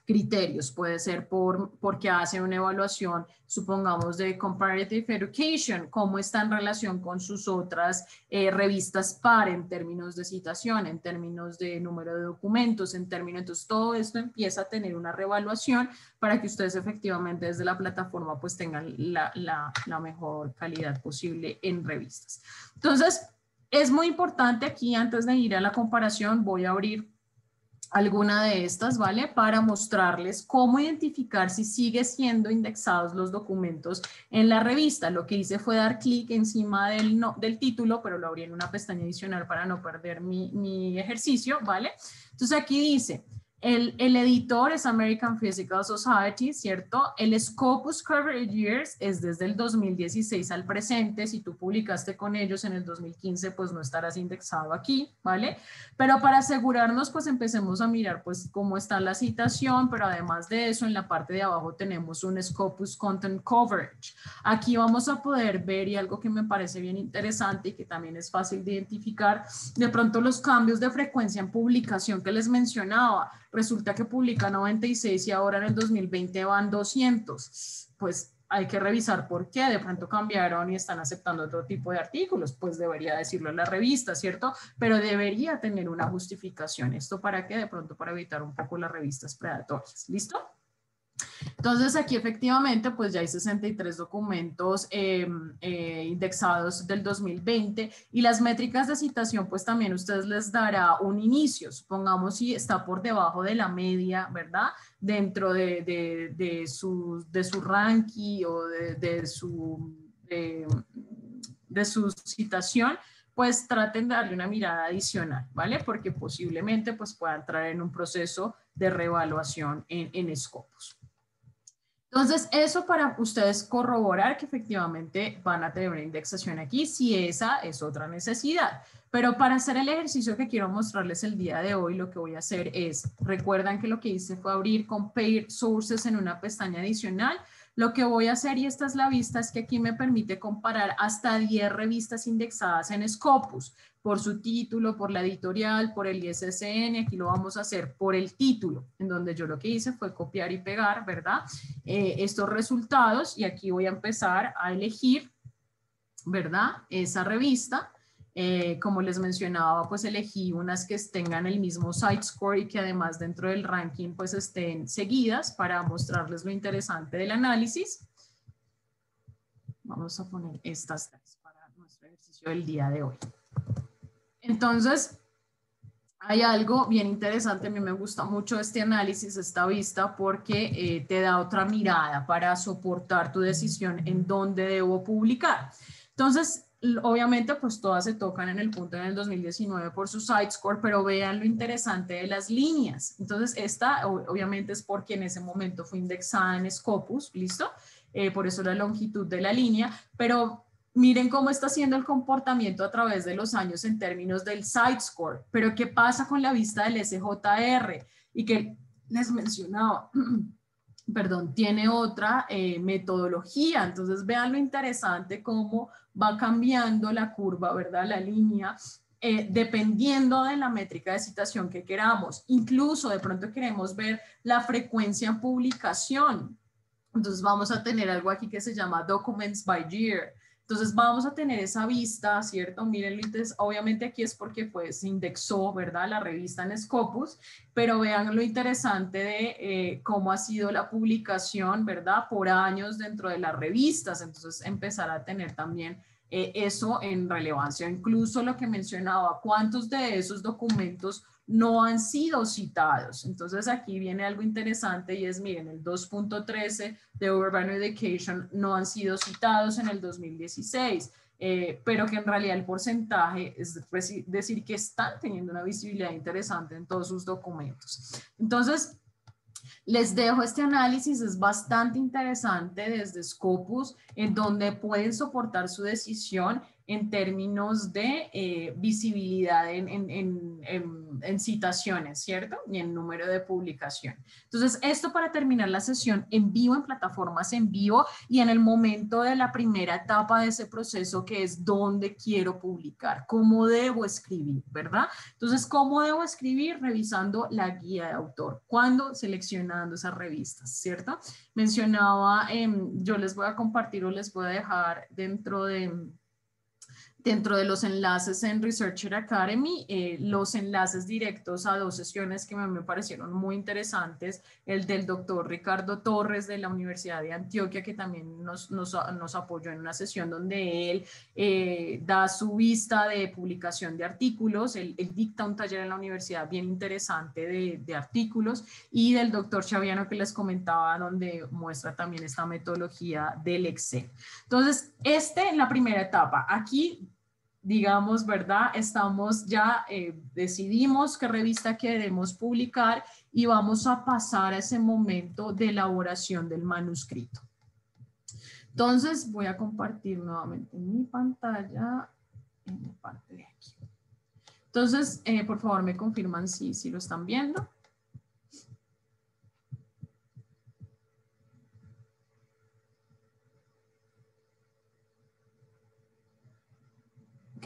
criterios. Puede ser por, porque hace una evaluación, supongamos, de Comparative Education, cómo está en relación con sus otras eh, revistas par en términos de citación, en términos de número de documentos, en términos, entonces todo esto empieza a tener una reevaluación para que ustedes efectivamente desde la plataforma pues tengan la, la, la mejor calidad posible en revistas. Entonces, es muy importante aquí, antes de ir a la comparación, voy a abrir alguna de estas, ¿vale? Para mostrarles cómo identificar si sigue siendo indexados los documentos en la revista. Lo que hice fue dar clic encima del, no, del título, pero lo abrí en una pestaña adicional para no perder mi, mi ejercicio, ¿vale? Entonces aquí dice, el, editor es American Physical Society, ¿cierto? El Scopus Cover Years es desde el 2016 al presente. Si tú publicaste con ellos en el 2015, pues no estarás indexado aquí, ¿vale? Pero para asegurarnos, pues empecemos a mirar pues cómo está la citación, pero además de eso, en la parte de abajo tenemos un Scopus Content Coverage. Aquí vamos a poder ver y algo que me parece bien interesante y que también es fácil de identificar, de pronto los cambios de frecuencia en publicación que les mencionaba resulta que publica 96 y ahora en el 2020 van 200. Pues hay que revisar por qué de pronto cambiaron y están aceptando otro tipo de artículos. Pues debería decirlo en la revista, ¿cierto? Pero debería tener una justificación. ¿Esto para qué? De pronto para evitar un poco las revistas predatorias. ¿Listo? Entonces aquí efectivamente pues ya hay 63 documentos em, eh, indexados del 2020 y las métricas de citación pues también ustedes les dará un inicio, supongamos si está por debajo de la media, ¿verdad? Dentro de, de, su, de su ranking o de, su, de su citación, pues traten de darle una mirada adicional, ¿vale? Porque posiblemente pues pueda entrar en un proceso de reevaluación en, en Scopus. Entonces, eso para ustedes corroborar que efectivamente van a tener una indexación aquí, si esa es otra necesidad. Pero para hacer el ejercicio que quiero mostrarles el día de hoy, lo que voy a hacer es, recuerdan que lo que hice fue abrir Compare Sources en una pestaña adicional, lo que voy a hacer, y esta es la vista, es que aquí me permite comparar hasta 10 revistas indexadas en Scopus, por su título, por la editorial, por el ISSN, aquí lo vamos a hacer por el título, en donde yo lo que hice fue copiar y pegar, ¿verdad? Eh, estos resultados, y aquí voy a empezar a elegir, ¿verdad? Esa revista, eh, como les mencionaba, pues elegí unas que tengan el mismo site score y que además dentro del ranking pues estén seguidas para mostrarles lo interesante del análisis. Vamos a poner estas tres para nuestro ejercicio del día de hoy. Entonces, hay algo bien interesante, a mí me gusta mucho este análisis, esta vista, porque eh, te da otra mirada para soportar tu decisión en dónde debo publicar. Entonces, obviamente pues todas se tocan en el punto en el 2019 por su site score, pero vean lo interesante de las líneas. Entonces esta obviamente es porque en ese momento fue indexada en Scopus, ¿listo? Eh, por eso la longitud de la línea, pero miren cómo está siendo el comportamiento a través de los años en términos del site score, pero qué pasa con la vista del SJR y que les mencionaba. [CLEARS THROAT] perdón, tiene otra eh, metodología. Entonces, vean lo interesante cómo va cambiando la curva, ¿verdad? La línea, eh, dependiendo de la métrica de citación que queramos. Incluso de pronto queremos ver la frecuencia en publicación. Entonces, vamos a tener algo aquí que se llama Documents by Year. Entonces vamos a tener esa vista, ¿cierto? Miren, obviamente aquí es porque pues se indexó, ¿verdad? La revista en Scopus, pero vean lo interesante de eh, cómo ha sido la publicación, ¿verdad? Por años dentro de las revistas, entonces empezar a tener también eh, eso en relevancia. Incluso lo que mencionaba, cuántos de esos documentos no han sido citados. Entonces aquí viene algo interesante y es, miren, el 2.13 de Urban Education no han sido citados en el 2016, eh, pero que en realidad el porcentaje es decir que están teniendo una visibilidad interesante en todos sus documentos. Entonces, les dejo este análisis, es bastante interesante desde Scopus, en donde pueden soportar su decisión en términos de eh, visibilidad en, en, en, citaciones, ¿cierto? Y en número de publicación. Entonces, esto para terminar la sesión en vivo, en plataformas en vivo y en el momento de la primera etapa de ese proceso que es dónde quiero publicar, cómo debo escribir, ¿verdad? Entonces, ¿cómo debo escribir? Revisando la guía de autor, cuando seleccionando esas revistas, ¿cierto? Mencionaba, em, yo les voy a compartir o les voy a dejar dentro de Dentro de los enlaces en Researcher Academy, eh, los enlaces directos a dos sesiones que me, parecieron muy interesantes, el del doctor Ricardo Torres de la Universidad de Antioquia, que también nos, nos, nos apoyó en una sesión donde él eh, da su vista de publicación de artículos, él, dicta un taller en la universidad bien interesante de, de artículos, y del doctor Chaviano que les comentaba, donde muestra también esta metodología del Excel. Entonces, este la primera etapa, aquí digamos, ¿verdad? Estamos ya, eh, decidimos qué revista queremos publicar y vamos a pasar a ese momento de elaboración del manuscrito. Entonces voy a compartir nuevamente mi pantalla en la parte de aquí. Entonces, eh, por favor, me confirman si, si lo están viendo.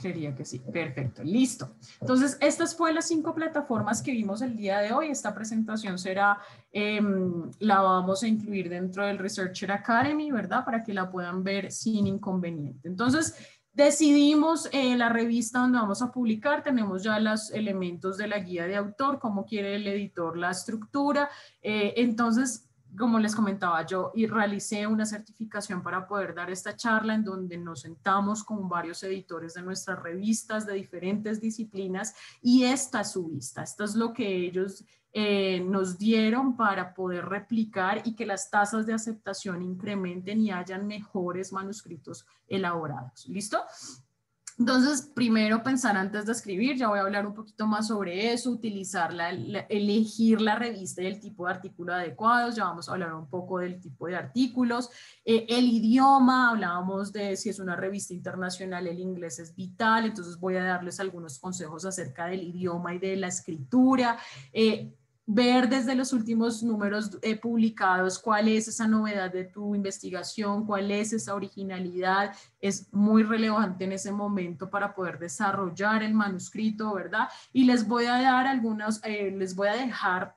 Creería que sí. Perfecto. Listo. Entonces, estas fueron las cinco plataformas que vimos el día de hoy. Esta presentación será, em, la vamos a incluir dentro del Researcher Academy, ¿verdad? Para que la puedan ver sin inconveniente. Entonces, decidimos eh, la revista donde vamos a publicar. Tenemos ya los elementos de la guía de autor, cómo quiere el editor la estructura. Eh, entonces, como les comentaba yo, y realicé una certificación para poder dar esta charla en donde nos sentamos con varios editores de nuestras revistas de diferentes disciplinas y esta es su vista, esto es lo que ellos eh, nos dieron para poder replicar y que las tasas de aceptación incrementen y hayan mejores manuscritos elaborados. ¿Listo? Entonces, primero pensar antes de escribir, ya voy a hablar un poquito más sobre eso, utilizar la, elegir la revista y el tipo de artículo adecuados, ya vamos a hablar un poco del tipo de artículos, eh, el idioma, hablábamos de si es una revista internacional, el inglés es vital, entonces voy a darles algunos consejos acerca del idioma y de la escritura. Eh, ver desde los últimos números eh, publicados cuál es esa novedad de tu investigación, cuál es esa originalidad, es muy relevante en ese momento para poder desarrollar el manuscrito, ¿verdad? Y les voy a dar algunos, eh, les voy a dejar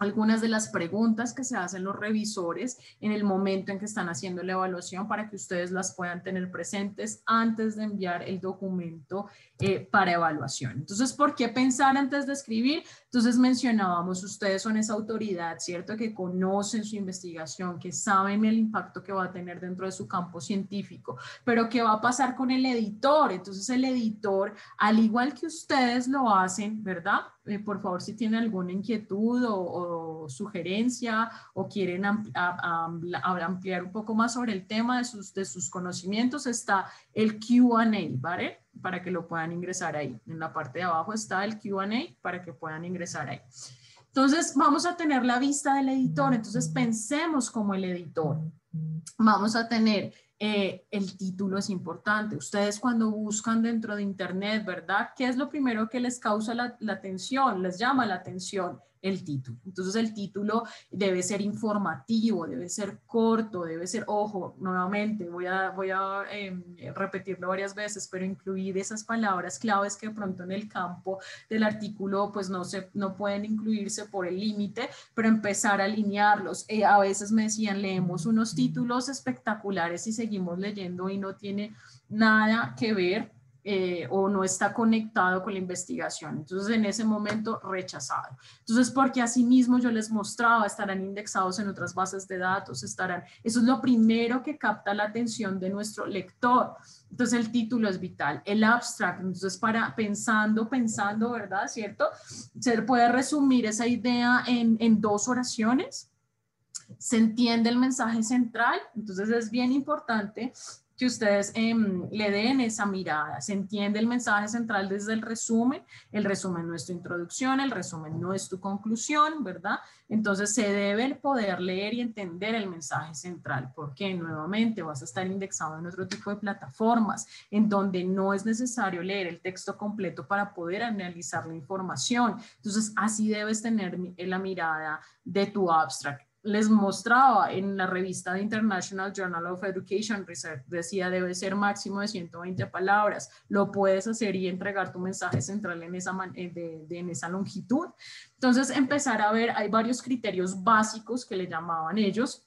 algunas de las preguntas que se hacen los revisores en el momento en que están haciendo la evaluación para que ustedes las puedan tener presentes antes de enviar el documento eh, para evaluación. Entonces, ¿por qué pensar antes de escribir? Entonces mencionábamos, ustedes son esa autoridad, ¿cierto? Que conocen su investigación, que saben el impacto que va a tener dentro de su campo científico, pero ¿qué va a pasar con el editor? Entonces el editor, al igual que ustedes lo hacen, ¿verdad? Eh, por favor, si tienen alguna inquietud o, sugerencia o quieren ampliar un poco más sobre el tema de sus, de sus conocimientos, está el QA, ¿vale? Para que lo puedan ingresar ahí. En la parte de abajo está el QA para que puedan ingresar ahí. Entonces, vamos a tener la vista del editor. Entonces, pensemos como el editor. Vamos a tener eh, el título es importante. Ustedes cuando buscan dentro de Internet, ¿verdad? ¿Qué es lo primero que les causa la, la atención, les llama la atención? El título. Entonces el título debe ser informativo, debe ser corto, debe ser, ojo, nuevamente voy a, voy a em, repetirlo varias veces, pero incluir esas palabras claves que de pronto en el campo del artículo pues no, se, no pueden incluirse por el límite, pero empezar a alinearlos. Eh, a veces me decían, leemos unos títulos espectaculares y seguimos leyendo y no tiene nada que ver eh, o no está conectado con la investigación. Entonces, en ese momento, rechazado. Entonces, porque asimismo yo les mostraba, estarán indexados en otras bases de datos, estarán, eso es lo primero que capta la atención de nuestro lector. Entonces, el título es vital, el abstract, entonces, para pensando, pensando, ¿verdad? ¿Cierto? Se puede resumir esa idea en, en dos oraciones. Se entiende el mensaje central, entonces es bien importante que ustedes em, le den esa mirada. Se entiende el mensaje central desde el resumen. El resumen no es tu introducción, el resumen no es tu conclusión, ¿verdad? Entonces se debe poder leer y entender el mensaje central, porque nuevamente vas a estar indexado en otro tipo de plataformas en donde no es necesario leer el texto completo para poder analizar la información. Entonces así debes tener la mirada de tu abstract les mostraba en la revista de International Journal of Education Research, decía debe ser máximo de 120 palabras, lo puedes hacer y entregar tu mensaje central en esa, eh, en esa longitud. Entonces empezar a ver, hay varios criterios básicos que le llamaban ellos,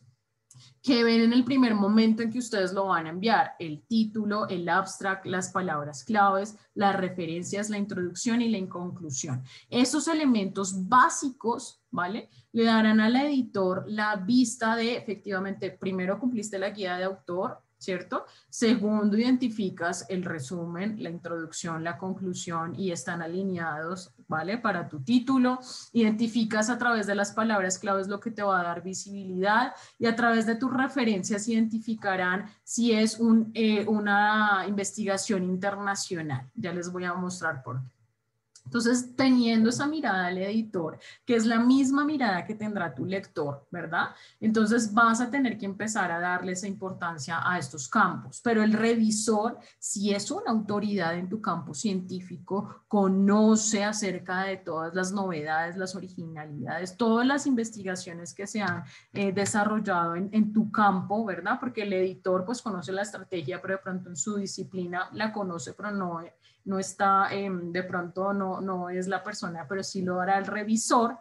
que ven en el primer momento en que ustedes lo van a enviar, el título, el abstract, las palabras claves, las referencias, la introducción y la conclusión. Esos elementos básicos, ¿vale? Le darán al editor la vista de, efectivamente, primero cumpliste la guía de autor, ¿cierto? Segundo, identificas el resumen, la introducción, la conclusión y están alineados, ¿vale? Para tu título, identificas a través de las palabras claves lo que te va a dar visibilidad y a través de tus referencias identificarán si es un, eh, una investigación internacional. Ya les voy a mostrar por qué. Entonces, teniendo esa mirada al editor, que es la misma mirada que tendrá tu lector, ¿verdad? Entonces vas a tener que empezar a darle esa importancia a estos campos. Pero el revisor, si es una autoridad en tu campo científico, conoce acerca de todas las novedades, las originalidades, todas las investigaciones que se han eh, desarrollado en, en tu campo, ¿verdad? Porque el editor pues conoce la estrategia, pero de pronto en su disciplina la conoce, pero no no está, em, de pronto no, no es la persona, pero sí lo hará el revisor.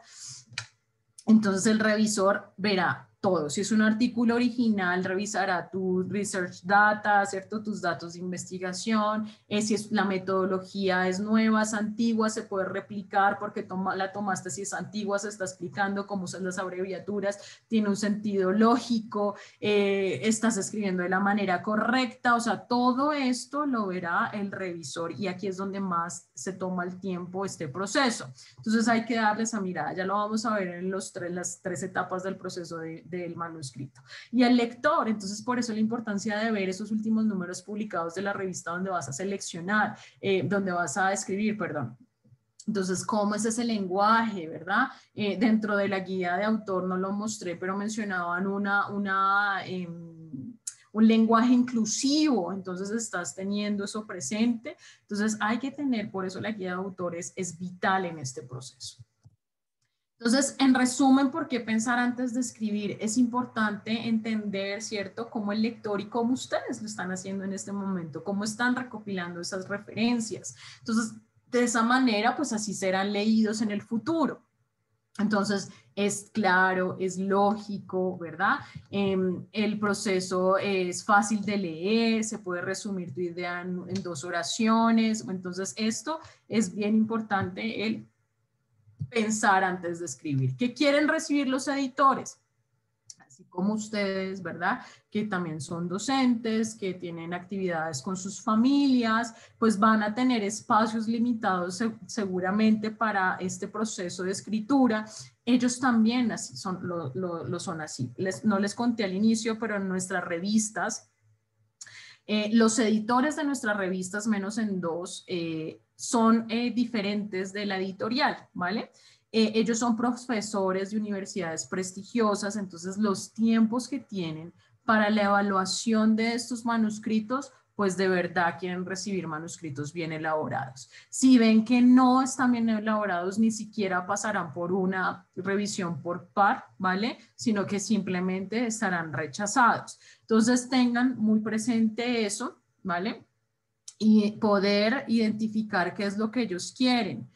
Entonces el revisor verá todo. Si es un artículo original, revisará tu research data, ¿cierto? Tus datos de investigación. Eh, si es, la metodología es nueva, es antigua, se puede replicar porque toma, la tomaste si es antigua, se está explicando cómo son las abreviaturas, tiene un sentido lógico, eh, estás escribiendo de la manera correcta, o sea, todo esto lo verá el revisor y aquí es donde más se toma el tiempo este proceso. Entonces hay que darle esa mirada, ya lo vamos a ver en los tres, las tres etapas del proceso de del manuscrito. Y el lector, entonces por eso la importancia de ver esos últimos números publicados de la revista donde vas a seleccionar, eh, donde vas a escribir, perdón, entonces, ¿cómo es ese lenguaje, verdad? Eh, dentro de la guía de autor no lo mostré, pero mencionaban una, una, em, un lenguaje inclusivo, entonces estás teniendo eso presente. Entonces, hay que tener, por eso la guía de autores es vital en este proceso. Entonces, en resumen, ¿por qué pensar antes de escribir? Es importante entender, ¿cierto?, cómo el lector y cómo ustedes lo están haciendo en este momento, cómo están recopilando esas referencias. Entonces, de esa manera, pues así serán leídos en el futuro. Entonces, es claro, es lógico, ¿verdad? Em, el proceso es fácil de leer, se puede resumir tu idea en, en dos oraciones. Entonces, esto es bien importante, el pensar antes de escribir. ¿Qué quieren recibir los editores? Así como ustedes, ¿verdad? Que también son docentes, que tienen actividades con sus familias, pues van a tener espacios limitados seguramente para este proceso de escritura. Ellos también así son, lo, son así. Les, no les conté al inicio, pero en nuestras revistas, eh, los editores de nuestras revistas, menos en dos, eh, son eh, diferentes de la editorial, ¿vale? Eh, ellos son profesores de universidades prestigiosas, entonces los tiempos que tienen para la evaluación de estos manuscritos, pues de verdad quieren recibir manuscritos bien elaborados. Si ven que no están bien elaborados, ni siquiera pasarán por una revisión por par, ¿vale? Sino que simplemente estarán rechazados. Entonces tengan muy presente eso, ¿vale? Y poder identificar qué es lo que ellos quieren,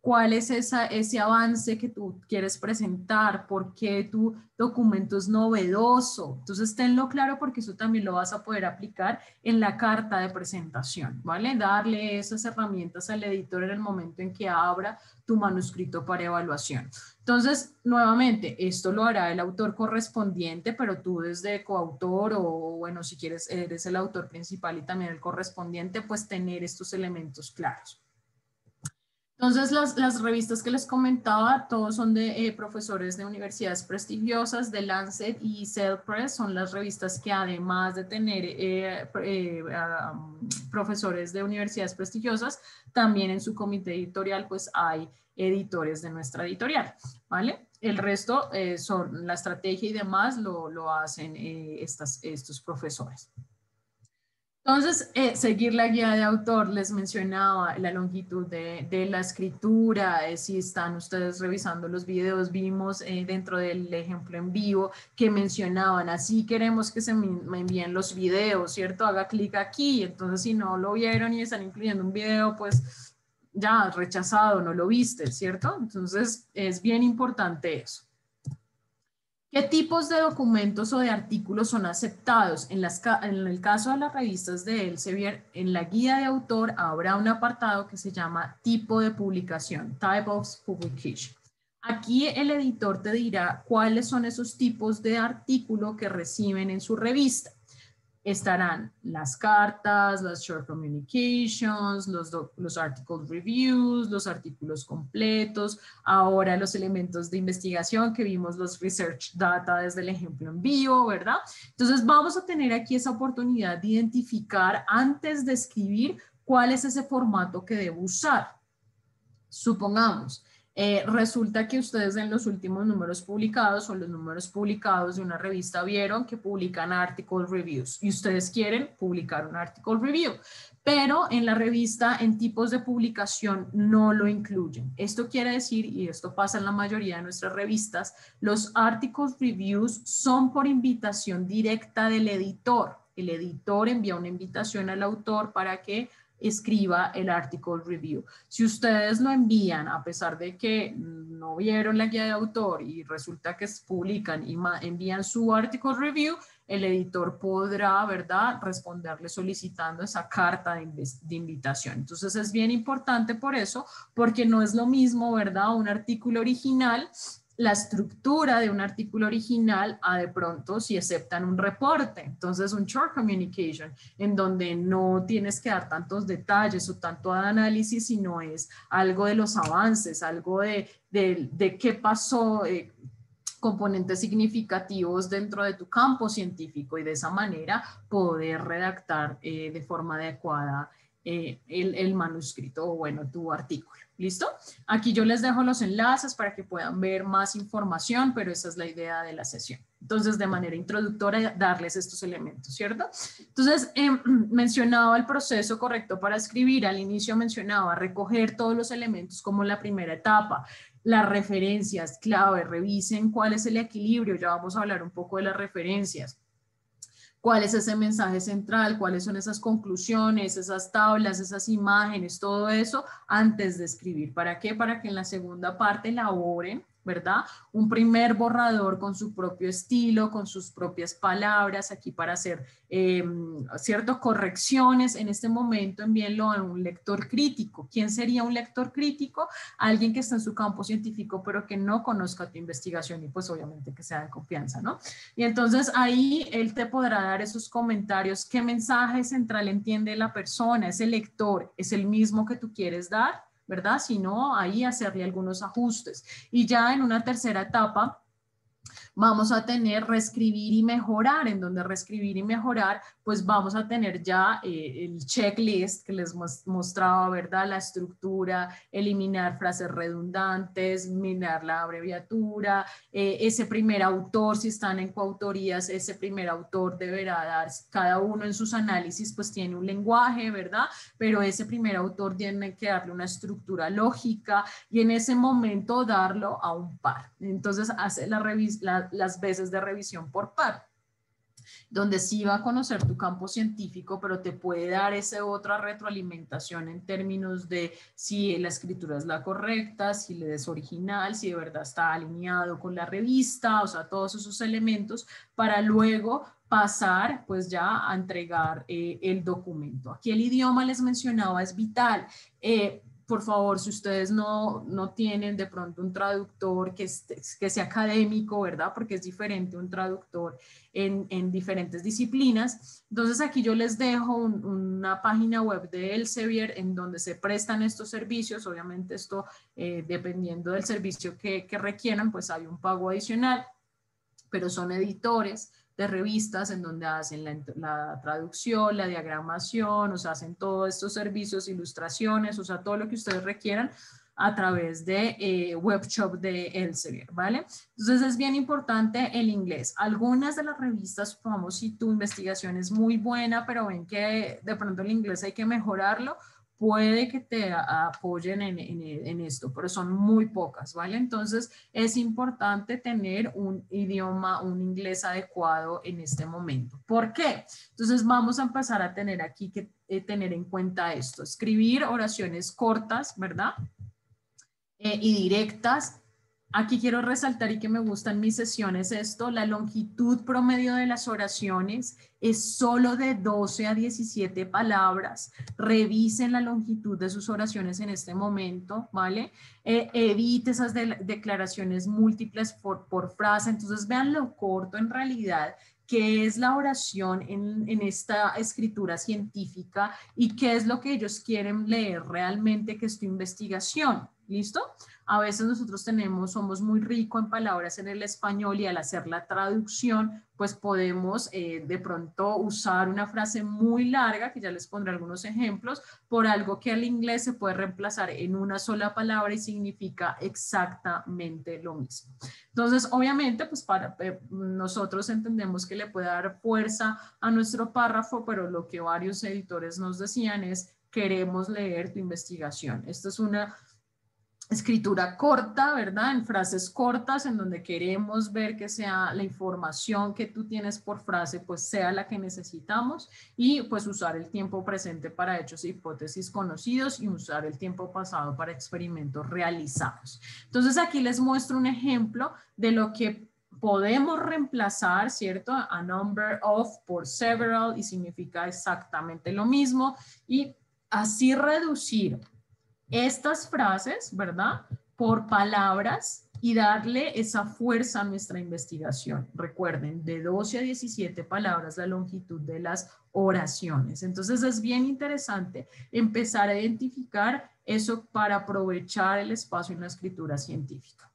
cuál es esa, ese avance que tú quieres presentar, por qué tu documento es novedoso. Entonces, tenlo claro porque eso también lo vas a poder aplicar en la carta de presentación, ¿vale? Darle esas herramientas al editor en el momento en que abra tu manuscrito para evaluación. Entonces, nuevamente, esto lo hará el autor correspondiente, pero tú desde coautor o, bueno, si quieres, eres el autor principal y también el correspondiente, pues tener estos elementos claros. Entonces, las, revistas que les comentaba, todos son de eh, profesores de universidades prestigiosas, de Lancet y Cell Press, son las revistas que además de tener eh, eh, profesores de universidades prestigiosas, también en su comité editorial, pues hay editores de nuestra editorial, ¿vale? El resto son la estrategia y demás lo, lo hacen estas, estos profesores. Entonces, eh, seguir la guía de autor, les mencionaba la longitud de, la escritura, eh, si están ustedes revisando los videos, vimos eh, dentro del ejemplo en vivo que mencionaban, así queremos que se me, envíen los videos, ¿cierto? Haga clic aquí, entonces si no lo vieron y están incluyendo un video, pues ya rechazado, no lo viste, ¿cierto? Entonces, es bien importante eso. ¿Qué tipos de documentos o de artículos son aceptados? En, el caso de las revistas de Elsevier, en la guía de autor habrá un apartado que se llama tipo de publicación, type of publication. Aquí el editor te dirá cuáles son esos tipos de artículo que reciben en su revista estarán las cartas, las short communications, los, los article reviews, los artículos completos, ahora los elementos de investigación que vimos los research data desde el ejemplo en vivo, ¿verdad? Entonces vamos a tener aquí esa oportunidad de identificar antes de escribir cuál es ese formato que debo usar. Supongamos, eh, resulta que ustedes en los últimos números publicados o los números publicados de una revista vieron que publican article reviews y ustedes quieren publicar un article review, pero en la revista en tipos de publicación no lo incluyen. Esto quiere decir, y esto pasa en la mayoría de nuestras revistas, los articles reviews son por invitación directa del editor. El editor envía una invitación al autor para que escriba el article review. Si ustedes lo envían a pesar de que no vieron la guía de autor y resulta que publican y envían su article review, el editor podrá, ¿verdad?, responderle solicitando esa carta de, de, invitación. Entonces es bien importante por eso, porque no es lo mismo, ¿verdad?, un artículo original la estructura de un artículo original a de pronto si aceptan un reporte. Entonces, un short communication en donde no tienes que dar tantos detalles o tanto análisis, sino es algo de los avances, algo de, de, qué pasó, eh, componentes significativos dentro de tu campo científico y de esa manera poder redactar eh, de forma adecuada eh, el, el manuscrito o bueno, tu artículo. ¿Listo? Aquí yo les dejo los enlaces para que puedan ver más información, pero esa es la idea de la sesión. Entonces, de manera introductoria, darles estos elementos, ¿cierto? Entonces, em, [CLEARS THROAT] mencionaba el proceso correcto para escribir. Al inicio mencionaba recoger todos los elementos como la primera etapa, las referencias clave, revisen cuál es el equilibrio. Ya vamos a hablar un poco de las referencias cuál es ese mensaje central, cuáles son esas conclusiones, esas tablas, esas imágenes, todo eso antes de escribir. ¿Para qué? Para que en la segunda parte elaboren ¿verdad? Un primer borrador con su propio estilo, con sus propias palabras, aquí para hacer eh, ciertas correcciones. En este momento envíenlo a un lector crítico. ¿Quién sería un lector crítico? Alguien que está en su campo científico, pero que no conozca tu investigación y pues obviamente que sea de confianza, ¿no? Y entonces ahí él te podrá dar esos comentarios. ¿Qué mensaje central entiende la persona? ¿Es el lector? ¿Es el mismo que tú quieres dar? ¿Verdad? Sino ahí hacerle algunos ajustes. Y ya en una tercera etapa, vamos a tener reescribir y mejorar, en donde reescribir y mejorar, pues vamos a tener ya eh, el checklist que les mostraba, ¿verdad? La estructura, eliminar frases redundantes, minar la abreviatura, eh, ese primer autor, si están en coautorías, ese primer autor deberá dar, cada uno en sus análisis pues tiene un lenguaje, ¿verdad? Pero ese primer autor tiene que darle una estructura lógica y en ese momento darlo a un par. Entonces hace la, la las veces de revisión por par, donde sí va a conocer tu campo científico, pero te puede dar esa otra retroalimentación en términos de si la escritura es la correcta, si le es original, si de verdad está alineado con la revista, o sea, todos esos elementos para luego pasar pues ya a entregar eh, el documento. Aquí el idioma les mencionaba es vital. Eh, por favor, si ustedes no, no tienen de pronto un traductor que, que sea académico, ¿verdad? Porque es diferente un traductor en, en diferentes disciplinas. Entonces aquí yo les dejo una página web de Elsevier en donde se prestan estos servicios. Obviamente esto, eh, dependiendo del servicio que, que requieran, pues hay un pago adicional, pero son editores de revistas en donde hacen la, traducción, la diagramación, o sea, hacen todos estos servicios, ilustraciones, o sea, todo lo que ustedes requieran a través de eh, webshop de Elsevier, ¿vale? Entonces es bien importante el inglés. Algunas de las revistas, vamos, si tu investigación es muy buena, pero ven que de pronto el inglés hay que mejorarlo, puede que te apoyen en, esto, pero son muy pocas, ¿vale? Entonces es importante tener un idioma, un inglés adecuado en este momento. ¿Por qué? Entonces vamos a empezar a tener aquí que eh, tener en cuenta esto, escribir oraciones cortas, ¿verdad? Eh, y directas Aquí quiero resaltar y que me gustan mis sesiones esto, la longitud promedio de las oraciones es solo de 12 a 17 palabras. Revisen la longitud de sus oraciones en este momento, ¿vale? Eh, evite esas declaraciones múltiples por, frase. Entonces vean lo corto en realidad qué es la oración en, en, esta escritura científica y qué es lo que ellos quieren leer realmente que es tu investigación. ¿Listo? A veces nosotros tenemos, somos muy ricos en palabras en el español y al hacer la traducción, pues podemos eh, de pronto usar una frase muy larga, que ya les pondré algunos ejemplos, por algo que al inglés se puede reemplazar en una sola palabra y significa exactamente lo mismo. Entonces, obviamente, pues para eh, nosotros entendemos que le puede dar fuerza a nuestro párrafo, pero lo que varios editores nos decían es, queremos leer tu investigación. Esto es una escritura corta, ¿verdad? En frases cortas, en donde queremos ver que sea la información que tú tienes por frase, pues sea la que necesitamos y pues usar el tiempo presente para hechos e hipótesis conocidos y usar el tiempo pasado para experimentos realizados. Entonces aquí les muestro un ejemplo de lo que podemos reemplazar, ¿cierto? A number of por several y significa exactamente lo mismo y así reducir estas frases, ¿verdad? Por palabras y darle esa fuerza a nuestra investigación. Recuerden, de 12 a 17 palabras la longitud de las oraciones. Entonces es bien interesante empezar a identificar eso para aprovechar el espacio en la escritura científica.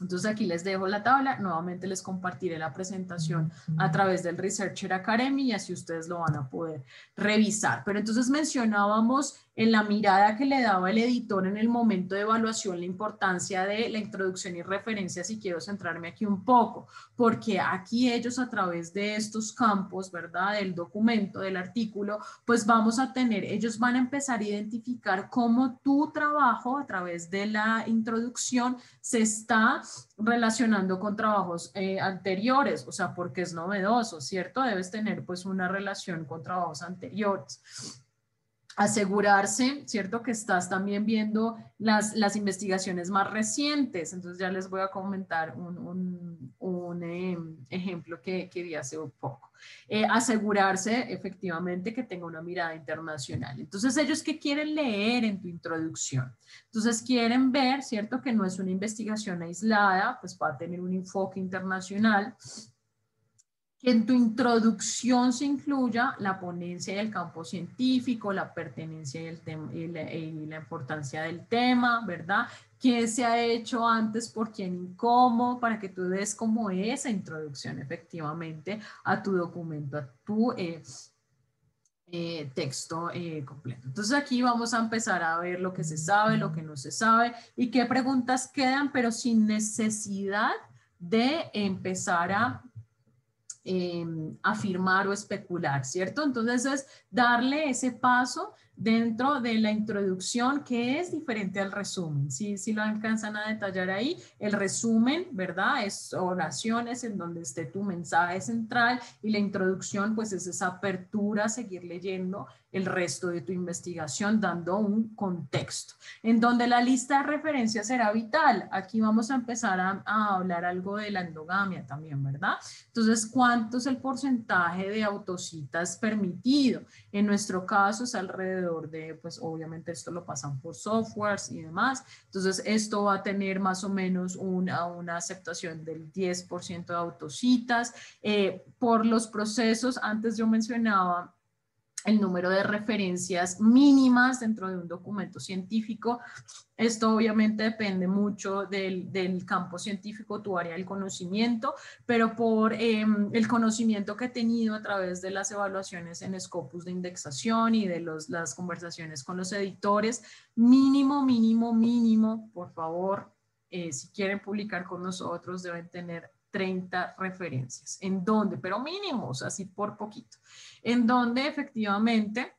Entonces aquí les dejo la tabla, nuevamente les compartiré la presentación a través del Researcher Academy y así ustedes lo van a poder revisar. Pero entonces mencionábamos en la mirada que le daba el editor en el momento de evaluación la importancia de la introducción y referencias y quiero centrarme aquí un poco, porque aquí ellos a través de estos campos, ¿verdad? Del documento, del artículo, pues vamos a tener, ellos van a empezar a identificar cómo tu trabajo a través de la introducción se está relacionando con trabajos eh, anteriores, o sea, porque es novedoso, ¿cierto? Debes tener pues una relación con trabajos anteriores asegurarse, ¿cierto? Que estás también viendo las, las investigaciones más recientes. Entonces ya les voy a comentar un, un, em, ejemplo que, que vi hace un poco. Eh, asegurarse efectivamente que tenga una mirada internacional. Entonces ellos que quieren leer en tu introducción. Entonces quieren ver, ¿cierto? Que no es una investigación aislada, pues va a tener un enfoque internacional que en tu introducción se incluya la ponencia del campo científico, la pertenencia y, el la, y la, importancia del tema, ¿verdad? ¿Qué se ha hecho antes, por quién y cómo? Para que tú des como esa introducción efectivamente a tu documento, a tu eh, eh, texto eh, completo. Entonces aquí vamos a empezar a ver lo que se sabe, lo que no se sabe y qué preguntas quedan, pero sin necesidad de empezar a Em, afirmar o especular, ¿cierto? Entonces es darle ese paso dentro de la introducción que es diferente al resumen. Si, si lo alcanzan a detallar ahí, el resumen, ¿verdad? Es oraciones en donde esté tu mensaje central y la introducción pues es esa apertura seguir leyendo el resto de tu investigación dando un contexto, en donde la lista de referencias será vital. Aquí vamos a empezar a, hablar algo de la endogamia también, ¿verdad? Entonces, ¿cuánto es el porcentaje de autocitas permitido? En nuestro caso es alrededor de, pues obviamente esto lo pasan por softwares y demás. Entonces, esto va a tener más o menos una, una aceptación del 10% de autocitas. Eh, por los procesos, antes yo mencionaba el número de referencias mínimas dentro de un documento científico. Esto obviamente depende mucho del, del campo científico, tu área del conocimiento, pero por em, el conocimiento que he tenido a través de las evaluaciones en Scopus de indexación y de los, las conversaciones con los editores, mínimo, mínimo, mínimo, por favor, eh, si quieren publicar con nosotros, deben tener 30 referencias. ¿En dónde? Pero mínimos, así por poquito. En donde efectivamente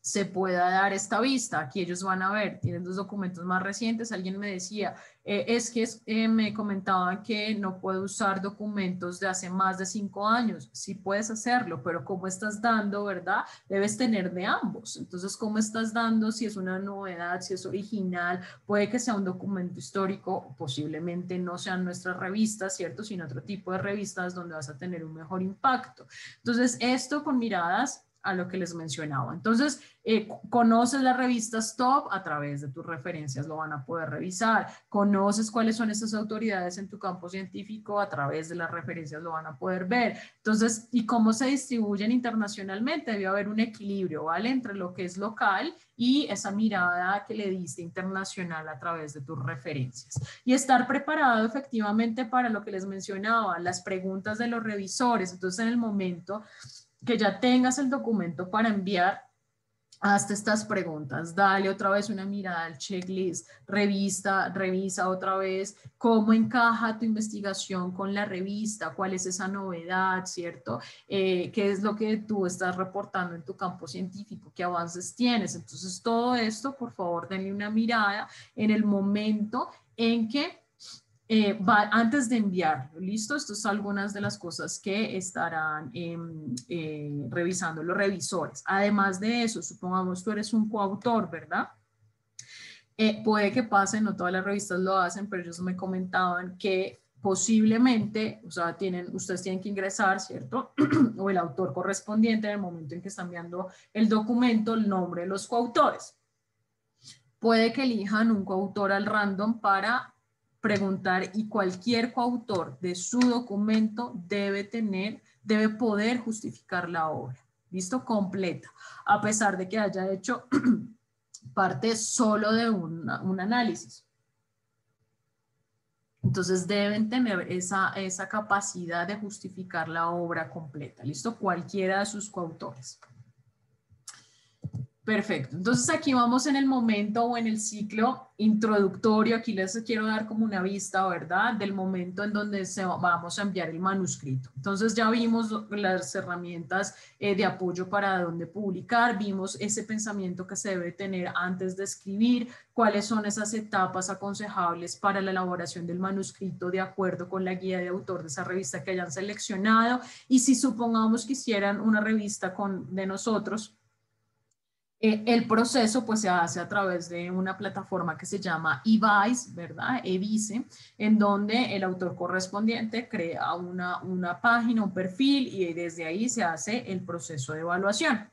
se pueda dar esta vista. Aquí ellos van a ver, tienen dos documentos más recientes. Alguien me decía, eh, es que eh, me comentaban que no puedo usar documentos de hace más de cinco años. Sí puedes hacerlo, pero ¿cómo estás dando, verdad? Debes tener de ambos. Entonces, ¿cómo estás dando? Si es una novedad, si es original, puede que sea un documento histórico, posiblemente no sean nuestras revistas, ¿cierto? Sino otro tipo de revistas donde vas a tener un mejor impacto. Entonces, esto con miradas a lo que les mencionaba. Entonces, eh, conoces las revistas top a través de tus referencias, lo van a poder revisar. Conoces cuáles son esas autoridades en tu campo científico, a través de las referencias lo van a poder ver. Entonces, ¿y cómo se distribuyen internacionalmente? Debe haber un equilibrio, ¿vale? Entre lo que es local y esa mirada que le diste internacional a través de tus referencias. Y estar preparado efectivamente para lo que les mencionaba, las preguntas de los revisores. Entonces, en el momento que ya tengas el documento para enviar, hazte estas preguntas, dale otra vez una mirada al checklist, revista, revisa otra vez cómo encaja tu investigación con la revista, cuál es esa novedad, ¿cierto? Eh, ¿Qué es lo que tú estás reportando en tu campo científico? ¿Qué avances tienes? Entonces, todo esto, por favor, denle una mirada en el momento en que eh, antes de enviarlo, ¿listo? Estas son algunas de las cosas que estarán em, eh, revisando los revisores. Además de eso, supongamos tú eres un coautor, ¿verdad? Eh, puede que pase, no todas las revistas lo hacen, pero ellos me comentaban que posiblemente, o sea, tienen, ustedes tienen que ingresar, ¿cierto? [CLEARS THROAT] o el autor correspondiente en el momento en que están enviando el documento, el nombre de los coautores. Puede que elijan un coautor al random para preguntar y cualquier coautor de su documento debe tener, debe poder justificar la obra. ¿Listo? Completa. A pesar de que haya hecho [CLEARS THROAT] parte solo de un análisis. Entonces deben tener esa, esa capacidad de justificar la obra completa. ¿Listo? Cualquiera de sus coautores. Perfecto. Entonces aquí vamos en el momento o en el ciclo introductorio. Aquí les quiero dar como una vista, ¿verdad? Del momento en donde se, vamos a enviar el manuscrito. Entonces ya vimos las herramientas eh, de apoyo para dónde publicar, vimos ese pensamiento que se debe tener antes de escribir, cuáles son esas etapas aconsejables para la elaboración del manuscrito de acuerdo con la guía de autor de esa revista que hayan seleccionado. Y si supongamos que hicieran una revista con, de nosotros, eh, el proceso pues se hace a través de una plataforma que se llama eVice, ¿verdad? eVice, en donde el autor correspondiente crea una, una página, un perfil y desde ahí se hace el proceso de evaluación.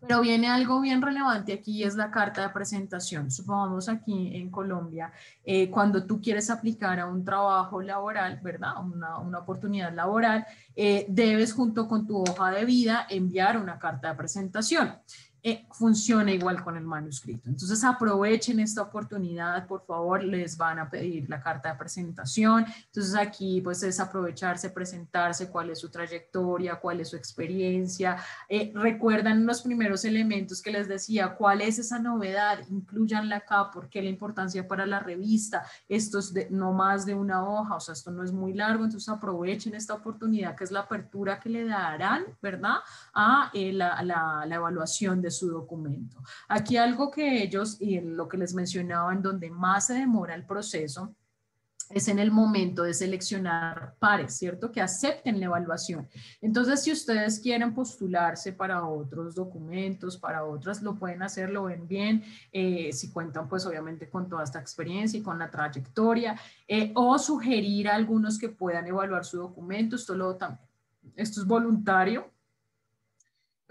Pero viene algo bien relevante aquí, es la carta de presentación. Supongamos aquí en Colombia, eh, cuando tú quieres aplicar a un trabajo laboral, ¿verdad? Una, una oportunidad laboral, eh, debes junto con tu hoja de vida enviar una carta de presentación. Eh, funciona igual con el manuscrito. Entonces aprovechen esta oportunidad, por favor, les van a pedir la carta de presentación. Entonces aquí pues es aprovecharse, presentarse, cuál es su trayectoria, cuál es su experiencia. Eh, recuerdan los primeros elementos que les decía, cuál es esa novedad, incluyanla acá, porque la importancia para la revista, esto es de, no más de una hoja, o sea, esto no es muy largo, entonces aprovechen esta oportunidad que es la apertura que le darán, ¿verdad? A eh, la, la, la evaluación de su documento. Aquí algo que ellos, y lo que les mencionaba, en donde más se demora el proceso, es en el momento de seleccionar pares, ¿cierto? Que acepten la evaluación. Entonces, si ustedes quieren postularse para otros documentos, para otras, lo pueden hacer, lo ven bien, eh, si cuentan pues obviamente con toda esta experiencia y con la trayectoria, eh, o sugerir a algunos que puedan evaluar su documento, esto, lo, esto es voluntario,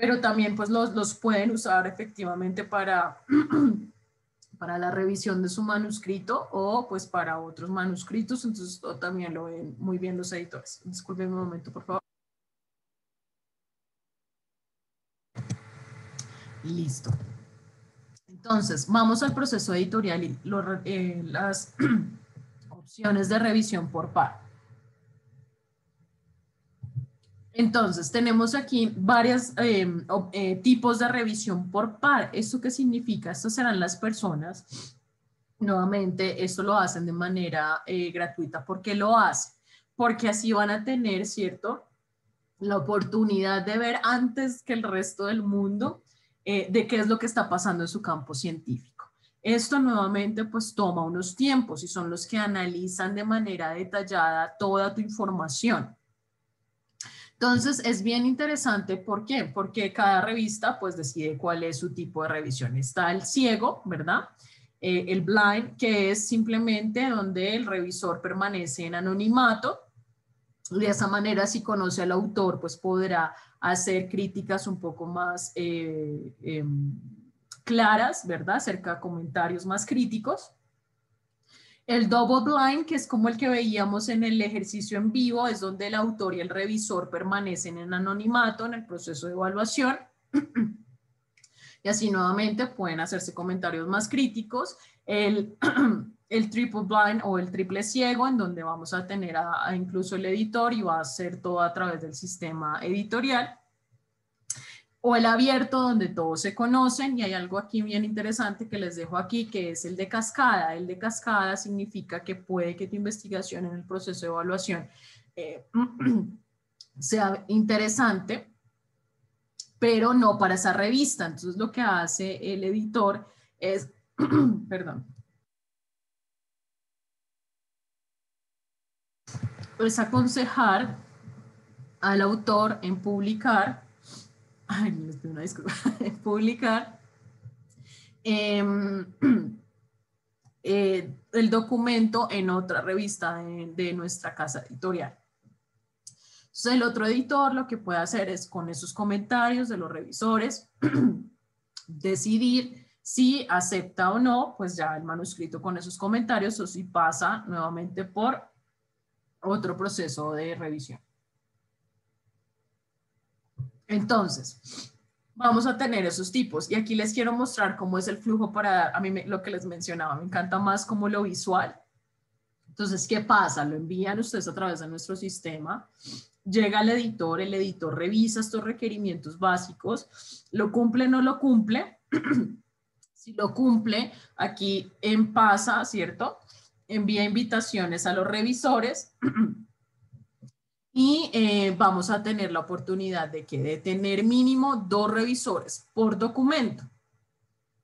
pero también pues los, los pueden usar efectivamente para, [CLEARS THROAT] para la revisión de su manuscrito o pues para otros manuscritos, entonces también lo ven muy bien los editores. Disculpen un momento, por favor. Listo. Entonces, vamos al proceso editorial y eh, las [CLEARS THROAT] opciones de revisión por par. Entonces, tenemos aquí varios eh, eh, tipos de revisión por par. ¿Esto qué significa? Estas serán las personas. Nuevamente, esto lo hacen de manera eh, gratuita. ¿Por qué lo hacen? Porque así van a tener, ¿cierto? La oportunidad de ver antes que el resto del mundo de qué es lo que está pasando en su campo científico. Esto nuevamente pues toma unos tiempos y son los que analizan de manera detallada toda tu información. Entonces es bien interesante, ¿por qué? Porque cada revista pues decide cuál es su tipo de revisión. Está el ciego, ¿verdad? Eh, el blind, que es simplemente donde el revisor permanece en anonimato. De esa manera, si conoce al autor, pues podrá hacer críticas un poco más eh, em, claras, ¿verdad? Acerca de comentarios más críticos. El double blind, que es como el que veíamos en el ejercicio en vivo, es donde el autor y el revisor permanecen en anonimato en el proceso de evaluación. [CLEARS THROAT] y así nuevamente pueden hacerse comentarios más críticos. [CLEARS THROAT] El, triple blind o el triple ciego, en donde vamos a tener a, incluso el editor y va a ser todo a través del sistema editorial. O el abierto donde todos se conocen y hay algo aquí bien interesante que les dejo aquí que es el de cascada. El de cascada significa que puede que tu investigación en el proceso de evaluación eh, [CLEARS THROAT] sea interesante, pero no para esa revista. Entonces lo que hace el editor es, [CLEARS THROAT] perdón, es aconsejar al autor en publicar ay, una disculpa, [LAUGHS] publicar em, [CLEARS THROAT] eh, el documento en otra revista de, nuestra casa editorial. Entonces, el otro editor lo que puede hacer es con esos comentarios de los revisores [CLEARS THROAT] decidir si acepta o no, pues ya el manuscrito con esos comentarios o si pasa nuevamente por otro proceso de revisión. Entonces, vamos a tener esos tipos. Y aquí les quiero mostrar cómo es el flujo para, a mí lo que les mencionaba, me encanta más como lo visual. Entonces, ¿qué pasa? Lo envían ustedes a través de nuestro sistema, llega el editor, el editor revisa estos requerimientos básicos, lo cumple o no lo cumple. [CLEARS THROAT] si lo cumple, aquí en pasa, ¿cierto? Envía invitaciones a los revisores [CLEARS THROAT] y eh, vamos a tener la oportunidad de que de tener mínimo dos revisores por documento.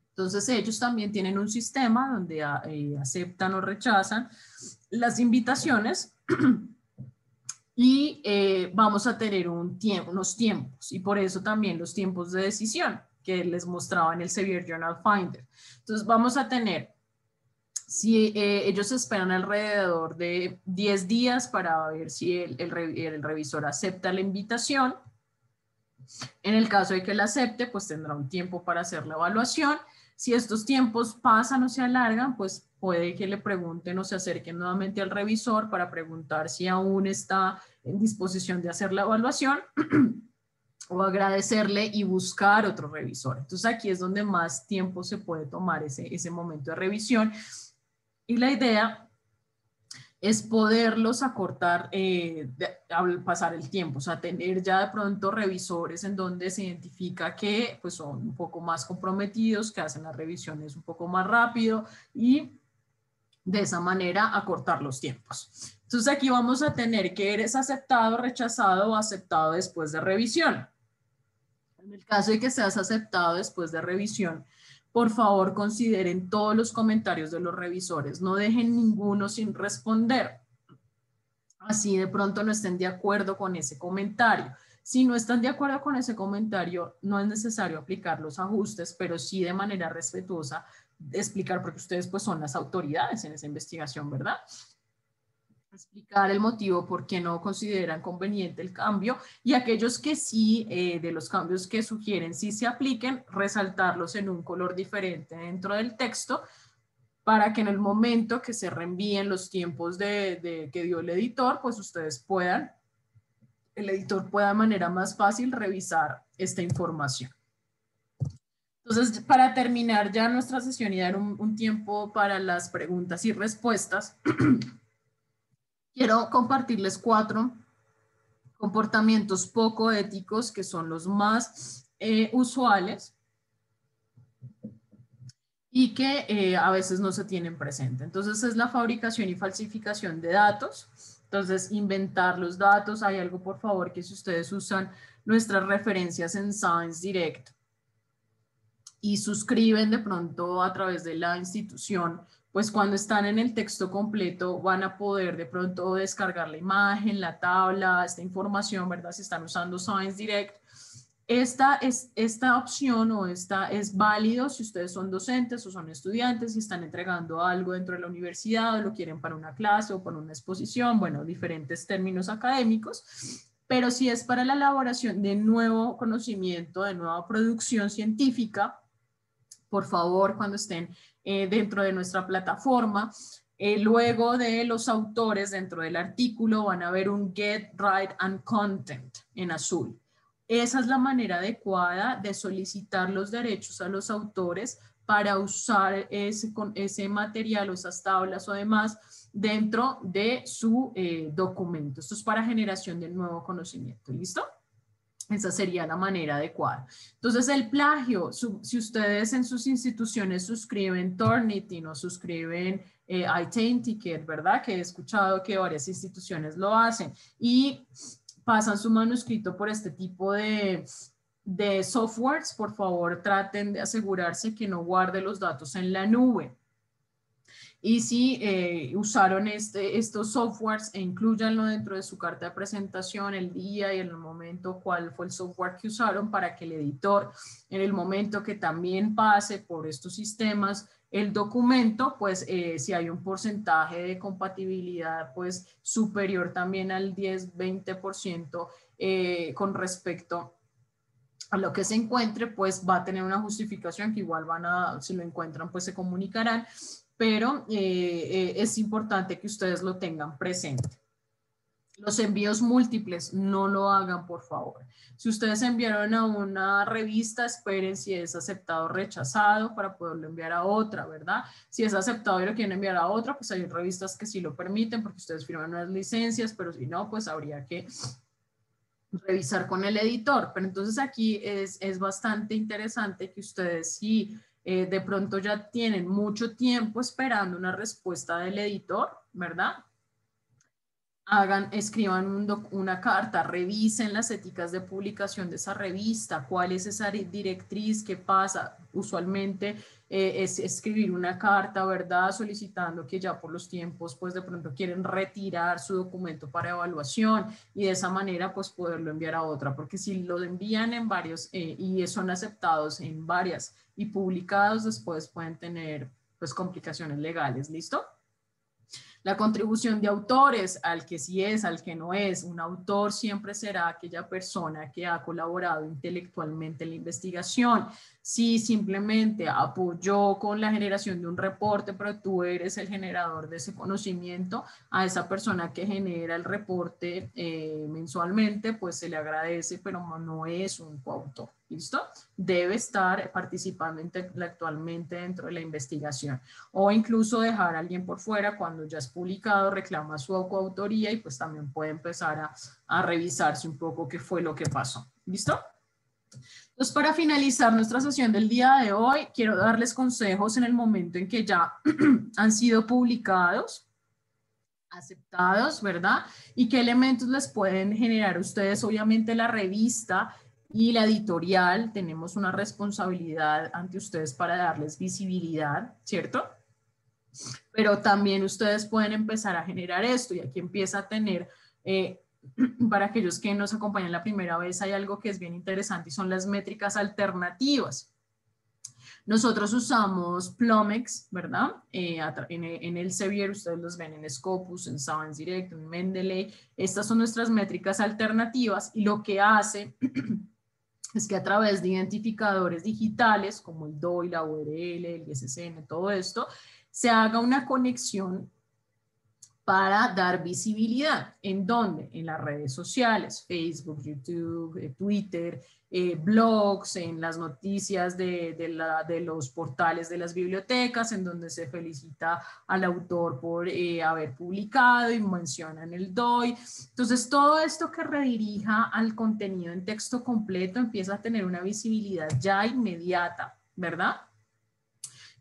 Entonces ellos también tienen un sistema donde ah, eh, aceptan o rechazan las invitaciones [CLEARS THROAT] y eh, vamos a tener unos tiempos y por eso también los tiempos de decisión que les mostraba en el Severe Journal Finder. Entonces vamos a tener si eh, ellos esperan alrededor de 10 días para ver si el, el, revisor acepta la invitación. En el caso de que la acepte, pues tendrá un tiempo para hacer la evaluación. Si estos tiempos pasan o se alargan, pues puede que le pregunten o se acerquen nuevamente al revisor para preguntar si aún está en disposición de hacer la evaluación [CLEARS THROAT] o agradecerle y buscar otro revisor. Entonces aquí es donde más tiempo se puede tomar ese, ese momento de revisión y la idea es poderlos acortar eh, al pasar el tiempo, o sea, tener ya de pronto revisores en donde se identifica que pues, son un poco más comprometidos, que hacen las revisiones un poco más rápido y de esa manera acortar los tiempos. Entonces aquí vamos a tener que eres aceptado, rechazado o aceptado después de revisión. En el caso de que seas aceptado después de revisión, por favor consideren todos los comentarios de los revisores, no dejen ninguno sin responder. Así de pronto no estén de acuerdo con ese comentario. Si no están de acuerdo con ese comentario, no es necesario aplicar los ajustes, pero sí de manera respetuosa explicar, porque ustedes pues son las autoridades en esa investigación, ¿verdad? Explicar el motivo por qué no consideran conveniente el cambio y aquellos que sí, eh, de los cambios que sugieren, sí se apliquen, resaltarlos en un color diferente dentro del texto para que en el momento que se reenvíen los tiempos de, que dio el editor, pues ustedes puedan, el editor pueda de manera más fácil revisar esta información. Entonces, para terminar ya nuestra sesión y dar un, un tiempo para las preguntas y respuestas, [CLEARS THROAT] Quiero compartirles cuatro comportamientos poco éticos que son los más eh, usuales y que eh, a veces no se tienen presente. Entonces es la fabricación y falsificación de datos. Entonces inventar los datos. Hay algo, por favor, que si ustedes usan nuestras referencias en Science Direct y suscriben de pronto a través de la institución pues cuando están en el texto completo van a poder de pronto descargar la imagen, la tabla, esta información, ¿verdad? Si están usando Science Direct. Esta, es, esta opción o esta es válido si ustedes son docentes o son estudiantes y están entregando algo dentro de la universidad o lo quieren para una clase o para una exposición, bueno, diferentes términos académicos, pero si es para la elaboración de nuevo conocimiento, de nueva producción científica, por favor, cuando estén eh, dentro de nuestra plataforma. Eh, luego de los autores dentro del artículo van a ver un Get Right and Content en azul. Esa es la manera adecuada de solicitar los derechos a los autores para usar ese, ese material o esas tablas o demás dentro de su eh, documento. Esto es para generación de nuevo conocimiento. ¿Listo? Esa sería la manera adecuada. Entonces, el plagio, si ustedes en sus instituciones suscriben Turnitin o suscriben eh, Ticket, ¿verdad? Que he escuchado que varias instituciones lo hacen y pasan su manuscrito por este tipo de, de softwares, por favor traten de asegurarse que no guarde los datos en la nube. Y si eh, usaron este, estos softwares, e incluyanlo dentro de su carta de presentación, el día y el momento, cuál fue el software que usaron para que el editor, en el momento que también pase por estos sistemas, el documento, pues eh, si hay un porcentaje de compatibilidad, pues superior también al 10-20% eh, con respecto a lo que se encuentre, pues va a tener una justificación que igual van a, si lo encuentran, pues se comunicarán pero eh, eh, es importante que ustedes lo tengan presente. Los envíos múltiples, no lo hagan, por favor. Si ustedes enviaron a una revista, esperen si es aceptado o rechazado para poderlo enviar a otra, ¿verdad? Si es aceptado y lo quieren enviar a otra, pues hay revistas que sí lo permiten porque ustedes firman unas licencias, pero si no, pues habría que revisar con el editor. Pero entonces aquí es, es bastante interesante que ustedes sí eh, de pronto ya tienen mucho tiempo esperando una respuesta del editor, ¿verdad? Hagan, escriban una carta, revisen las éticas de publicación de esa revista, cuál es esa directriz, qué pasa. Usualmente eh, es escribir una carta, ¿verdad? Solicitando que ya por los tiempos, pues de pronto quieren retirar su documento para evaluación y de esa manera, pues poderlo enviar a otra, porque si lo envían en varios eh, y son aceptados en varias y publicados, después pueden tener pues complicaciones legales, ¿listo? La contribución de autores, al que sí es, al que no es. Un autor siempre será aquella persona que ha colaborado intelectualmente en la investigación. Si simplemente apoyó con la generación de un reporte, pero tú eres el generador de ese conocimiento, a esa persona que genera el reporte eh, mensualmente, pues se le agradece, pero no es un coautor. ¿Listo? Debe estar participando intelectualmente dentro de la investigación o incluso dejar a alguien por fuera cuando ya es publicado, reclama su coautoría y pues también puede empezar a, a revisarse un poco qué fue lo que pasó. ¿Listo? Entonces, para finalizar nuestra sesión del día de hoy, quiero darles consejos en el momento en que ya [CLEARS THROAT] han sido publicados, aceptados, ¿verdad? Y qué elementos les pueden generar ustedes. Obviamente la revista y la editorial tenemos una responsabilidad ante ustedes para darles visibilidad, ¿cierto? Pero también ustedes pueden empezar a generar esto y aquí empieza a tener, eh, [CLEARS THROAT] para aquellos que nos acompañan la primera vez, hay algo que es bien interesante y son las métricas alternativas. Nosotros usamos Plumex, ¿verdad? Eh, en, el Sevier, ustedes los ven en Scopus, en Science Direct, en Mendeley. Estas son nuestras métricas alternativas y lo que hace [CLEARS THROAT] es que a través de identificadores digitales como el DOI, la URL, el ISSN, todo esto, se haga una conexión para dar visibilidad. ¿En dónde? En las redes sociales, Facebook, YouTube, eh, Twitter, eh, blogs, en las noticias de, los portales de las bibliotecas, en donde se felicita al autor por eh, haber publicado y mencionan el DOI. Entonces, todo esto que redirija al contenido en texto completo empieza a tener una visibilidad ya inmediata, ¿verdad?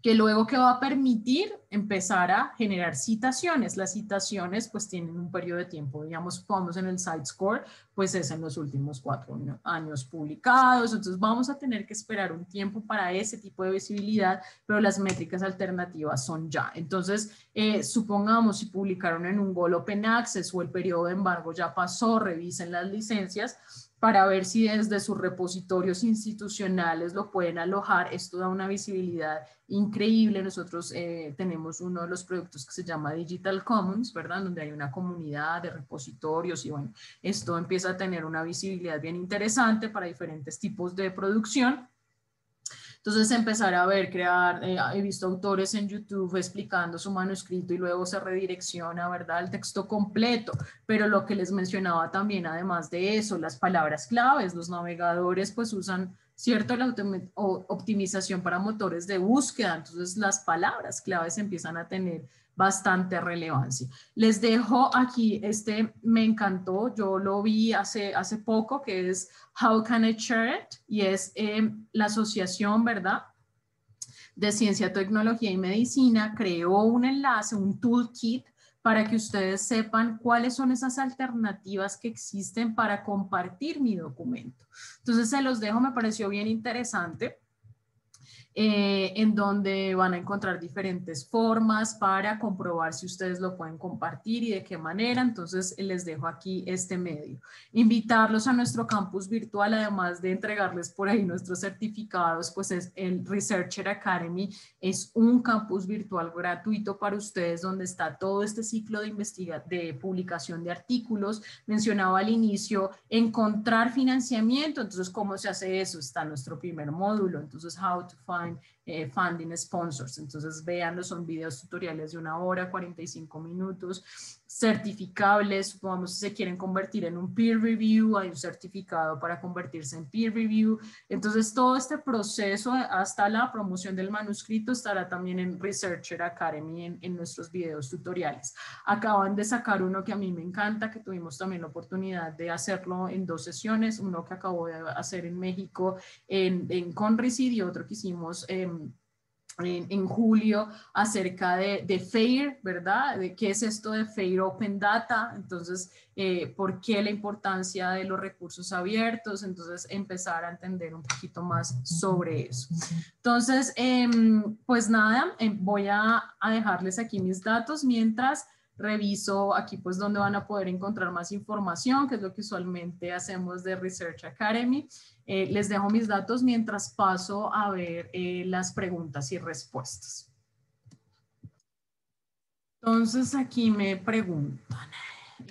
Que luego que va a permitir empezar a generar citaciones. Las citaciones pues tienen un periodo de tiempo, digamos, vamos en el site score, pues es en los últimos cuatro años publicados, entonces vamos a tener que esperar un tiempo para ese tipo de visibilidad, pero las métricas alternativas son ya. Entonces, eh, supongamos si publicaron en un Goal Open Access o el periodo de embargo ya pasó, revisen las licencias, para ver si desde sus repositorios institucionales lo pueden alojar. Esto da una visibilidad increíble. Nosotros eh, tenemos uno de los productos que se llama Digital Commons, ¿verdad? Donde hay una comunidad de repositorios y bueno, esto empieza a tener una visibilidad bien interesante para diferentes tipos de producción. Entonces empezar a ver, crear, eh, he visto autores en YouTube explicando su manuscrito y luego se redirecciona, ¿verdad?, el texto completo, pero lo que les mencionaba también, además de eso, las palabras claves, los navegadores pues usan, ¿cierto?, la optimización para motores de búsqueda, entonces las palabras claves empiezan a tener bastante relevancia. Les dejo aquí, este me encantó, yo lo vi hace, hace poco, que es How Can I Share It? Y es eh, la asociación, ¿verdad? de Ciencia, Tecnología y Medicina creó un enlace, un toolkit para que ustedes sepan cuáles son esas alternativas que existen para compartir mi documento. Entonces se los dejo, me pareció bien interesante. Eh, en donde van a encontrar diferentes formas para comprobar si ustedes lo pueden compartir y de qué manera. Entonces, les dejo aquí este medio. Invitarlos a nuestro campus virtual, además de entregarles por ahí nuestros certificados, pues es el Researcher Academy. Es un campus virtual gratuito para ustedes donde está todo este ciclo de, investiga de publicación de artículos. Mencionaba al inicio, encontrar financiamiento. Entonces, ¿cómo se hace eso? Está nuestro primer módulo. Entonces, how to find eh, funding sponsors. Entonces, veanlo, son videos tutoriales de una hora, 45 minutos, certificables, supongamos si se quieren convertir en un peer review, hay un certificado para convertirse en peer review. Entonces, todo este proceso hasta la promoción del manuscrito estará también en Researcher Academy en, en nuestros videos tutoriales. Acaban de sacar uno que a mí me encanta, que tuvimos también la oportunidad de hacerlo en dos sesiones, uno que acabo de hacer en México en, en Conrecid y otro que hicimos en en, julio acerca de, de, FAIR, ¿verdad? De qué es esto de FAIR Open Data, entonces, eh, por qué la importancia de los recursos abiertos, entonces empezar a entender un poquito más sobre eso. Entonces, em, pues nada, em, voy a, a dejarles aquí mis datos mientras reviso aquí pues donde van a poder encontrar más información, que es lo que usualmente hacemos de Research Academy. Eh, les dejo mis datos mientras paso a ver eh, las preguntas y respuestas. Entonces aquí me preguntan,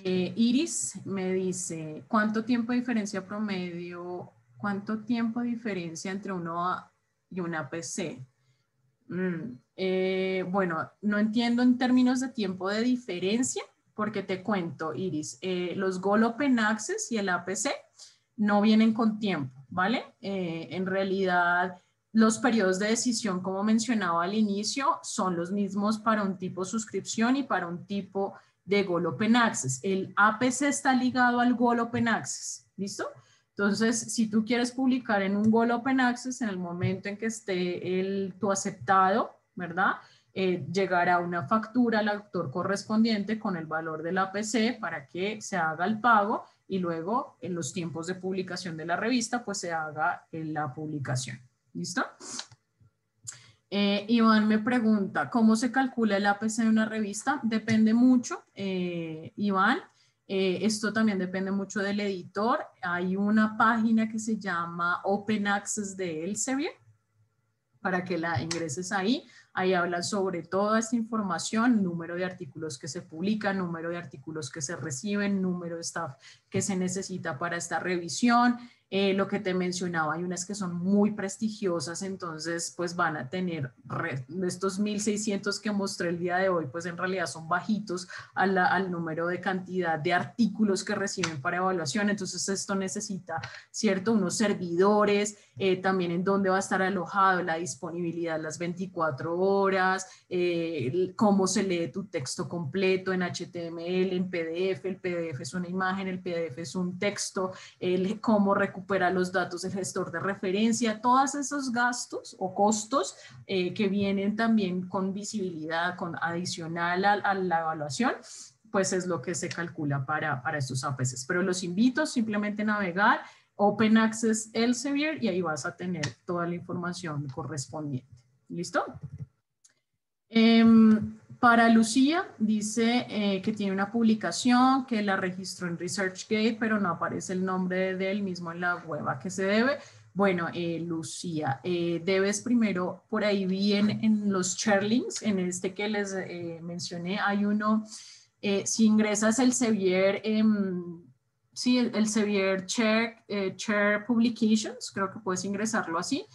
eh, Iris me dice, ¿cuánto tiempo de diferencia promedio, cuánto tiempo de diferencia entre uno y una PC? Mm, bueno, no entiendo en términos de tiempo de diferencia, porque te cuento, Iris, los Goal Open Access y el APC no vienen con tiempo, ¿vale? Eh, en realidad, los periodos de decisión, como mencionaba al inicio, son los mismos para un tipo suscripción y para un tipo de Goal Open Access. El APC está ligado al Goal Open Access, ¿listo? Entonces, si tú quieres publicar en un Goal Open Access, en el momento en que esté el, tu aceptado, ¿verdad? Eh, llegará una factura al autor correspondiente con el valor del APC para que se haga el pago y luego en los tiempos de publicación de la revista pues se haga la publicación. ¿Listo? Eh, Iván me pregunta, ¿cómo se calcula el APC de una revista? Depende mucho, eh, Iván. Eh, esto también depende mucho del editor. Hay una página que se llama Open Access de Elsevier para que la ingreses ahí. Ahí habla sobre toda esta información, número de artículos que se publican, número de artículos que se reciben, número de staff que se necesita para esta revisión, eh, lo que te mencionaba, hay unas que son muy prestigiosas, entonces pues van a tener estos 1600 que mostré el día de hoy, pues en realidad son bajitos al número de cantidad de artículos que reciben para evaluación, entonces esto necesita, ¿cierto? Unos servidores, eh, también en dónde va a estar alojado, la disponibilidad las 24 horas, eh, cómo se lee tu texto completo en HTML, en PDF, el PDF es una imagen, el PDF es un texto, el, cómo recupera los datos el gestor de referencia, todos esos gastos o costos eh, que vienen también con visibilidad, con adicional a, la evaluación, pues es lo que se calcula para, para estos APCs. Pero los invito simplemente a navegar Open Access Elsevier y ahí vas a tener toda la información correspondiente. ¿Listo? Em, para Lucía, dice eh, que tiene una publicación que la registró en ResearchGate, pero no aparece el nombre de él mismo en la web. ¿A qué se debe? Bueno, eh, Lucía, eh, debes primero, por ahí bien en los chairlinks, en este que les mencioné, hay uno, si ingresas el Sevier, em, sí, el, el Sevier Chair, Chair Publications, creo que puedes ingresarlo así,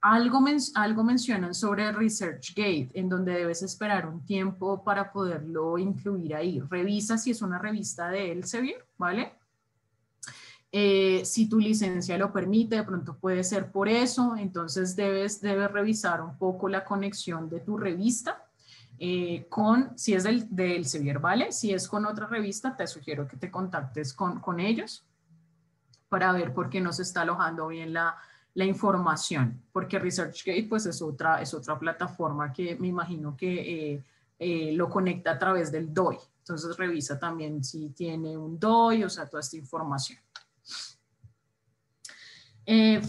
algo, algo mencionan sobre ResearchGate, en donde debes esperar un tiempo para poderlo incluir ahí. Revisa si es una revista de Elsevier, ¿vale? Eh, si tu licencia lo permite, de pronto puede ser por eso, entonces debes, debes revisar un poco la conexión de tu revista. Eh, con, si es del, del Sevier, ¿vale? Si es con otra revista, te sugiero que te contactes con, con ellos para ver por qué no se está alojando bien la, la información, porque ResearchGate pues es otra, es otra plataforma que me imagino que eh, eh, lo conecta a través del DOI. Entonces revisa también si tiene un DOI, o sea, toda esta información. Eh,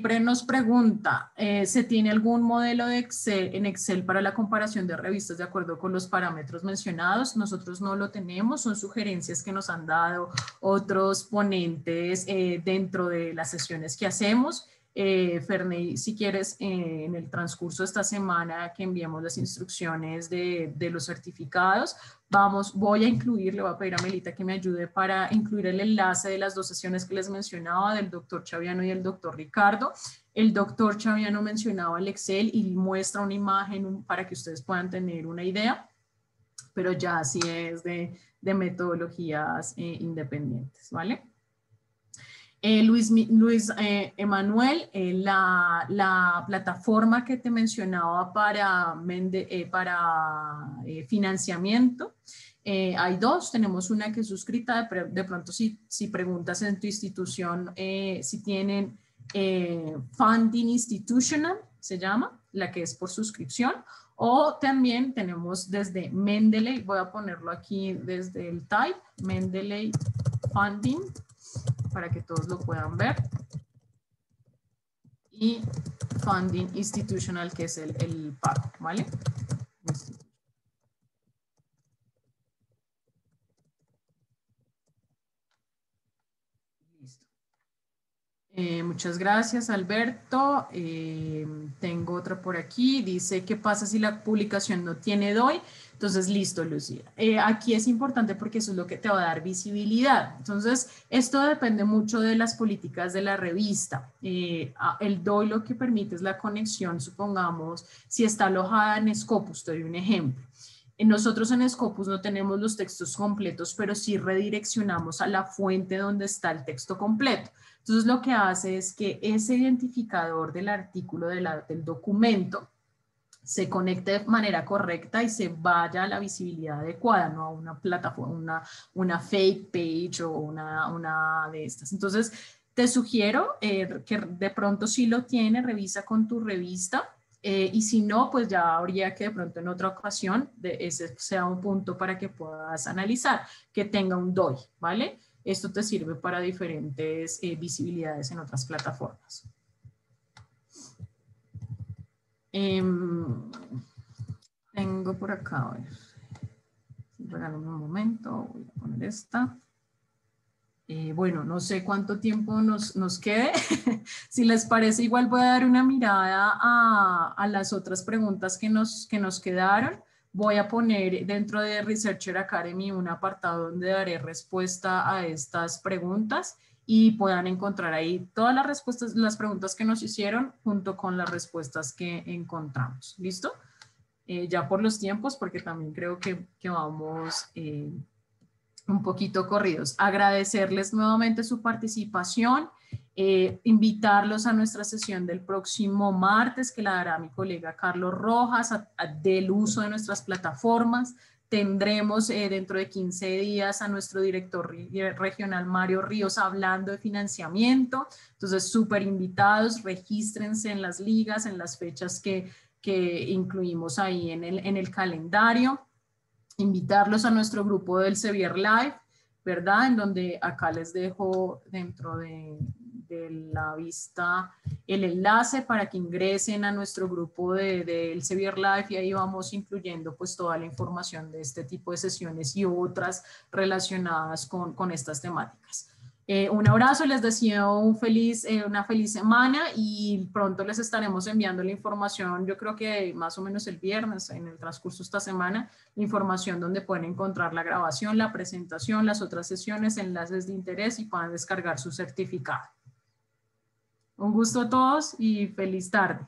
Pre nos pregunta, eh, ¿se tiene algún modelo de Excel, en Excel para la comparación de revistas de acuerdo con los parámetros mencionados? Nosotros no lo tenemos, son sugerencias que nos han dado otros ponentes eh, dentro de las sesiones que hacemos eh, Ferney, si quieres, eh, en el transcurso de esta semana que enviemos las instrucciones de, los certificados, vamos, voy a incluir, le voy a pedir a Melita que me ayude para incluir el enlace de las dos sesiones que les mencionaba, del doctor Chaviano y el doctor Ricardo. El doctor Chaviano mencionaba el Excel y muestra una imagen para que ustedes puedan tener una idea, pero ya así es de, de metodologías eh, independientes, ¿vale? Eh, Luis, Luis eh, Emanuel, eh, la, la, plataforma que te mencionaba para, para financiamiento, hay dos, tenemos una que es suscrita, de, de pronto si, si, preguntas en tu institución si tienen Funding Institutional, se llama, la que es por suscripción, o también tenemos desde Mendeley, voy a ponerlo aquí desde el type, Mendeley Funding, para que todos lo puedan ver. Y funding institutional, que es el, el pago, ¿vale? Listo. Eh, muchas gracias, Alberto. Eh, tengo otra por aquí. Dice, ¿qué pasa si la publicación no tiene DOI? Entonces, listo, Lucía. Eh, aquí es importante porque eso es lo que te va a dar visibilidad. Entonces, esto depende mucho de las políticas de la revista. Eh, el DOI lo que permite es la conexión, supongamos, si está alojada en Scopus, te doy un ejemplo. Eh, nosotros en Scopus no tenemos los textos completos, pero sí redireccionamos a la fuente donde está el texto completo. Entonces, lo que hace es que ese identificador del artículo del documento se conecte de manera correcta y se vaya a la visibilidad adecuada, no a una plataforma, una, una fake page o una, una de estas. Entonces, te sugiero eh, que de pronto si lo tiene, revisa con tu revista eh, y si no, pues ya habría que de pronto en otra ocasión de ese sea un punto para que puedas analizar, que tenga un DOI, ¿vale? Esto te sirve para diferentes eh, visibilidades en otras plataformas. Em, tengo por acá, a ver, un momento, voy a poner esta. Eh, bueno, no sé cuánto tiempo nos, nos quede. [LAUGHS] si les parece, igual voy a dar una mirada a, a, las otras preguntas que nos, que nos quedaron. Voy a poner dentro de Researcher Academy un apartado donde daré respuesta a estas preguntas y puedan encontrar ahí todas las respuestas, las preguntas que nos hicieron junto con las respuestas que encontramos. ¿Listo? Eh, ya por los tiempos, porque también creo que, que vamos eh, un poquito corridos. Agradecerles nuevamente su participación, eh, invitarlos a nuestra sesión del próximo martes que la dará mi colega Carlos Rojas del uso de nuestras plataformas. Tendremos eh, dentro de 15 días a nuestro director regional Mario Ríos hablando de financiamiento. Entonces, súper invitados, regístrense en las ligas, en las fechas que, que incluimos ahí en el, en el calendario. Invitarlos a nuestro grupo del Sevier Live, ¿verdad? En donde acá les dejo dentro de, de la vista el enlace para que ingresen a nuestro grupo del de, Elsevier Live y ahí vamos incluyendo pues toda la información de este tipo de sesiones y otras relacionadas con, con estas temáticas. Eh, un abrazo, les deseo un feliz, eh, una feliz semana y pronto les estaremos enviando la información, yo creo que más o menos el viernes, en el transcurso de esta semana, información donde pueden encontrar la grabación, la presentación, las otras sesiones, enlaces de interés y puedan descargar su certificado. Un gusto a todos y feliz tarde.